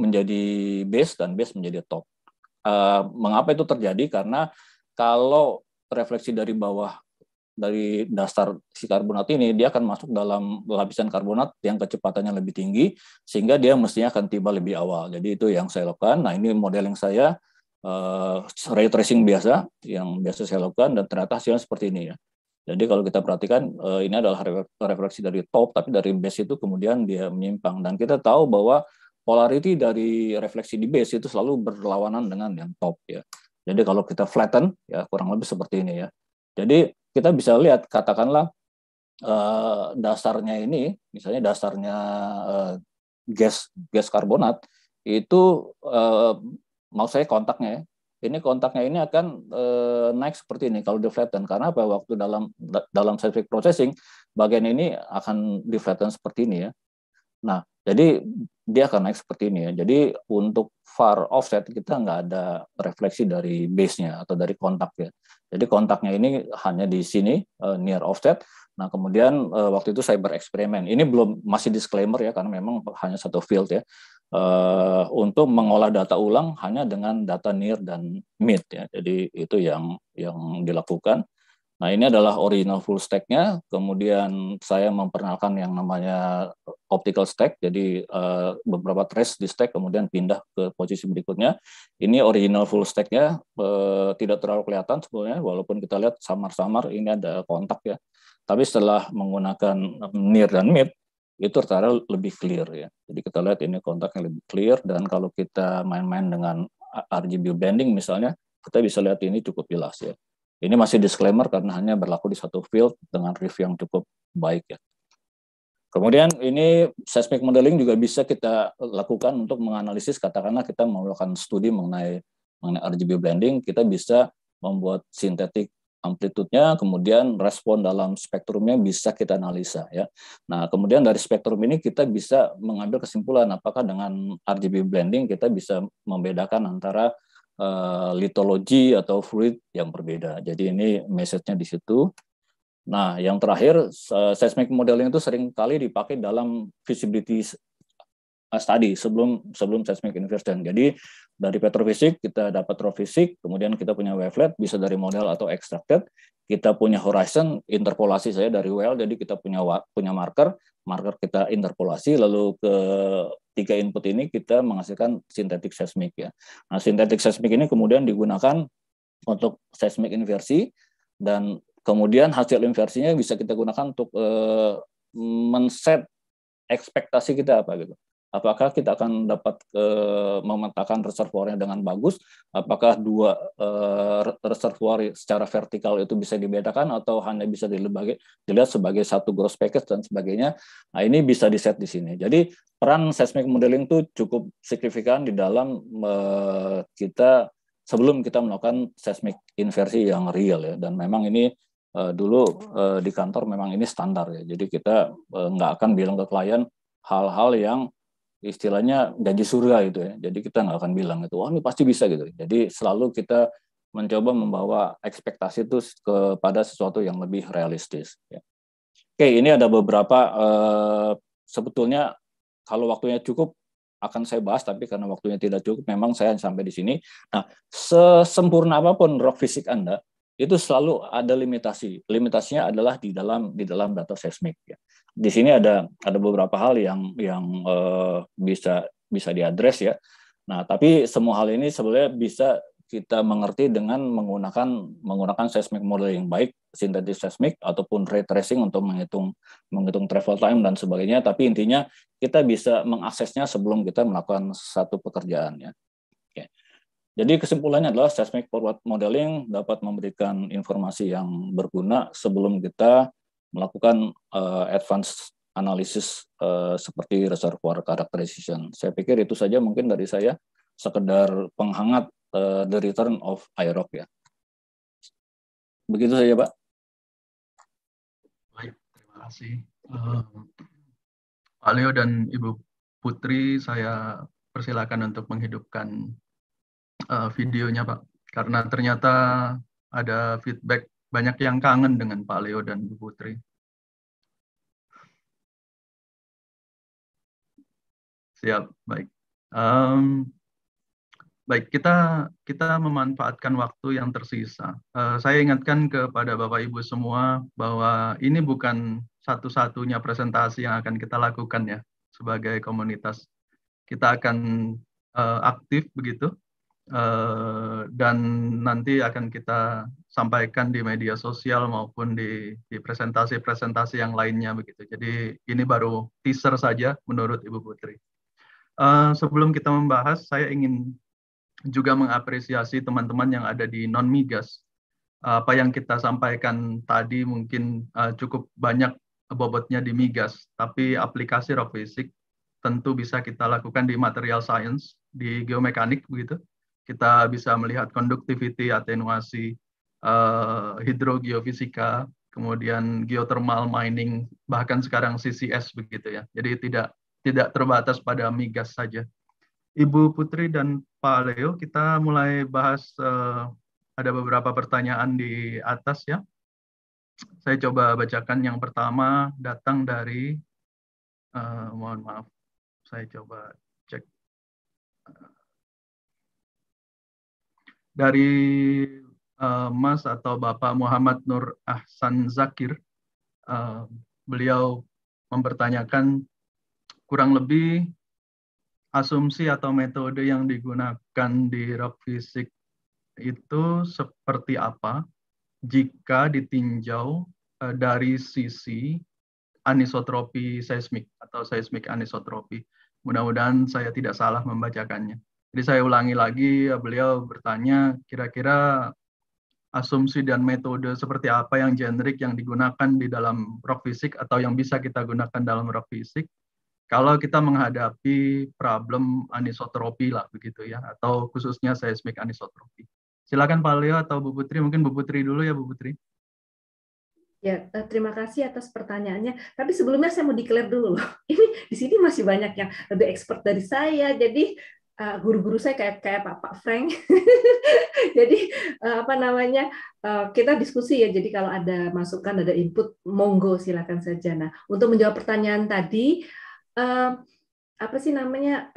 menjadi base dan base menjadi top. Uh, mengapa itu terjadi? Karena kalau refleksi dari bawah dari dasar si karbonat ini dia akan masuk dalam lapisan karbonat yang kecepatannya lebih tinggi sehingga dia mestinya akan tiba lebih awal. Jadi itu yang saya lakukan. Nah ini model yang saya uh, ray tracing biasa yang biasa saya lakukan dan ternyata hasilnya seperti ini ya. Jadi kalau kita perhatikan eh, ini adalah refleksi dari top, tapi dari base itu kemudian dia menyimpang. Dan kita tahu bahwa polarity dari refleksi di base itu selalu berlawanan dengan yang top ya. Jadi kalau kita flatten ya kurang lebih seperti ini ya. Jadi kita bisa lihat katakanlah eh, dasarnya ini, misalnya dasarnya eh, gas gas karbonat itu mau saya kontaknya ya, ini kontaknya ini akan e, naik seperti ini kalau di flatten karena apa waktu dalam dalam seismic processing bagian ini akan di flatten seperti ini ya. Nah, jadi dia akan naik seperti ini ya. Jadi untuk far offset kita nggak ada refleksi dari base-nya atau dari kontak ya. Jadi kontaknya ini hanya di sini uh, near offset. Nah kemudian uh, waktu itu saya bereksperimen. Ini belum masih disclaimer ya karena memang hanya satu field ya uh, untuk mengolah data ulang hanya dengan data near dan mid ya. Jadi itu yang yang dilakukan. Nah ini adalah original full stack-nya. Kemudian saya memperkenalkan yang namanya optical stack. Jadi uh, beberapa trace di stack kemudian pindah ke posisi berikutnya. Ini original full stack-nya uh, tidak terlalu kelihatan sebenarnya, walaupun kita lihat samar-samar ini ada kontak ya. Tapi setelah menggunakan near dan mid, itu ternyata lebih clear ya. Jadi kita lihat ini kontaknya lebih clear dan kalau kita main-main dengan RGB blending misalnya, kita bisa lihat ini cukup jelas ya. Ini masih disclaimer karena hanya berlaku di satu field dengan review yang cukup baik ya. Kemudian ini seismic modeling juga bisa kita lakukan untuk menganalisis katakanlah kita melakukan studi mengenai mengenai RGB blending, kita bisa membuat sintetik amplitudenya, kemudian respon dalam spektrumnya bisa kita analisa ya. Nah, kemudian dari spektrum ini kita bisa mengambil kesimpulan apakah dengan RGB blending kita bisa membedakan antara uh, litologi atau fluid yang berbeda. Jadi ini message-nya di situ. Nah, yang terakhir, seismic modeling itu sering kali dipakai dalam visibility study sebelum sebelum seismic inversion. Jadi dari petrofisik kita dapat rofisik, kemudian kita punya wavelet bisa dari model atau extracted. Kita punya horizon interpolasi saya dari well, jadi kita punya punya marker, marker kita interpolasi, lalu ke tiga input ini kita menghasilkan sintetik seismic ya. Nah, sintetik seismic ini kemudian digunakan untuk seismic inversi dan Kemudian hasil inversinya bisa kita gunakan untuk uh, men-set ekspektasi kita apa gitu. Apakah kita akan dapat uh, memetakan reservoirnya dengan bagus? Apakah dua uh, reservoir secara vertikal itu bisa dibedakan atau hanya bisa dilihat, dilihat sebagai satu gross package dan sebagainya? Nah ini bisa di set di sini. Jadi peran seismic modeling itu cukup signifikan di dalam uh, kita sebelum kita melakukan seismic inversi yang real ya. Dan memang ini uh, dulu uh, di kantor memang ini standar ya. Jadi kita uh, nggak akan bilang ke klien hal-hal yang istilahnya janji surga gitu ya. Jadi kita nggak akan bilang itu, wah ini pasti bisa gitu. Jadi selalu kita mencoba membawa ekspektasi itu kepada sesuatu yang lebih realistis. Ya. Oke, ini ada beberapa uh, sebetulnya kalau waktunya cukup akan saya bahas, tapi karena waktunya tidak cukup, memang saya sampai di sini. Nah, sesempurna apa pun rock fisik Anda, itu selalu ada limitasi. Limitasinya adalah di dalam di dalam data seismik. Ya. Di sini ada ada beberapa hal yang yang uh, bisa bisa diadres ya. Nah, tapi semua hal ini sebenarnya bisa kita mengerti dengan menggunakan menggunakan seismic modeling baik sintetis seismik ataupun ray tracing untuk menghitung menghitung travel time dan sebagainya. Tapi intinya kita bisa mengaksesnya sebelum kita melakukan satu pekerjaan ya. Jadi kesimpulannya adalah seismic forward modeling dapat memberikan informasi yang berguna sebelum kita melakukan uh, advanced analysis uh, seperti reservoir characterization. Saya pikir itu saja mungkin dari saya sekedar penghangat uh, the return of IROC ya. Begitu saja Pak. Baik, terima kasih. Uh, Pak Leo dan Ibu Putri, saya persilakan untuk menghidupkan uh, videonya Pak, karena ternyata ada feedback banyak yang kangen dengan Pak Leo dan Bu Putri. Siap, baik. Um, baik, kita kita memanfaatkan waktu yang tersisa. Uh, saya ingatkan kepada Bapak Ibu semua bahwa ini bukan satu-satunya presentasi yang akan kita lakukan ya sebagai komunitas. Kita akan uh, aktif begitu Eh, dan nanti akan kita sampaikan di media sosial maupun di presentasi-presentasi yang lainnya begitu. Jadi ini baru teaser saja menurut Ibu Putri. Uh, sebelum kita membahas, saya ingin juga mengapresiasi teman-teman yang ada di non migas. Apa yang kita sampaikan tadi mungkin uh, cukup banyak bobotnya di migas, tapi aplikasi rock physics tentu bisa kita lakukan di material science, di geomekanik begitu kita bisa melihat conductivity, atenuasi, uh, hidrogeofisika, kemudian geothermal mining, bahkan sekarang CCS begitu ya. Jadi tidak tidak terbatas pada migas saja. Ibu Putri dan Pak Leo, kita mulai bahas uh, ada beberapa pertanyaan di atas ya. Saya coba bacakan yang pertama datang dari uh, mohon maaf, saya coba cek. dari uh, Mas atau Bapak Muhammad Nur Ahsan Zakir. Uh, beliau mempertanyakan kurang lebih asumsi atau metode yang digunakan di rock fisik itu seperti apa jika ditinjau uh, dari sisi anisotropi seismik atau seismik anisotropi. Mudah-mudahan saya tidak salah membacakannya. Jadi saya ulangi lagi, beliau bertanya kira-kira asumsi dan metode seperti apa yang generik yang digunakan di dalam rock fisik atau yang bisa kita gunakan dalam rock fisik kalau kita menghadapi problem anisotropi lah begitu ya atau khususnya seismik anisotropi. Silakan Pak Leo atau Bu Putri, mungkin Bu Putri dulu ya Bu Putri. Ya, eh, terima kasih atas pertanyaannya. Tapi sebelumnya saya mau declare dulu loh. Ini di sini masih banyak yang lebih expert dari saya. Jadi guru-guru saya kayak kayak Pak Pak Frank. Jadi uh, apa namanya uh, kita diskusi ya. Jadi kalau ada masukan, ada input, monggo silakan saja. Nah untuk menjawab pertanyaan tadi, apa sih namanya?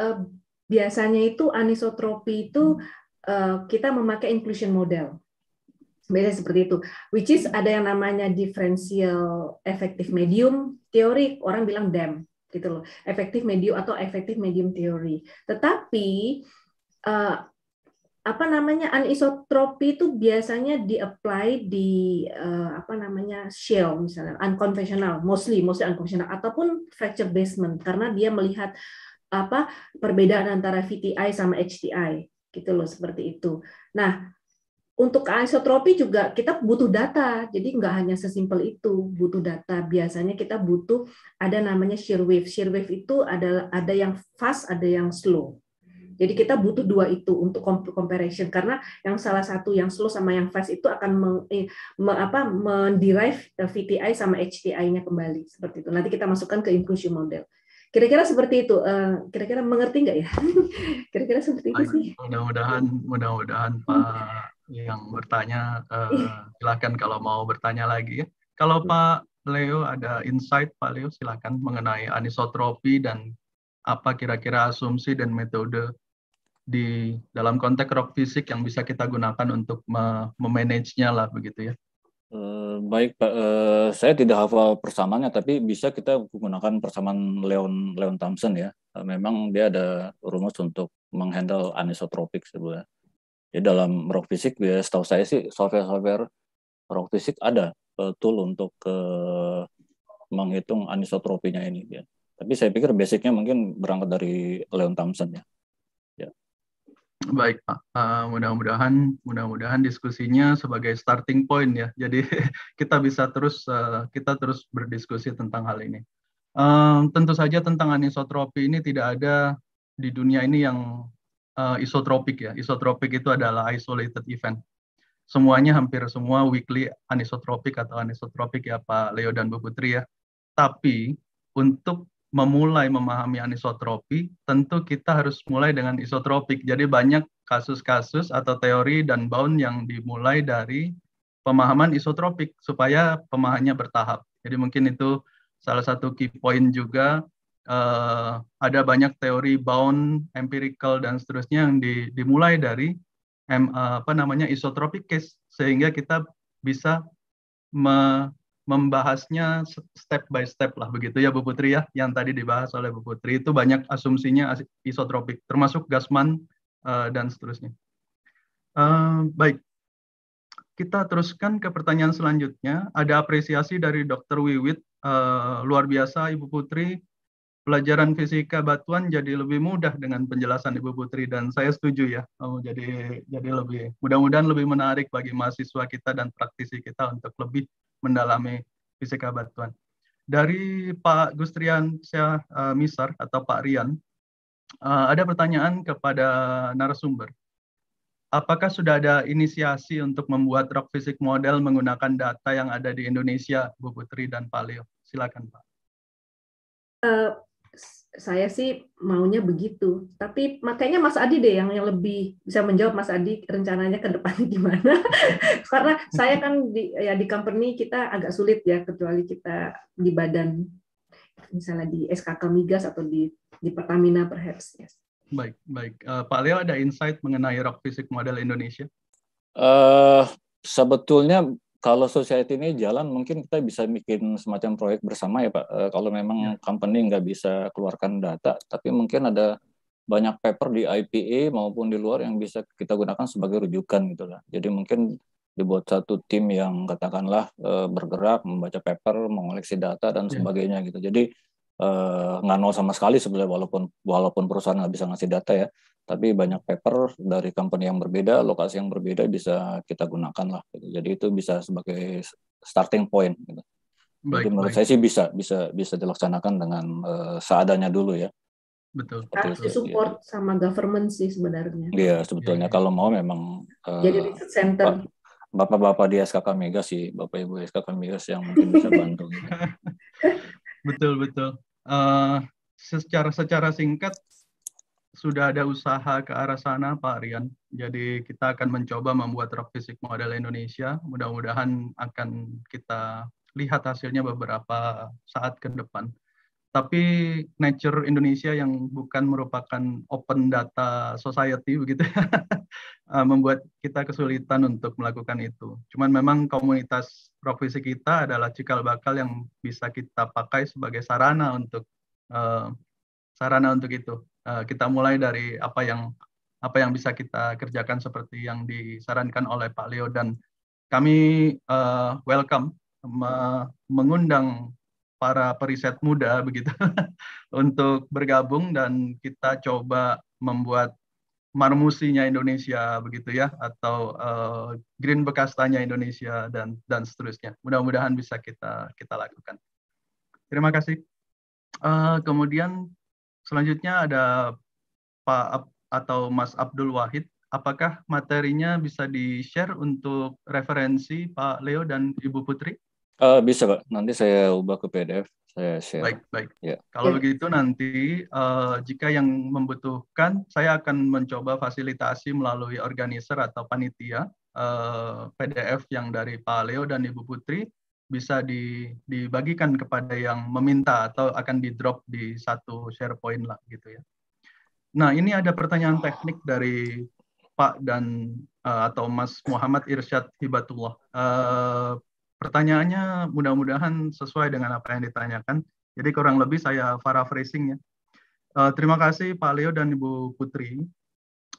Biasanya itu anisotropi itu kita memakai inclusion model. Biasanya seperti itu. Which is ada yang namanya differential effective medium teori, orang bilang DEM gitu loh efektif medium atau efektif medium teori tetapi uh, apa namanya anisotropi itu biasanya di-apply di uh, apa namanya shell misalnya unconventional mostly mostly unconventional ataupun fracture basement karena dia melihat apa perbedaan antara VTI sama HTI gitu loh seperti itu. Nah, untuk anisotropi juga kita butuh data, jadi nggak hanya sesimpel itu, butuh data. Biasanya kita butuh ada namanya shear wave. Shear wave itu ada ada yang fast, ada yang slow. Jadi kita butuh dua itu untuk comparison karena yang salah satu yang slow sama yang fast itu akan meng, eh, me, apa menderive VTI sama HTI-nya kembali seperti itu. Nanti kita masukkan ke inclusion model. Kira-kira seperti itu. Eh, kira-kira mengerti nggak ya? Kira-kira seperti itu sih. Mudah-mudahan, mudah-mudahan Pak yang bertanya uh, silakan kalau mau bertanya lagi ya. Kalau Pak Leo ada insight Pak Leo silakan mengenai anisotropi dan apa kira-kira asumsi dan metode di dalam konteks rock fisik yang bisa kita gunakan untuk memanage-nya lah begitu ya. Uh, baik Pak, uh, saya tidak hafal persamaannya tapi bisa kita menggunakan persamaan Leon Leon Thompson ya. Memang dia ada rumus untuk menghandle anisotropik sebenarnya. Jadi dalam rock fisik ya setahu saya sih software-software rock fisik ada uh, tool untuk uh, menghitung anisotropinya ini ya. Tapi saya pikir basicnya mungkin berangkat dari Leon Thompson ya. ya. Baik Pak, uh, mudah-mudahan mudah-mudahan diskusinya sebagai starting point ya. Jadi kita bisa terus uh, kita terus berdiskusi tentang hal ini. Um, tentu saja tentang anisotropi ini tidak ada di dunia ini yang uh, isotropik ya. Isotropik itu adalah isolated event. Semuanya hampir semua weekly anisotropik atau anisotropik ya Pak Leo dan Bu Putri ya. Tapi untuk memulai memahami anisotropi, tentu kita harus mulai dengan isotropik. Jadi banyak kasus-kasus atau teori dan bound yang dimulai dari pemahaman isotropik supaya pemahamannya bertahap. Jadi mungkin itu salah satu key point juga uh, ada banyak teori bound, empirical dan seterusnya yang di, dimulai dari uh, apa namanya isotropic case sehingga kita bisa me, membahasnya step by step lah begitu ya Bu Putri ya yang tadi dibahas oleh Bu Putri itu banyak asumsinya isotropik termasuk Gasman uh, dan seterusnya. Uh, baik, kita teruskan ke pertanyaan selanjutnya. Ada apresiasi dari Dr. Wiwit, uh, luar biasa Ibu Putri pelajaran fisika batuan jadi lebih mudah dengan penjelasan Ibu Putri dan saya setuju ya. Oh, jadi jadi lebih mudah-mudahan lebih menarik bagi mahasiswa kita dan praktisi kita untuk lebih mendalami fisika batuan. Dari Pak Gustrian uh, Misar atau Pak Rian, uh, ada pertanyaan kepada narasumber. Apakah sudah ada inisiasi untuk membuat rock fisik model menggunakan data yang ada di Indonesia, Bu Putri dan Pak Leo? Silakan Pak. Uh, saya sih maunya begitu. Tapi makanya Mas Adi deh yang yang lebih bisa menjawab Mas Adi rencananya ke depannya gimana. Karena saya kan di ya di company kita agak sulit ya kecuali kita di badan misalnya di SKK Migas atau di di Pertamina perhaps. Yes. Baik, baik. Uh, Pak Leo ada insight mengenai rock fisik model Indonesia? Uh, sebetulnya kalau society ini jalan mungkin kita bisa bikin semacam proyek bersama ya Pak. E, kalau memang ya. company nggak bisa keluarkan data, tapi mungkin ada banyak paper di IPA maupun di luar yang bisa kita gunakan sebagai rujukan gitu lah. Jadi mungkin dibuat satu tim yang katakanlah e, bergerak membaca paper, mengoleksi data dan ya. sebagainya gitu. Jadi nggak nol sama sekali sebenarnya walaupun walaupun perusahaan nggak bisa ngasih data ya tapi banyak paper dari company yang berbeda lokasi yang berbeda bisa kita gunakan lah gitu. jadi itu bisa sebagai starting point gitu. Baik, jadi menurut baik. saya sih bisa bisa bisa dilaksanakan dengan uh, seadanya dulu ya betul harus disupport ya. sama government sih sebenarnya iya sebetulnya ya. kalau mau memang uh, jadi research center bapak-bapak di SKK Mega sih bapak ibu SKK Mega yang mungkin bisa bantu betul betul uh, secara secara singkat sudah ada usaha ke arah sana Pak Rian. Jadi kita akan mencoba membuat rock fisik model Indonesia. Mudah-mudahan akan kita lihat hasilnya beberapa saat ke depan. Tapi nature Indonesia yang bukan merupakan open data society begitu eh, membuat kita kesulitan untuk melakukan itu. Cuman memang komunitas fisik kita adalah cikal bakal yang bisa kita pakai sebagai sarana untuk uh, sarana untuk itu Eh, kita mulai dari apa yang apa yang bisa kita kerjakan seperti yang disarankan oleh Pak Leo dan kami uh, welcome me mengundang para periset muda begitu untuk bergabung dan kita coba membuat marmusinya Indonesia begitu ya atau uh, green bekastanya Indonesia dan dan seterusnya. Mudah-mudahan bisa kita kita lakukan. Terima kasih. Uh, kemudian Selanjutnya ada Pak atau Mas Abdul Wahid. Apakah materinya bisa di-share untuk referensi Pak Leo dan Ibu Putri? Uh, bisa Pak, nanti saya ubah ke PDF, saya share. Baik, baik. Ya. Kalau ya. begitu nanti uh, jika yang membutuhkan, saya akan mencoba fasilitasi melalui organizer atau panitia uh, eh, PDF yang dari Pak Leo dan Ibu Putri bisa di, dibagikan kepada yang meminta atau akan di drop di satu SharePoint lah gitu ya. Nah ini ada pertanyaan teknik dari Pak dan uh, atau Mas Muhammad Irsyad Hibatullah. Uh, pertanyaannya mudah-mudahan sesuai dengan apa yang ditanyakan. Jadi kurang lebih saya paraphrasing ya. Uh, terima kasih Pak Leo dan Ibu Putri.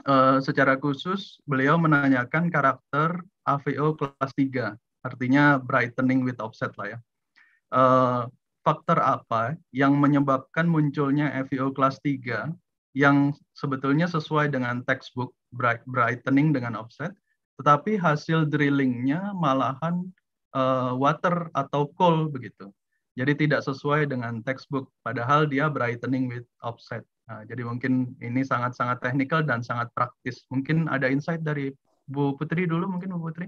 Uh, secara khusus beliau menanyakan karakter AVO kelas 3 artinya brightening with offset lah ya. Uh, faktor apa yang menyebabkan munculnya FEO kelas 3 yang sebetulnya sesuai dengan textbook bright, brightening dengan offset, tetapi hasil drillingnya malahan uh, water atau coal begitu. Jadi tidak sesuai dengan textbook, padahal dia brightening with offset. Nah, jadi mungkin ini sangat-sangat teknikal dan sangat praktis. Mungkin ada insight dari Bu Putri dulu, mungkin Bu Putri.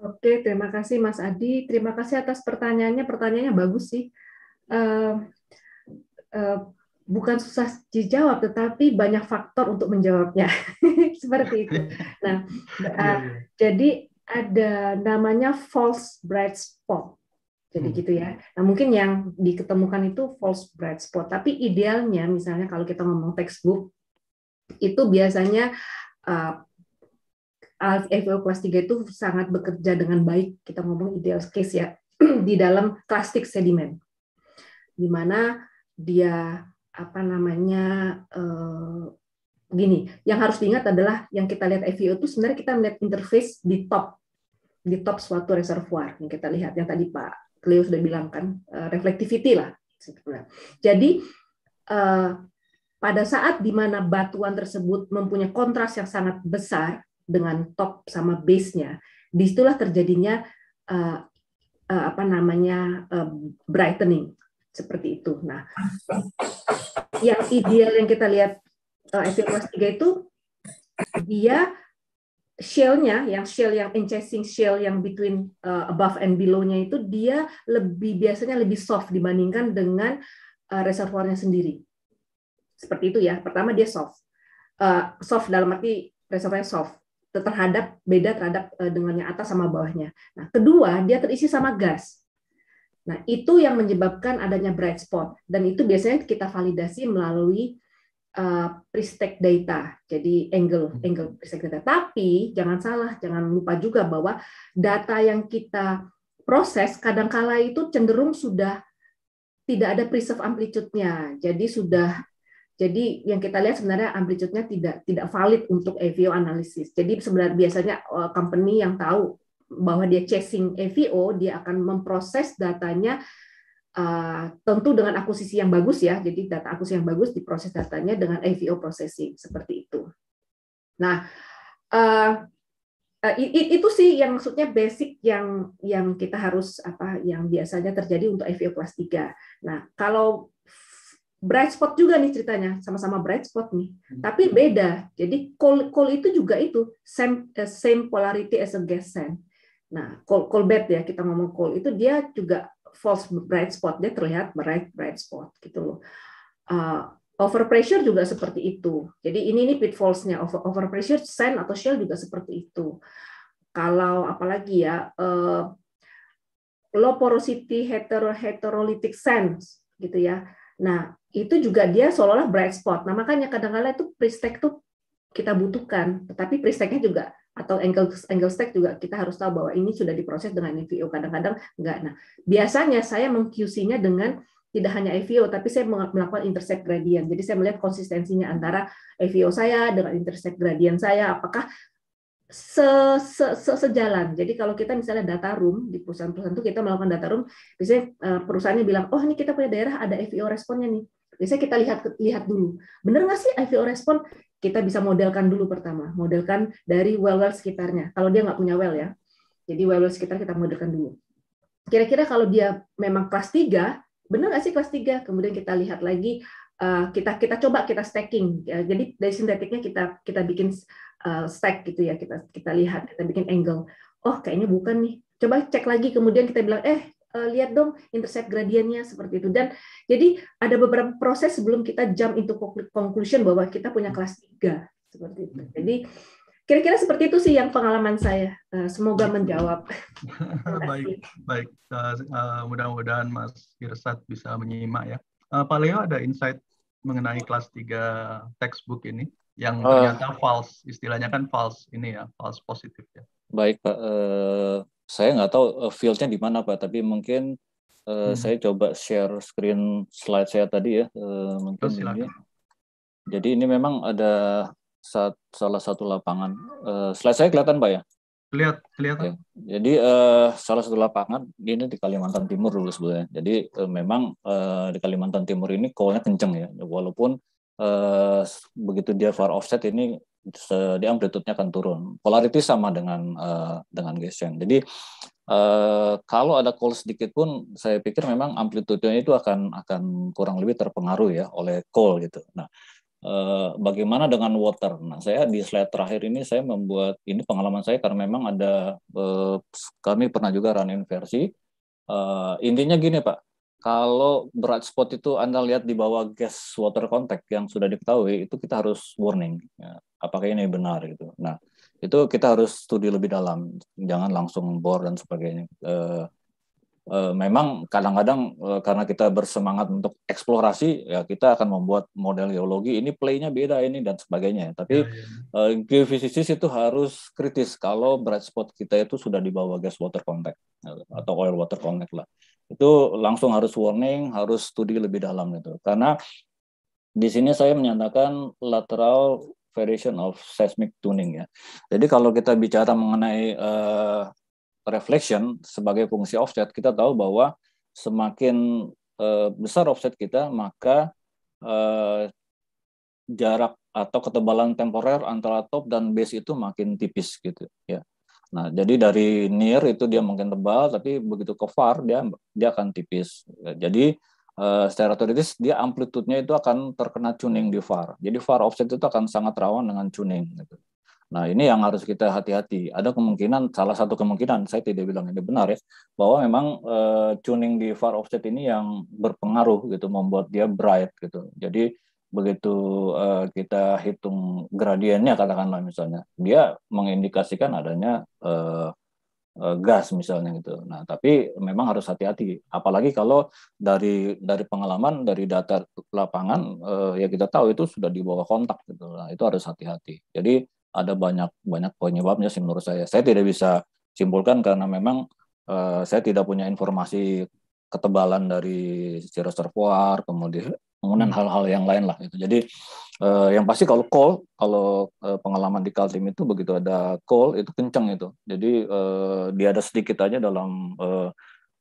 Oke, terima kasih Mas Adi. Terima kasih atas pertanyaannya. Pertanyaannya bagus sih. Uh, uh, bukan susah dijawab, tetapi banyak faktor untuk menjawabnya. Seperti itu. Nah, uh, jadi ada namanya false bright spot. Jadi hmm. gitu ya. Nah, mungkin yang diketemukan itu false bright spot. Tapi idealnya, misalnya kalau kita ngomong textbook, itu biasanya uh, FO kelas 3 itu sangat bekerja dengan baik, kita ngomong ideal case ya, di dalam plastik sedimen. Di mana dia apa namanya uh, gini, yang harus diingat adalah yang kita lihat FVO itu sebenarnya kita melihat interface di top di top suatu reservoir yang kita lihat yang tadi Pak Cleo sudah bilang kan uh, reflectivity lah. Jadi uh, pada saat di mana batuan tersebut mempunyai kontras yang sangat besar, dengan top sama base-nya, di situlah terjadinya uh, apa namanya brightening seperti itu. Nah, yang ideal yang kita lihat uh, FPLS 3 itu dia shell-nya, yang shell yang encasing shell yang between uh, above and below-nya itu dia lebih biasanya lebih soft dibandingkan dengan uh, reservoirnya sendiri. Seperti itu ya. Pertama dia soft. Uh, soft dalam arti reservoir soft terhadap beda terhadap uh, dengan yang atas sama bawahnya. Nah, kedua, dia terisi sama gas. Nah, itu yang menyebabkan adanya bright spot dan itu biasanya kita validasi melalui uh, pre-stack data. Jadi angle hmm. angle pre-stack data. Tapi jangan salah, jangan lupa juga bahwa data yang kita proses kadangkala itu cenderung sudah tidak ada preserve amplitude-nya. Jadi sudah jadi yang kita lihat sebenarnya amplitude-nya tidak tidak valid untuk EVO analisis. Jadi sebenarnya biasanya eh, company yang tahu bahwa dia chasing EVO, dia akan memproses datanya uh, tentu dengan akuisisi yang bagus ya. Jadi data akuisisi yang bagus diproses datanya dengan AVO processing seperti itu. Nah, uh, uh, itu sih yang maksudnya basic yang yang kita harus apa yang biasanya terjadi untuk AVO kelas 3. Nah, kalau bright spot juga nih ceritanya, sama-sama bright spot nih. Hmm. Tapi beda. Jadi call call itu juga itu same uh, same polarity as a gas sand. Nah, call call bed ya kita ngomong call itu dia juga false bright spot, dia terlihat bright bright spot gitu loh. Uh, overpressure juga seperti itu. Jadi ini nih pitfallsnya over overpressure sand atau shell juga seperti itu. Kalau apalagi ya uh, low porosity hetero heterolytic sands gitu ya. Nah, itu juga dia seolah-olah bright spot. Nah, makanya kadang-kadang itu pre-stack tuh kita butuhkan, tetapi pre-stacknya juga atau angle angle stack juga kita harus tahu bahwa ini sudah diproses dengan EVO. Kadang-kadang enggak. Nah, biasanya saya meng-QC-nya dengan tidak hanya EVO, tapi saya melakukan intersect gradient. Jadi saya melihat konsistensinya antara EVO saya dengan intersect gradient saya, apakah se, se, se, sejalan. Jadi kalau kita misalnya data room di perusahaan-perusahaan itu kita melakukan data room, biasanya eh, perusahaannya bilang, oh ini kita punya daerah ada EVO responnya nih. Biasanya kita lihat lihat dulu, benar nggak sih IVO respon? Kita bisa modelkan dulu pertama, modelkan dari well-well sekitarnya. Kalau dia nggak punya well ya, jadi well-well sekitar kita modelkan dulu. Kira-kira kalau dia memang kelas 3, benar nggak sih kelas 3? Kemudian kita lihat lagi, uh, kita kita coba kita stacking. Ya. Jadi dari sintetiknya kita kita bikin uh, stack gitu ya, kita kita lihat, kita bikin angle. Oh kayaknya bukan nih. Coba cek lagi, kemudian kita bilang, eh lihat dong intercept gradiennya seperti itu dan jadi ada beberapa proses sebelum kita jump into conclusion bahwa kita punya kelas 3 seperti itu. Jadi kira-kira seperti itu sih yang pengalaman saya. Uh, semoga menjawab. baik, baik. Uh, mudah-mudahan Mas Irsat bisa menyimak ya. Pak Leo ada insight mengenai kelas 3 textbook ini yang ternyata uh, false, istilahnya kan false ini ya, false positif ya. Baik Pak, uh, saya nggak tahu uh, fieldnya di mana pak tapi mungkin uh, hmm. saya coba share screen slide saya tadi ya uh, mungkin oh, ini. Jadi ini memang ada saat, salah satu lapangan. Uh, slide saya kelihatan pak ya? Lihat kelihatan ya. jadi uh, salah satu lapangan ini di Kalimantan Timur dulu sebenarnya. Jadi uh, memang uh, di Kalimantan Timur ini call-nya kenceng ya. Walaupun uh, begitu dia far offset ini di amplitude-nya akan turun. Polarity sama dengan uh, dengan Gaussian. Jadi uh, kalau ada call sedikit pun saya pikir memang amplitude-nya itu akan akan kurang lebih terpengaruh ya oleh call gitu. Nah, uh, bagaimana dengan water? Nah, saya di slide terakhir ini saya membuat ini pengalaman saya karena memang ada uh, kami pernah juga run inversi. Uh, intinya gini, Pak kalau bright spot itu Anda lihat di bawah gas water contact yang sudah diketahui, itu kita harus warning. Ya, apakah ini benar gitu. Nah, itu kita harus studi lebih dalam, jangan langsung bor dan sebagainya. Uh, uh, memang kadang-kadang uh, karena kita bersemangat untuk eksplorasi, ya kita akan membuat model geologi ini playnya beda ini dan sebagainya. Tapi ya, ya. Uh, geofisicists itu harus kritis kalau bright spot kita itu sudah di bawah gas water contact atau oil water contact lah itu langsung harus warning, harus studi lebih dalam itu. Karena di sini saya menyatakan lateral variation of seismic tuning ya. Jadi kalau kita bicara mengenai uh, reflection sebagai fungsi offset, kita tahu bahwa semakin uh, besar offset kita, maka uh, jarak atau ketebalan temporer antara top dan base itu makin tipis gitu ya. Nah, jadi dari near itu dia mungkin tebal, tapi begitu ke far dia dia akan tipis. Jadi uh, secara teoritis dia amplitudenya itu akan terkena tuning di far. Jadi far offset itu akan sangat rawan dengan tuning. Gitu. Nah, ini yang harus kita hati-hati. Ada kemungkinan, salah satu kemungkinan, saya tidak bilang ini benar ya, bahwa memang uh, tuning di far offset ini yang berpengaruh gitu, membuat dia bright gitu. Jadi begitu uh, kita hitung gradiennya katakanlah misalnya dia mengindikasikan adanya uh, gas misalnya gitu. Nah, tapi memang harus hati-hati apalagi kalau dari dari pengalaman dari data lapangan uh, ya kita tahu itu sudah di bawah kontak gitu. Nah, itu harus hati-hati. Jadi ada banyak banyak penyebabnya sih menurut saya. Saya tidak bisa simpulkan karena memang uh, saya tidak punya informasi ketebalan dari si reservoir kemudian kemudian hmm. hal-hal yang lain lah itu jadi uh, yang pasti kalau call kalau uh, pengalaman di Kaltim itu begitu ada call itu kenceng itu jadi uh, dia ada sedikit aja dalam uh,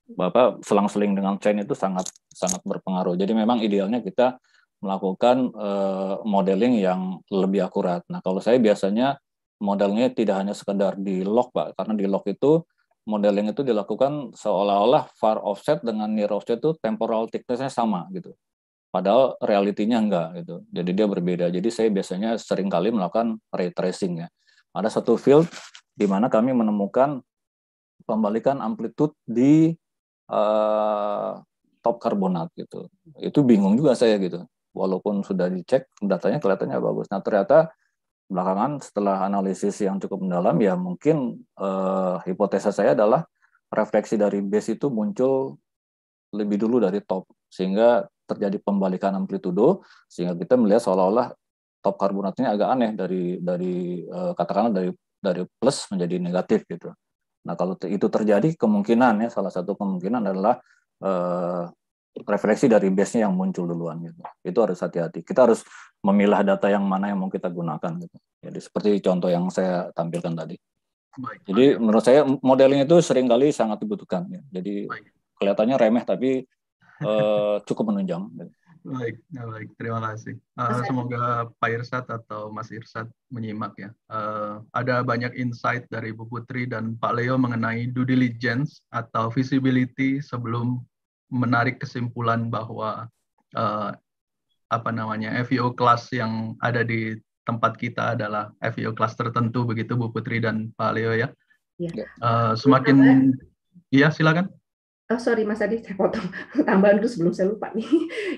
Bapak selang-seling dengan chain itu sangat sangat berpengaruh. Jadi memang idealnya kita melakukan uh, modeling yang lebih akurat. Nah, kalau saya biasanya modelnya tidak hanya sekedar di log, Pak, karena di log itu modeling itu dilakukan seolah-olah far offset dengan near offset itu temporal thickness-nya sama gitu. Padahal realitinya enggak gitu. Jadi dia berbeda. Jadi saya biasanya sering kali melakukan ray tracing ya. Ada satu field di mana kami menemukan pembalikan amplitude di uh, top karbonat gitu. Itu bingung juga saya gitu. Walaupun sudah dicek datanya kelihatannya bagus. Nah ternyata belakangan setelah analisis yang cukup mendalam ya mungkin uh, hipotesa saya adalah refleksi dari base itu muncul lebih dulu dari top sehingga terjadi pembalikan amplitudo sehingga kita melihat seolah-olah top karbonatnya agak aneh dari dari uh, katakanlah dari dari plus menjadi negatif gitu. Nah, kalau itu terjadi, kemungkinan ya salah satu kemungkinan adalah uh, refleksi dari base-nya yang muncul duluan gitu. Itu harus hati-hati. Kita harus memilah data yang mana yang mau kita gunakan gitu. Jadi seperti contoh yang saya tampilkan tadi. Baik, Jadi menurut saya modeling itu sering kali sangat dibutuhkan ya. Jadi baik. kelihatannya remeh tapi uh, cukup menunjang. Baik, baik. Terima kasih. Uh, semoga Pak Irsat atau Mas Irsat menyimak ya. Uh, ada banyak insight dari Ibu Putri dan Pak Leo mengenai due diligence atau visibility sebelum menarik kesimpulan bahwa uh, apa namanya FIO kelas yang ada di tempat kita adalah FIO kelas tertentu begitu Bu Putri dan Pak Leo ya. ya. Uh, semakin, iya silakan. Oh, sorry Mas Adi, saya potong tambahan dulu sebelum saya lupa nih.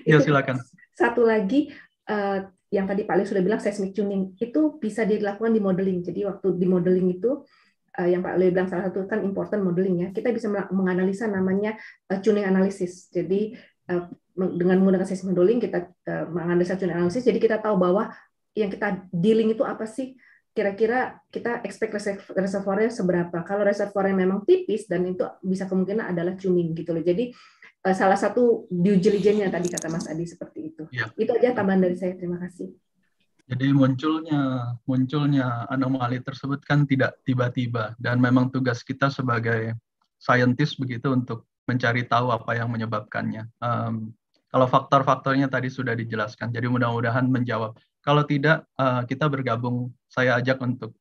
Ya, silakan. Satu lagi uh, yang tadi Pak Leo sudah bilang seismic tuning itu bisa dilakukan di modeling. Jadi waktu di modeling itu uh, yang Pak Leo bilang salah satu kan important modeling ya. Kita bisa menganalisa namanya uh, tuning analysis. Jadi uh, dengan menggunakan seismic modeling kita uh, menganalisa tuning analysis. Jadi kita tahu bahwa yang kita dealing itu apa sih? Kira-kira kita expect reservoirnya seberapa. Kalau reservoirnya memang tipis dan itu bisa kemungkinan adalah tuning gitu loh. Jadi eh, salah satu due diligence-nya tadi kata Mas Adi seperti itu. Ya. Itu aja tambahan dari saya. Terima kasih. Jadi munculnya munculnya anomali tersebut kan tidak tiba-tiba dan memang tugas kita sebagai scientist begitu untuk mencari tahu apa yang menyebabkannya. Um, kalau faktor-faktornya tadi sudah dijelaskan, jadi mudah-mudahan menjawab. Kalau tidak, uh, kita bergabung. Saya ajak untuk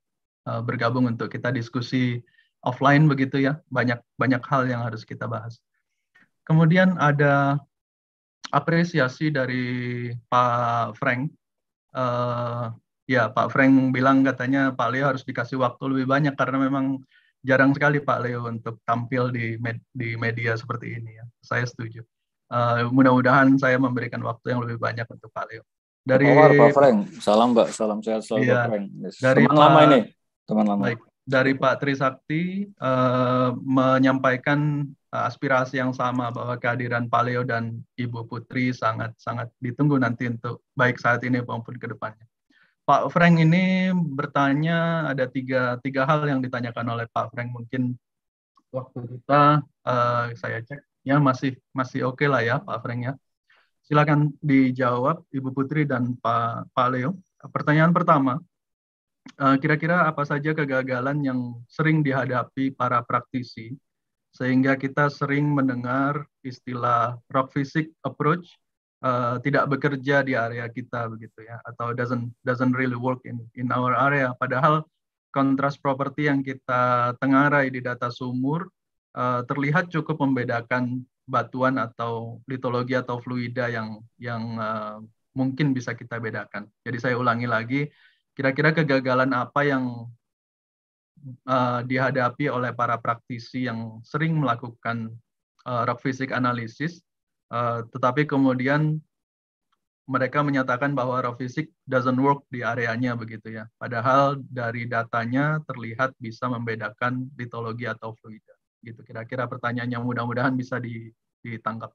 uh, bergabung untuk kita diskusi offline begitu ya. Banyak banyak hal yang harus kita bahas. Kemudian ada apresiasi dari Pak Frank. Uh, ya, Pak Frank bilang katanya Pak Leo harus dikasih waktu lebih banyak karena memang jarang sekali Pak Leo untuk tampil di med di media seperti ini ya. Saya setuju. Uh, mudah-mudahan saya memberikan waktu yang lebih banyak untuk Pak Leo dari Pak Frank. Salam Mbak, salam sehat selalu iya, Pak Frank. Dari teman Pak, lama ini, teman lama. Baik, dari Pak Trisakti uh, menyampaikan uh, aspirasi yang sama bahwa kehadiran Pak Leo dan Ibu Putri sangat sangat ditunggu nanti untuk baik saat ini maupun ke depannya. Pak Frank ini bertanya ada tiga tiga hal yang ditanyakan oleh Pak Frank mungkin waktu kita uh, saya cek ya masih masih oke okay lah ya Pak Frank ya. Silakan dijawab Ibu Putri dan Pak, Pak Leo. Pertanyaan pertama, eh, kira-kira apa saja kegagalan yang sering dihadapi para praktisi sehingga kita sering mendengar istilah rock physics approach uh, tidak bekerja di area kita begitu ya atau doesn't doesn't really work in in our area padahal kontras property yang kita tengarai di data sumur uh, terlihat cukup membedakan batuan atau litologi atau fluida yang yang uh, mungkin bisa kita bedakan. Jadi saya ulangi lagi, kira-kira kegagalan apa yang uh, dihadapi oleh para praktisi yang sering melakukan uh, rock physics analysis, uh, tetapi kemudian mereka menyatakan bahwa rock physics doesn't work di areanya begitu ya. Padahal dari datanya terlihat bisa membedakan litologi atau fluida gitu kira-kira pertanyaannya mudah-mudahan bisa ditangkap.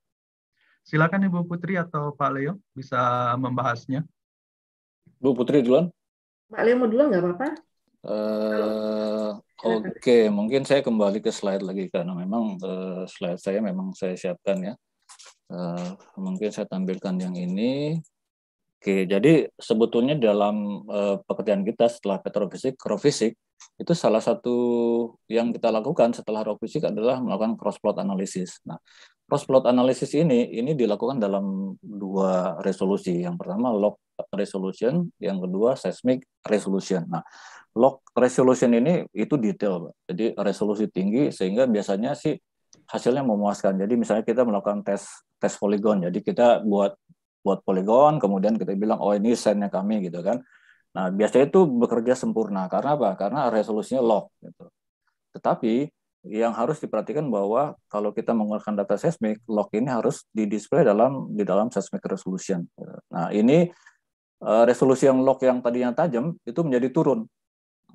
Silakan Ibu Putri atau Pak Leo bisa membahasnya. Bu Putri duluan. Pak Leo mau duluan nggak apa-apa? Uh, Oke, okay. mungkin saya kembali ke slide lagi karena memang uh, slide saya memang saya siapkan ya. Uh, mungkin saya tampilkan yang ini. Oke, jadi sebetulnya dalam uh, pekerjaan kita setelah petrofisik, krofisik, itu salah satu yang kita lakukan setelah rock fisik adalah melakukan cross plot analysis. Nah, cross plot analysis ini ini dilakukan dalam dua resolusi. Yang pertama log resolution, yang kedua seismic resolution. Nah, log resolution ini itu detail, Jadi resolusi tinggi sehingga biasanya sih hasilnya memuaskan. Jadi misalnya kita melakukan tes tes poligon. Jadi kita buat buat poligon, kemudian kita bilang oh ini sennya kami gitu kan. Nah biasanya itu bekerja sempurna karena apa? Karena resolusinya log. Gitu. Tetapi yang harus diperhatikan bahwa kalau kita menggunakan data seismik, log ini harus didisplay dalam di dalam seismic resolution. Nah ini eh, resolusi yang log yang tadinya tajam itu menjadi turun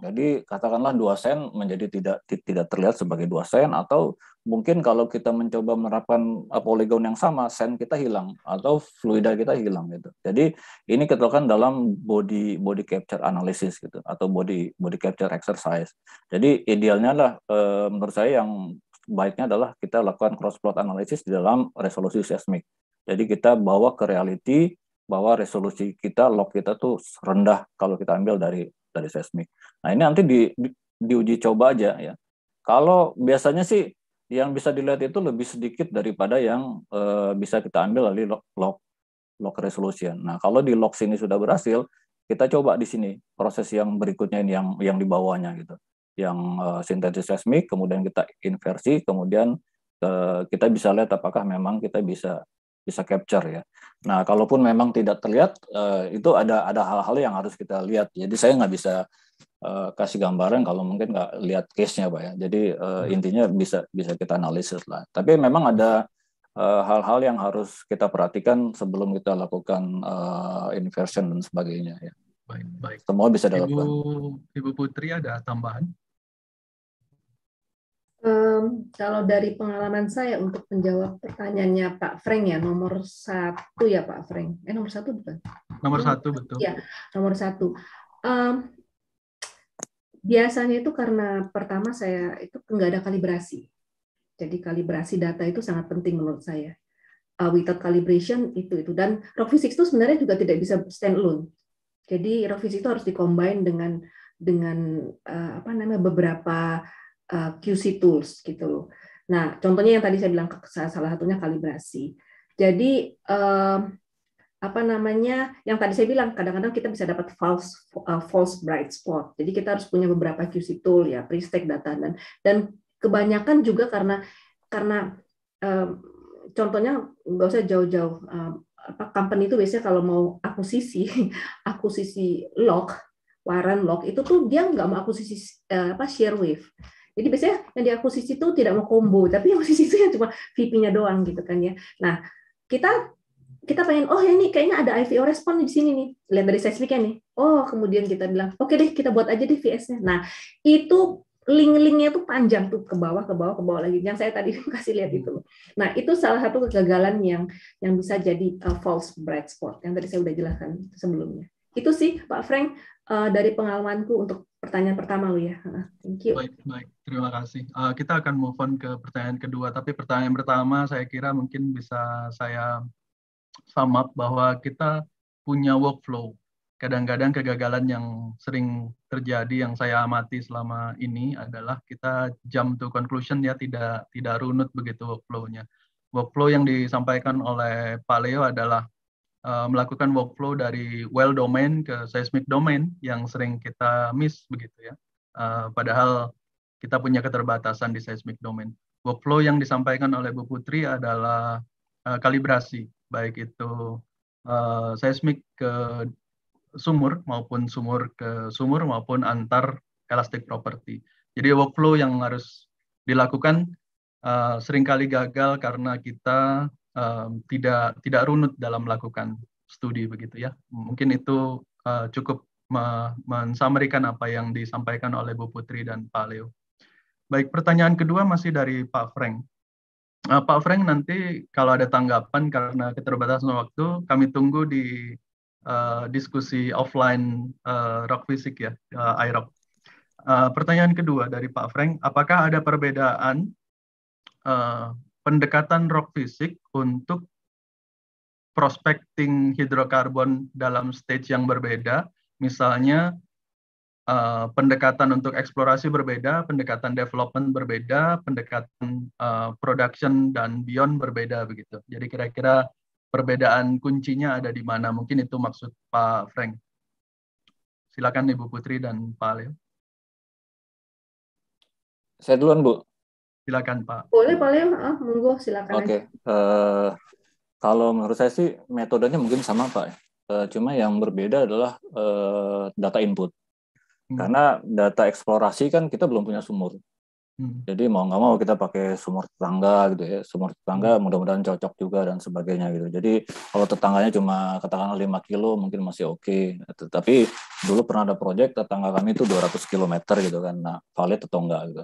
jadi katakanlah dua sen menjadi tidak tidak terlihat sebagai dua sen atau mungkin kalau kita mencoba menerapkan uh, poligon yang sama sen kita hilang atau fluida kita hilang gitu. Jadi ini kita lakukan dalam body body capture analysis gitu atau body body capture exercise. Jadi idealnya lah e, menurut saya yang baiknya adalah kita lakukan cross plot analysis di dalam resolusi seismik. Jadi kita bawa ke reality bahwa resolusi kita log kita tuh rendah kalau kita ambil dari dari seismik. Nah ini nanti di, di diuji coba aja ya. Kalau biasanya sih yang bisa dilihat itu lebih sedikit daripada yang e, bisa kita ambil dari log, log log resolution. Nah kalau di log sini sudah berhasil, kita coba di sini proses yang berikutnya ini yang yang di bawahnya gitu, yang e, sintesis seismik, kemudian kita inversi, kemudian e, kita bisa lihat apakah memang kita bisa bisa capture ya. Nah, kalaupun memang tidak terlihat, uh, itu ada ada hal-hal yang harus kita lihat. Jadi saya nggak bisa uh, kasih gambaran kalau mungkin nggak lihat case-nya, pak ya. Jadi uh, intinya bisa bisa kita analisis lah. Tapi memang ada hal-hal uh, yang harus kita perhatikan sebelum kita lakukan uh, inversion dan sebagainya ya. Baik, baik. Semua bisa dilakukan. Ibu, Ibu Putri ada tambahan? Um, kalau dari pengalaman saya untuk menjawab pertanyaannya Pak Frank ya nomor satu ya Pak Frank, eh nomor satu bukan? Nomor satu betul. Ya nomor satu. Um, biasanya itu karena pertama saya itu nggak ada kalibrasi, jadi kalibrasi data itu sangat penting menurut saya. Uh, without calibration itu itu dan rock physics itu sebenarnya juga tidak bisa stand alone. Jadi rock physics itu harus dikombin dengan dengan uh, apa namanya beberapa eh, QC tools gitu loh. Nah, contohnya yang tadi saya bilang salah satunya kalibrasi. Jadi um, apa namanya yang tadi saya bilang kadang-kadang kita bisa dapat false uh, false bright spot. Jadi kita harus punya beberapa QC tool ya, pre-stack data dan dan kebanyakan juga karena karena contohnya nggak usah jauh-jauh apa company itu biasanya kalau mau akuisisi akuisisi log waran log itu tuh dia nggak mau akuisisi apa share wave jadi biasanya yang diakuisisi itu tidak mau combo, tapi yang akuisisi itu yang cuma VP-nya doang gitu kan ya. Nah, kita kita pengen oh ya ini kayaknya ada IVO respon di sini nih. Lihat dari seismiknya nih. Oh, kemudian kita bilang, "Oke deh, kita buat aja deh VS-nya." Nah, itu link-linknya tuh panjang tuh ke bawah, ke bawah, ke bawah lagi. Yang saya tadi kasih lihat itu. Nah, itu salah satu kegagalan yang yang bisa jadi uh, false bright spot yang tadi saya udah jelaskan sebelumnya. Itu sih Pak Frank uh, dari pengalamanku untuk pertanyaan pertama lu ya. Thank you. Baik, baik. Terima kasih. Uh, kita akan move on ke pertanyaan kedua, tapi pertanyaan pertama saya kira mungkin bisa saya sum up bahwa kita punya workflow. Kadang-kadang kegagalan yang sering terjadi yang saya amati selama ini adalah kita jump to conclusion ya tidak tidak runut begitu workflow-nya. Workflow yang disampaikan oleh Pak Leo adalah uh, melakukan workflow dari well domain ke seismic domain yang sering kita miss begitu ya. Uh, padahal kita punya keterbatasan di seismic domain. Workflow yang disampaikan oleh Bu Putri adalah uh, kalibrasi, baik itu uh, seismik ke sumur maupun sumur ke sumur maupun antar elastic property. Jadi workflow yang harus dilakukan uh, sering kali gagal karena kita um, tidak tidak runut dalam melakukan studi begitu ya. Mungkin itu uh, cukup mensamerikan apa yang disampaikan oleh Bu Putri dan Pak Leo. Baik, pertanyaan kedua masih dari Pak Frank. Uh, Pak Frank nanti kalau ada tanggapan karena keterbatasan waktu, kami tunggu di uh, diskusi offline uh, rock fisik ya, uh, iRock. Uh, pertanyaan kedua dari Pak Frank, apakah ada perbedaan uh, pendekatan rock fisik untuk prospecting hidrokarbon dalam stage yang berbeda. Misalnya uh, pendekatan untuk eksplorasi berbeda, pendekatan development berbeda, pendekatan uh, production dan beyond berbeda begitu. Jadi kira-kira perbedaan kuncinya ada di mana? Mungkin itu maksud Pak Frank. Silakan Ibu Putri dan Pak Leo. Saya duluan, Bu. Silakan, Pak. Boleh, Pak Leo. Ah, monggo, silakan. Oke. Okay. Uh, eh, kalau menurut saya sih metodenya mungkin sama, Pak. Uh, cuma yang berbeda adalah uh, data input. Hmm. Karena data eksplorasi kan kita belum punya sumur. Hmm. Jadi mau nggak mau kita pakai sumur tetangga gitu ya. Sumur tetangga hmm. mudah-mudahan cocok juga dan sebagainya gitu. Jadi kalau tetangganya cuma katakanlah 5 kilo mungkin masih oke. Okay. Tapi dulu pernah ada proyek tetangga kami itu 200 km gitu kan. Nah, valid atau enggak gitu.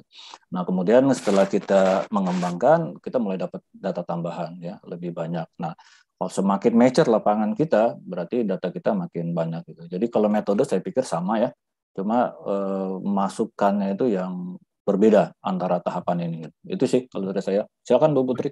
Nah, kemudian setelah kita mengembangkan, kita mulai dapat data tambahan ya, lebih banyak. Nah, kalau semakin mature lapangan kita, berarti data kita makin banyak gitu. Jadi kalau metode saya pikir sama ya. Cuma eh, masukannya itu yang berbeda antara tahapan ini. Itu sih kalau dari saya. Silakan Bu Putri.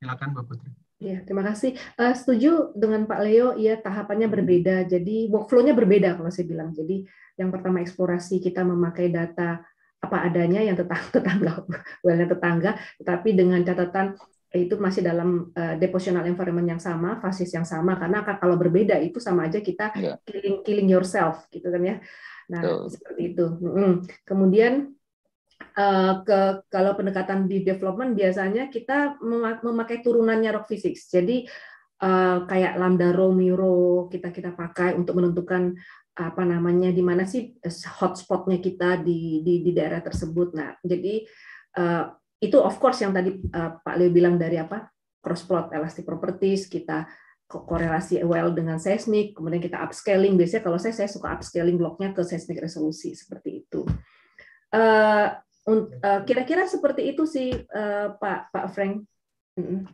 Silakan Bu Putri. Ya, terima kasih. Uh, setuju dengan Pak Leo, ya tahapannya berbeda. Jadi workflow-nya berbeda kalau saya bilang. Jadi yang pertama eksplorasi kita memakai data apa adanya yang tetangga tetangga well tetangga, tapi dengan catatan itu masih dalam uh, depositional environment yang sama, fasis yang sama karena kalau berbeda itu sama aja kita yeah. killing killing yourself gitu kan ya. Nah, so. seperti itu. Kemudian Eh, ke kalau pendekatan di development biasanya kita memakai turunannya rock physics. Jadi uh, kayak lambda rho mu kita kita pakai untuk menentukan apa namanya di mana sih hotspotnya kita di, di di daerah tersebut. Nah, jadi itu of course yang tadi Pak Leo bilang dari apa cross plot elastic properties kita korelasi well dengan seismik, kemudian kita upscaling. Biasanya kalau saya saya suka upscaling bloknya ke seismic resolusi seperti itu. Eh, kira-kira seperti itu sih uh, Pak Pak Frank.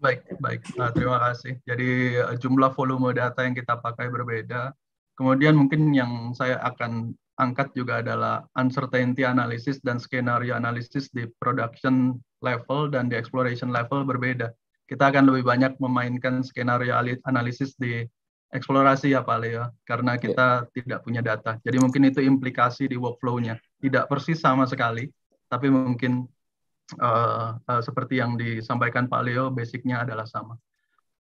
Baik, baik. Nah, terima kasih. Jadi eh, jumlah volume data yang kita pakai berbeda. Kemudian mungkin yang saya akan angkat juga adalah uncertainty analysis dan skenario analysis di production level dan di exploration level berbeda. Kita akan lebih banyak memainkan skenario analisis di eksplorasi ya Pak Leo, karena ya. kita yeah. tidak punya data. Jadi mungkin itu implikasi di workflow-nya. Tidak persis sama sekali, tapi mungkin uh, uh, seperti yang disampaikan Pak Leo, basicnya adalah sama.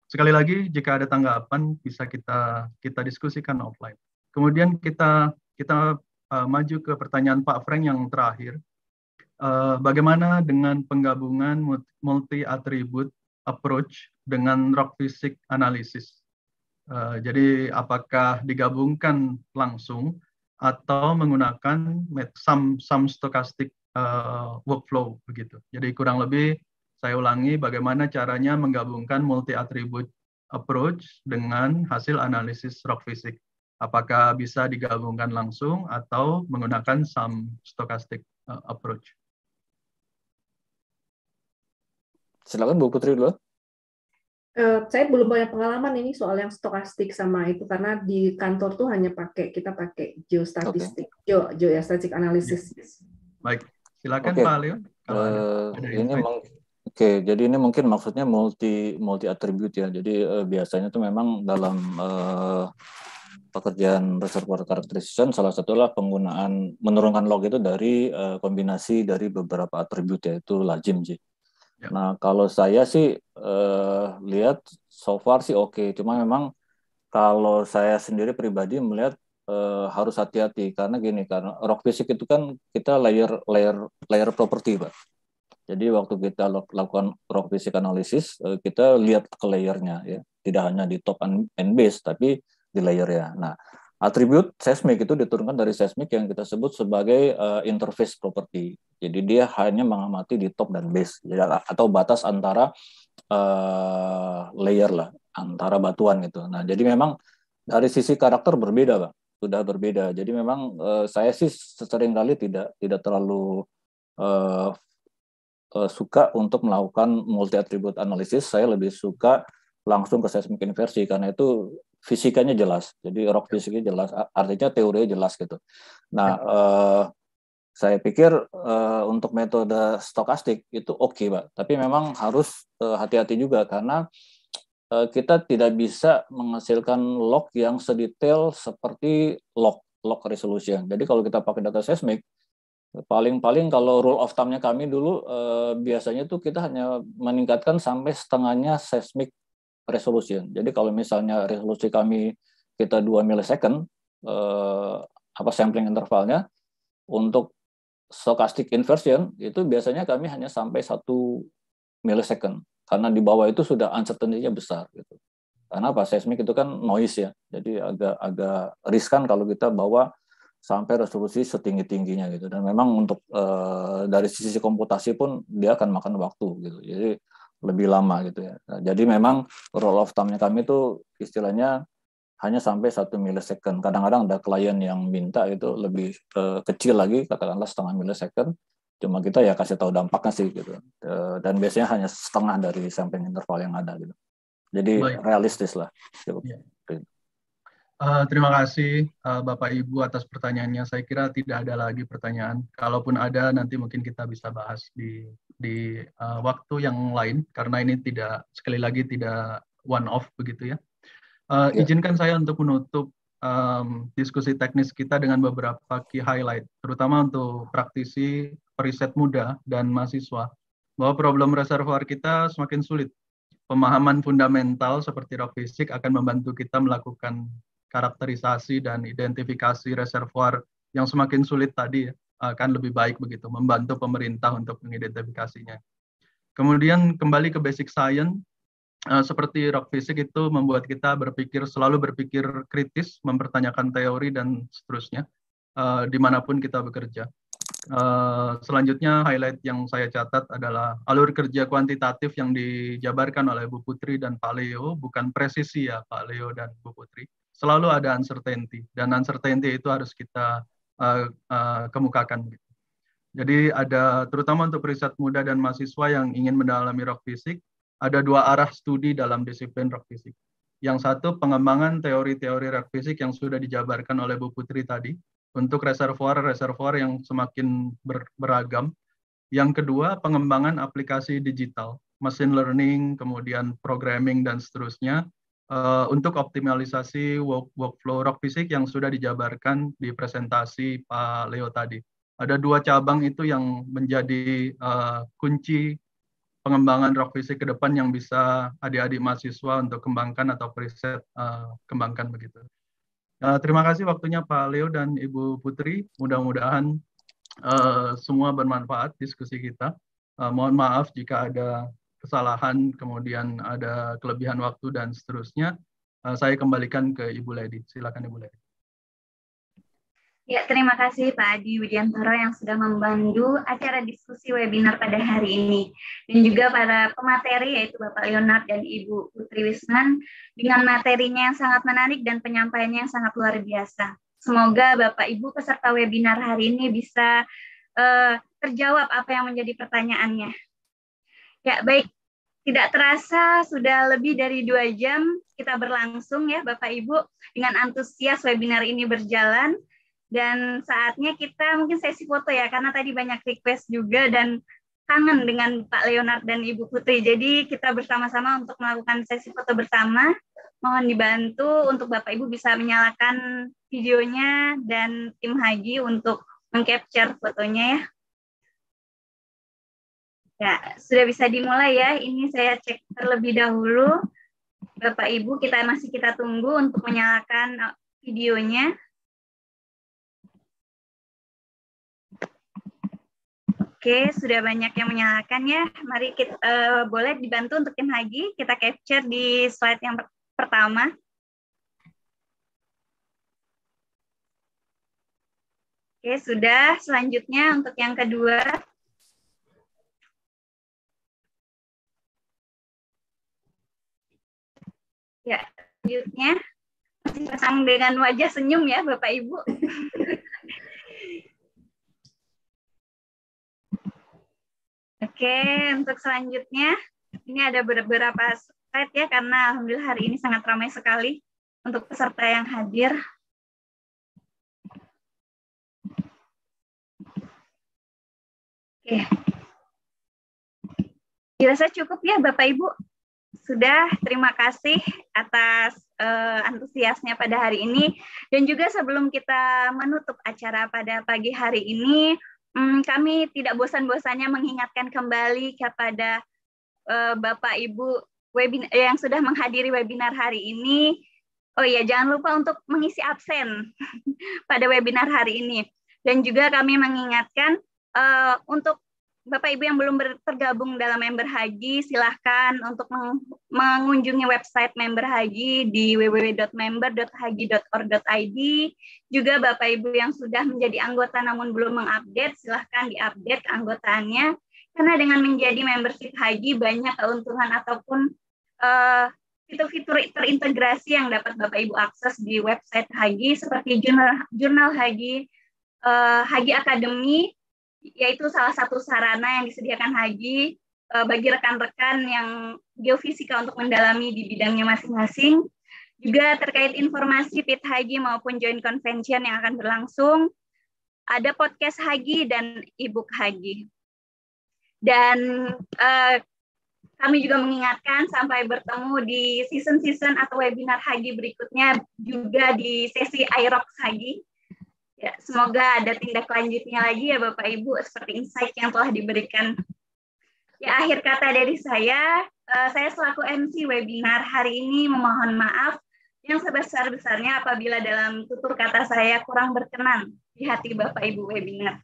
Sekali lagi, jika ada tanggapan bisa kita kita diskusikan offline. Kemudian kita kita uh, maju ke pertanyaan Pak Frank yang terakhir. Uh, bagaimana dengan penggabungan multi attribute approach dengan rock physics analysis? Uh, jadi apakah digabungkan langsung atau menggunakan some some stochastic uh, workflow begitu. Jadi kurang lebih saya ulangi bagaimana caranya menggabungkan multi attribute approach dengan hasil analisis rock physics. Apakah bisa digabungkan langsung atau menggunakan some stochastic uh, approach? Silakan Bu Putri dulu. Uh, saya belum banyak pengalaman ini soal yang stokastik sama itu karena di kantor tuh hanya pakai kita pakai geostatistik, okay. geostatistik analisis. Baik. Silakan okay. Pak Leo. Kalau uh, ada, ada ini Oke, okay, jadi ini mungkin maksudnya multi multi atribut ya. Jadi uh, biasanya tuh memang dalam uh, pekerjaan reservoir characterization salah satulah penggunaan menurunkan log itu dari uh, kombinasi dari beberapa atribut yaitu lazim sih. Ya. Nah kalau saya sih uh, lihat so far sih oke, okay. cuma memang kalau saya sendiri pribadi melihat uh, harus hati-hati. Karena gini karena rock physics itu kan kita layer layer layer property pak. Jadi waktu kita lakukan rock physics analysis uh, kita lihat ke layernya ya. Tidak hanya di top and base tapi di layer ya nah atribut seismik itu diturunkan dari seismik yang kita sebut sebagai uh, interface property jadi dia hanya mengamati di top dan base jadi, atau batas antara uh, layer lah antara batuan gitu. Nah jadi memang dari sisi karakter berbeda, Pak sudah berbeda. Jadi memang uh, saya sih sering kali tidak tidak terlalu uh, uh, suka untuk melakukan multi attribute analisis. Saya lebih suka langsung ke seismic inversi karena itu fisikanya jelas. Jadi rock fisiknya jelas, artinya teorinya jelas gitu. Nah, uh, saya pikir uh, untuk metode stokastik itu oke, okay, Pak. Tapi memang harus hati-hati uh, juga karena kita tidak bisa menghasilkan log yang sedetail seperti log log resolution. Jadi kalau kita pakai data seismik, paling-paling kalau rule of thumb-nya kami dulu uh, biasanya tuh kita hanya meningkatkan sampai setengahnya seismic resolution. Jadi kalau misalnya resolusi kami kita 2 millisecond uh, apa sampling intervalnya untuk stochastic inversion itu biasanya kami hanya sampai satu millisecond karena di bawah itu sudah uncertainty-nya besar gitu. Karena apa? Seismik itu kan noise ya. Jadi agak agak riskan kalau kita bawa sampai resolusi setinggi-tingginya gitu. Dan memang untuk e, dari sisi komputasi pun dia akan makan waktu gitu. Jadi lebih lama gitu ya. Nah, jadi memang roll of thumb-nya kami itu istilahnya hanya sampai satu millisecond. Kadang-kadang ada klien yang minta itu lebih e, kecil lagi, katakanlah setengah millisecond cuma kita ya kasih tahu dampaknya sih gitu dan biasanya hanya setengah dari sampling interval yang ada gitu jadi Baik. realistis lah ya. Uh, terima kasih uh, Bapak Ibu atas pertanyaannya. Saya kira tidak ada lagi pertanyaan. Kalaupun ada, nanti mungkin kita bisa bahas di di uh, waktu yang lain karena ini tidak sekali lagi tidak one off begitu ya. Uh, ya. Izinkan saya untuk menutup um, diskusi teknis kita dengan beberapa key highlight, terutama untuk praktisi periset muda dan mahasiswa, bahwa problem reservoir kita semakin sulit. Pemahaman fundamental seperti rock fisik akan membantu kita melakukan karakterisasi dan identifikasi reservoir yang semakin sulit tadi akan lebih baik begitu, membantu pemerintah untuk mengidentifikasinya. Kemudian kembali ke basic science, uh, seperti rock fisik itu membuat kita berpikir selalu berpikir kritis, mempertanyakan teori dan seterusnya uh, di mana pun kita bekerja. Uh, selanjutnya highlight yang saya catat adalah alur kerja kuantitatif yang dijabarkan oleh Bu Putri dan Pak Leo, bukan presisi ya Pak Leo dan Bu Putri. Selalu ada uncertainty dan uncertainty itu harus kita uh, uh, kemukakan. Jadi ada terutama untuk riset muda dan mahasiswa yang ingin mendalami rock fisik, ada dua arah studi dalam disiplin rock fisik. Yang satu pengembangan teori-teori rock fisik yang sudah dijabarkan oleh Bu Putri tadi untuk reservoir-reservoir yang semakin ber, beragam. Yang kedua pengembangan aplikasi digital, machine learning, kemudian programming dan seterusnya uh, untuk optimalisasi work, workflow rock fisik yang sudah dijabarkan di presentasi Pak Leo tadi. Ada dua cabang itu yang menjadi uh, kunci pengembangan rock fisik ke depan yang bisa adik-adik mahasiswa untuk kembangkan atau riset uh, kembangkan begitu. Uh, terima kasih waktunya Pak Leo dan Ibu Putri. Mudah-mudahan uh, semua bermanfaat diskusi kita. Uh, mohon maaf jika ada kesalahan, kemudian ada kelebihan waktu dan seterusnya. Uh, saya kembalikan ke Ibu Lady. Silakan Ibu Lady. Ya, terima kasih Pak Adi Widiantoro yang sudah membantu acara diskusi webinar pada hari ini. Dan juga para pemateri yaitu Bapak Leonard dan Ibu Putri Wisman dengan materinya yang sangat menarik dan penyampaiannya yang sangat luar biasa. Semoga Bapak Ibu peserta webinar hari ini bisa uh, terjawab apa yang menjadi pertanyaannya. Ya, baik. Tidak terasa sudah lebih dari dua jam kita berlangsung ya Bapak Ibu dengan antusias webinar ini berjalan dan saatnya kita mungkin sesi foto ya karena tadi banyak request juga dan kangen dengan Pak Leonard dan Ibu Putri. Jadi kita bersama-sama untuk melakukan sesi foto bersama. Mohon dibantu untuk Bapak Ibu bisa menyalakan videonya dan tim Haji untuk mengcapture fotonya ya. Ya, sudah bisa dimulai ya. Ini saya cek terlebih dahulu. Bapak Ibu, kita masih kita tunggu untuk menyalakan videonya. Oke, sudah banyak yang menyalakan ya. Mari kita uh, boleh dibantu untuk tim Haji kita capture di slide yang per pertama. Oke, sudah. Selanjutnya untuk yang kedua. Ya, selanjutnya masih pasang dengan wajah senyum ya Bapak Ibu. Oke, untuk selanjutnya ini ada beberapa slide ya karena alhamdulillah hari ini sangat ramai sekali untuk peserta yang hadir. Oke. Dirasa cukup ya Bapak Ibu sudah. Terima kasih atas uh, antusiasnya pada hari ini. Dan juga sebelum kita menutup acara pada pagi hari ini, um, kami tidak bosan-bosannya mengingatkan kembali kepada uh, Bapak Ibu webinar yang sudah menghadiri webinar hari ini. Oh iya, jangan lupa untuk mengisi absen pada webinar hari ini. Dan juga kami mengingatkan uh, untuk Bapak Ibu yang belum tergabung dalam member haji, silahkan untuk mengunjungi website member haji di www.member.haji.org.id. Juga Bapak Ibu yang sudah menjadi anggota namun belum mengupdate, silahkan diupdate keanggotaannya. Karena dengan menjadi membership haji banyak keuntungan ataupun uh, fitur-fitur terintegrasi yang dapat Bapak Ibu akses di website haji seperti jurnal, jurnal haji, uh, haji akademi, yaitu salah satu sarana yang disediakan haji uh, bagi rekan-rekan yang geofisika untuk mendalami di bidangnya masing-masing. Juga terkait informasi PIT Haji maupun Joint Convention yang akan berlangsung, ada podcast haji dan e-book haji. Dan uh, kami juga mengingatkan sampai bertemu di season-season atau webinar haji berikutnya juga di sesi IROX haji Ya, semoga ada tindak lanjutnya lagi ya Bapak Ibu seperti insight yang telah diberikan. Ya, akhir kata dari saya, uh, saya selaku MC webinar hari ini memohon maaf yang sebesar-besarnya apabila dalam tutur kata saya kurang berkenan di hati Bapak Ibu webinar.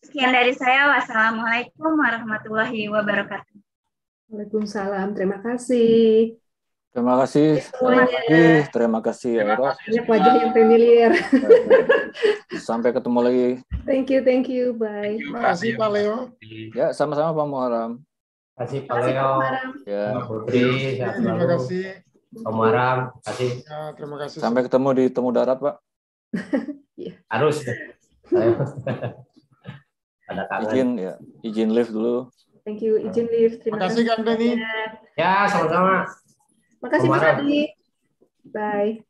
Sekian dari saya. Wassalamualaikum warahmatullahi wabarakatuh. Waalaikumsalam. Terima kasih. Terima kasih. Selamat pagi. Terima kasih ya, Banyak wajah yang familiar. Sampai ketemu lagi. Thank you, thank you. Bye. Terima kasih Pak Leo. Ya, sama-sama Pak Muharam. Terima kasih Pak Leo. Ya. Putri, terima kasih. Pak Muharam, terima kasih. Ya, terima kasih. Sampai ketemu di temu darat, Pak. Iya. Harus. Ada Izin ya, izin live dulu. Thank you, izin live. Terima, kasih Kang Deni. Ya, sama-sama. Makasih Mas Adi. Bye.